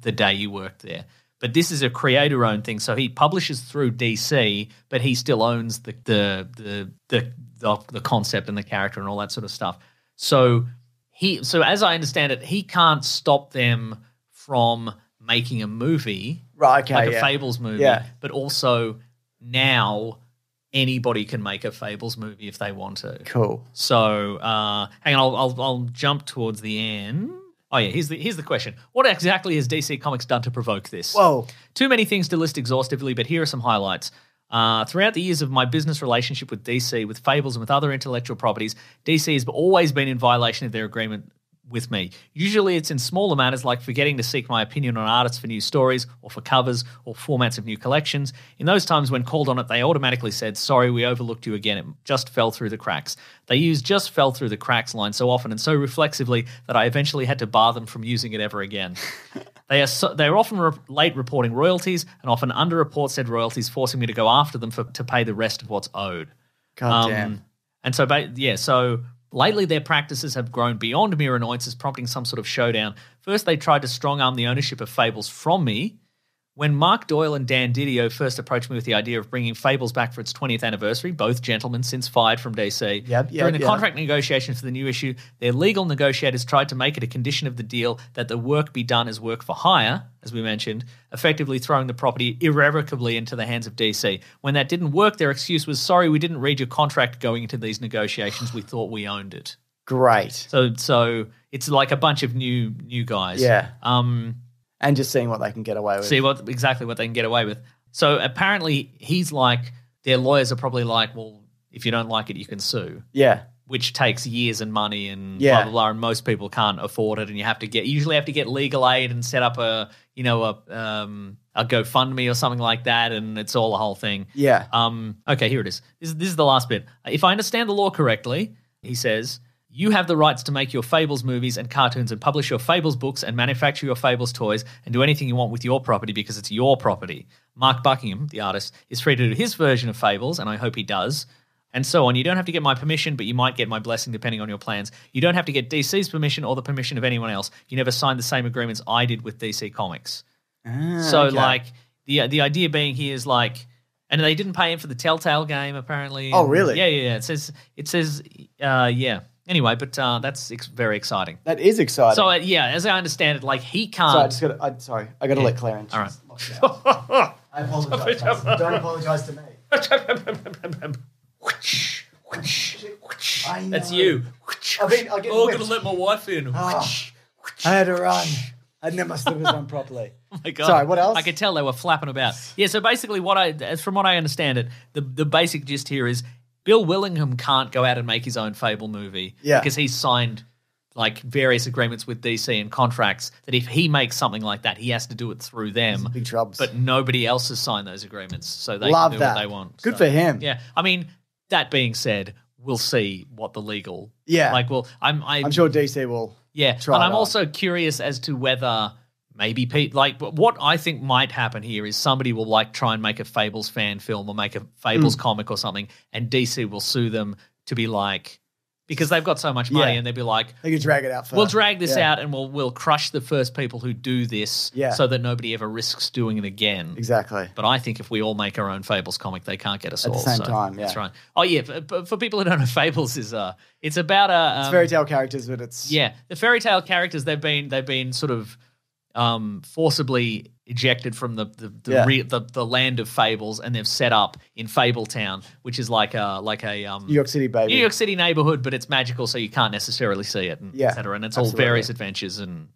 [SPEAKER 2] the day you worked there. But this is a creator-owned thing, so he publishes through DC, but he still owns the the the the the, the concept and the character and all that sort of stuff. So he, so as I understand it, he can't stop them from making a movie
[SPEAKER 3] Right, okay.
[SPEAKER 2] like a
[SPEAKER 3] yeah.
[SPEAKER 2] Fables movie,
[SPEAKER 3] Yeah.
[SPEAKER 2] but also now anybody can make a Fables movie if they want to.
[SPEAKER 3] Cool.
[SPEAKER 2] So, uh, hang on, I'll, I'll, I'll jump towards the end. Oh yeah, here's the here's the question: What exactly has DC Comics done to provoke this?
[SPEAKER 3] Whoa.
[SPEAKER 2] Too many things to list exhaustively, but here are some highlights. Uh, throughout the years of my business relationship with DC, with Fables, and with other intellectual properties, DC has always been in violation of their agreement with me. Usually it's in smaller matters like forgetting to seek my opinion on artists for new stories or for covers or formats of new collections. In those times when called on it, they automatically said, Sorry, we overlooked you again. It just fell through the cracks. They used just fell through the cracks line so often and so reflexively that I eventually had to bar them from using it ever again. They are so, they are often re- late reporting royalties and often underreport said royalties, forcing me to go after them for, to pay the rest of what's owed.
[SPEAKER 3] God
[SPEAKER 2] Um,
[SPEAKER 3] damn.
[SPEAKER 2] And so, ba- yeah, so lately their practices have grown beyond mere annoyances, prompting some sort of showdown. First, they tried to strong arm the ownership of Fables from me. When Mark Doyle and Dan Didio first approached me with the idea of bringing Fables back for its 20th anniversary, both gentlemen since fired from DC,
[SPEAKER 3] Yep, yep,
[SPEAKER 2] during the
[SPEAKER 3] yep.
[SPEAKER 2] contract negotiations for the new issue, their legal negotiators tried to make it a condition of the deal that the work be done as work for hire, as we mentioned, effectively throwing the property irrevocably into the hands of DC. When that didn't work, their excuse was, "Sorry, we didn't read your contract going into these negotiations. We thought we owned it."
[SPEAKER 3] Great.
[SPEAKER 2] So, so it's like a bunch of new new guys.
[SPEAKER 3] Yeah.
[SPEAKER 2] Um,
[SPEAKER 3] And just seeing what they can get away with.
[SPEAKER 2] see what exactly what they can get away with. So apparently, he's like, their lawyers are probably like, "Well, if you don't like it, you can sue."
[SPEAKER 3] yeah.
[SPEAKER 2] which takes years and money and
[SPEAKER 3] Yeah.
[SPEAKER 2] blah blah blah, and most people can't afford it, and you have to get you usually have to get legal aid and set up a you know a um, a GoFundMe or something like that, and it's all a whole thing.
[SPEAKER 3] Yeah.
[SPEAKER 2] Um, okay, here it is. This, this is the last bit. If I understand the law correctly, he says. You have the rights to make your Fables movies and cartoons and publish your Fables books and manufacture your Fables toys and do anything you want with your property because it's your property. Mark Buckingham, the artist, is free to do his version of Fables, and I hope he does and so on. You don't have to get my permission, but you might get my blessing depending on your plans. You don't have to get DC's permission or the permission of anyone else. You never signed the same agreements I did with DC Comics. so,
[SPEAKER 3] okay.
[SPEAKER 2] like, the the idea being here is like, and they didn't pay him for the Telltale game apparently.
[SPEAKER 3] Oh, really?
[SPEAKER 2] Yeah, yeah, yeah. It says it says, uh, yeah. Anyway, but uh, that's ex- very exciting.
[SPEAKER 3] That is exciting.
[SPEAKER 2] So uh, yeah, as I understand it, like he can't.
[SPEAKER 3] Sorry, I just got. I, sorry, I got to let Clarence. in.
[SPEAKER 2] All right.
[SPEAKER 3] She's locked out. I apologize. Don't apologize to me.
[SPEAKER 2] That's you.
[SPEAKER 3] I've been- I
[SPEAKER 2] oh, I'm gonna let my wife in.
[SPEAKER 3] Ah, I had to run. I didn't have my slippers on properly.
[SPEAKER 2] Oh my god!
[SPEAKER 3] Sorry, what else?
[SPEAKER 2] I could tell they were flapping about. Yeah. So basically, what I, from what I understand it, the the basic gist here is Bill Willingham can't go out and make his own Fable movie.
[SPEAKER 3] Yeah.
[SPEAKER 2] Because he's signed like various agreements with DC and contracts that if he makes something like that, he has to do it through them.
[SPEAKER 3] Big troubles.
[SPEAKER 2] But nobody else has signed those agreements, so they
[SPEAKER 3] Love
[SPEAKER 2] can do
[SPEAKER 3] that.
[SPEAKER 2] what they want.
[SPEAKER 3] Good
[SPEAKER 2] So,
[SPEAKER 3] for him.
[SPEAKER 2] Yeah. I mean, that being said, we'll see what the legal.
[SPEAKER 3] Yeah.
[SPEAKER 2] Like, well, I'm. I,
[SPEAKER 3] I'm sure DC will.
[SPEAKER 2] yeah,
[SPEAKER 3] try
[SPEAKER 2] and I'm
[SPEAKER 3] on.
[SPEAKER 2] also curious as to whether maybe Pete, like, what I think might happen here is somebody will like try and make a Fables fan film or make a Fables
[SPEAKER 3] Mm.
[SPEAKER 2] comic or something, and DC will sue them to be like, because they've got so much money,
[SPEAKER 3] Yeah.
[SPEAKER 2] and they'll be like,
[SPEAKER 3] They can drag it out.
[SPEAKER 2] We'll drag this
[SPEAKER 3] yeah,
[SPEAKER 2] out and we'll we'll crush the first people who do this,
[SPEAKER 3] Yeah.
[SPEAKER 2] so that nobody ever risks doing it again.
[SPEAKER 3] Exactly.
[SPEAKER 2] But I think if we all make our own Fables comic, they can't get us
[SPEAKER 3] At the
[SPEAKER 2] all.
[SPEAKER 3] same
[SPEAKER 2] so
[SPEAKER 3] time,
[SPEAKER 2] that's right. Oh yeah, for, for- people who don't know, Fables is uh, it's about a
[SPEAKER 3] It's
[SPEAKER 2] um,
[SPEAKER 3] fairy tale characters, but it's
[SPEAKER 2] yeah, the fairy tale characters they've been they've been sort of um, forcibly ejected from the the the,
[SPEAKER 3] Yeah.
[SPEAKER 2] re- the the land of fables, and they've set up in Fabletown, which is like a like a um,
[SPEAKER 3] New York City, baby.
[SPEAKER 2] New York City neighborhood, but it's magical, so you can't necessarily see it, and
[SPEAKER 3] Yeah,
[SPEAKER 2] et cetera. And it's all various adventures and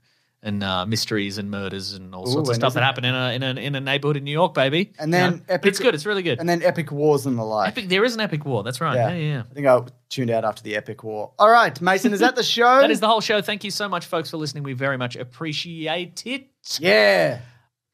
[SPEAKER 2] and uh, mysteries and murders and all
[SPEAKER 3] Ooh,
[SPEAKER 2] sorts of stuff that happen in a in a in a neighborhood in New York, baby.
[SPEAKER 3] And
[SPEAKER 2] You
[SPEAKER 3] then
[SPEAKER 2] know? But
[SPEAKER 3] epic-
[SPEAKER 2] it's good. It's really good.
[SPEAKER 3] and then epic wars and the like.
[SPEAKER 2] epic. There is an epic war. That's right. Yeah, yeah. yeah.
[SPEAKER 3] I think I tuned out after the epic war. All right, Maso, is that the show?
[SPEAKER 2] That is the whole show. Thank you so much, folks, for listening. We very much appreciate it.
[SPEAKER 3] yeah.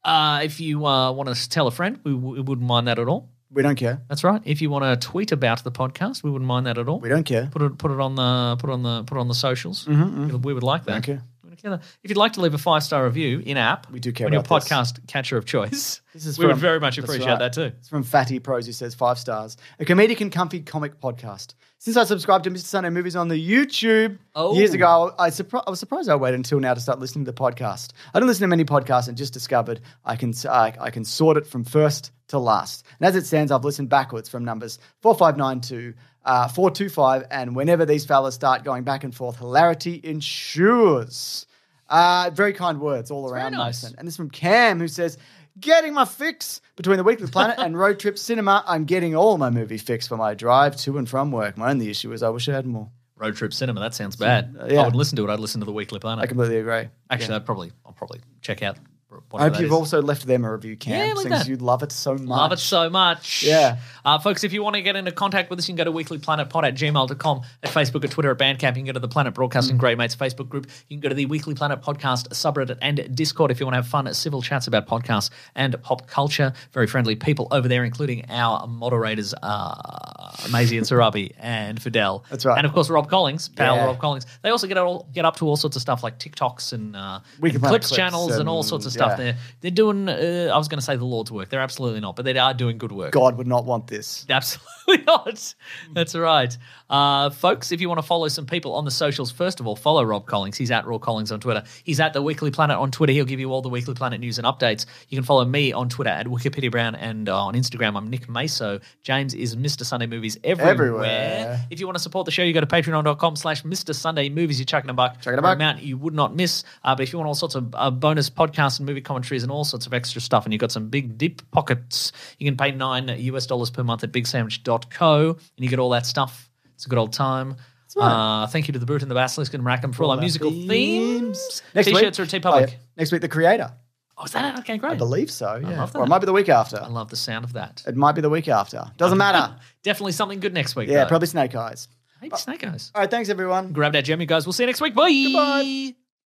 [SPEAKER 2] Uh, if you uh, want to tell a friend, we, we wouldn't mind that at all.
[SPEAKER 3] We don't care.
[SPEAKER 2] That's right. If you want to tweet about the podcast, we wouldn't mind that at all.
[SPEAKER 3] We don't care.
[SPEAKER 2] Put it put it on the put it on the put it on the socials. We would like that. We don't together. If you'd like to leave a five star review in app,
[SPEAKER 3] We do care
[SPEAKER 2] on your
[SPEAKER 3] about this.
[SPEAKER 2] podcast catcher of choice,
[SPEAKER 3] This is
[SPEAKER 2] we would very much appreciate
[SPEAKER 3] right.
[SPEAKER 2] that too.
[SPEAKER 3] It's from Fatty Pros, who says five stars. A comedic and comfy comic podcast. Since I subscribed to Mr. Sunday Movies on the YouTube
[SPEAKER 2] Oh.
[SPEAKER 3] years ago, I, surpri- I was surprised I waited until now to start listening to the podcast. I don't listen to many podcasts and just discovered I can I, I can sort it from first to last. And as it stands, I've listened backwards from numbers 459 to uh, 425, and whenever these fellas start going back and forth, hilarity ensures. Uh, very kind words all around,
[SPEAKER 2] nice.
[SPEAKER 3] Maso. And this is from Cam, who says, Getting my fix between the Weekly Planet and Road Trip Cinema. I'm getting all my movie fix for my drive to and from work. My only issue is I wish I had more.
[SPEAKER 2] Road trip cinema. That sounds bad.
[SPEAKER 3] yeah.
[SPEAKER 2] I would listen to it. I'd listen to the Weekly Planet.
[SPEAKER 3] I completely agree.
[SPEAKER 2] Actually, I'd probably I'll probably check out.
[SPEAKER 3] I hope you've
[SPEAKER 2] is.
[SPEAKER 3] also left them a review, Cam,
[SPEAKER 2] Yeah, like
[SPEAKER 3] since
[SPEAKER 2] that.
[SPEAKER 3] you love it so much.
[SPEAKER 2] Love it so much.
[SPEAKER 3] Yeah.
[SPEAKER 2] Uh, folks, if you want to get into contact with us, you can go to weeklyplanetpod at gmail.com, at Facebook, at Twitter, at Bandcamp. You can go to the Planet Broadcasting
[SPEAKER 3] Mm.
[SPEAKER 2] Great Mates Facebook group. You can go to the Weekly Planet Podcast subreddit and Discord if you want to have fun, civil chats about podcasts and pop culture. Very friendly people over there, including our moderators, uh, Maisie and Sarabi and Fidel.
[SPEAKER 3] That's right.
[SPEAKER 2] And of course, Rob Collins, pal
[SPEAKER 3] Yeah.
[SPEAKER 2] Rob Collins. They also get all, get up to all sorts of stuff like TikToks and, uh, and clips,
[SPEAKER 3] clips
[SPEAKER 2] channels and, all sorts of stuff.
[SPEAKER 3] yeah.
[SPEAKER 2] They're, they're doing, uh, I was going to say the Lord's work. They're absolutely not, but they are doing good work.
[SPEAKER 3] God would not want this.
[SPEAKER 2] Absolutely not. That's right. Uh, folks, if you want to follow some people on the socials, first of all, follow Rob Collins. He's at Raw Collins on Twitter. He's at The Weekly Planet on Twitter. He'll give you all the Weekly Planet news and updates. You can follow me on Twitter at Wikipedia Brown and uh, on Instagram, I'm Nick Maso. James is Mr. Sunday Movies everywhere.
[SPEAKER 3] Everywhere.
[SPEAKER 2] If you want to support the show, you go to patreon.com slash Mr. Sunday Movies. You're chucking a buck.
[SPEAKER 3] Chucking a buck.
[SPEAKER 2] amount you would not miss. Uh, but if you want all sorts of uh, bonus podcasts and movie commentaries and all sorts of extra stuff, and you've got some big deep pockets, you can pay nine US dollars per month at bigsandwich.co and you get all that stuff. It's a good old time. Uh, thank you to the Brute and the Basilisk and Rackham for all our
[SPEAKER 3] our
[SPEAKER 2] musical
[SPEAKER 3] themes.
[SPEAKER 2] themes.
[SPEAKER 3] Next
[SPEAKER 2] T-shirts
[SPEAKER 3] week,
[SPEAKER 2] are at TeePublic.
[SPEAKER 3] Oh, yeah. Next week, The Creator.
[SPEAKER 2] Oh, is that it? Okay, great.
[SPEAKER 3] I believe so. Yeah.
[SPEAKER 2] love
[SPEAKER 3] Or it might be the week after.
[SPEAKER 2] I love the sound of that.
[SPEAKER 3] It might be the week after. Doesn't matter.
[SPEAKER 2] Definitely something good next week.
[SPEAKER 3] Yeah,
[SPEAKER 2] though.
[SPEAKER 3] probably Snake Eyes.
[SPEAKER 2] Hey, Snake Eyes.
[SPEAKER 3] All right, thanks everyone.
[SPEAKER 2] Grab that gem, you guys. We'll see you next week. Bye.
[SPEAKER 3] Goodbye.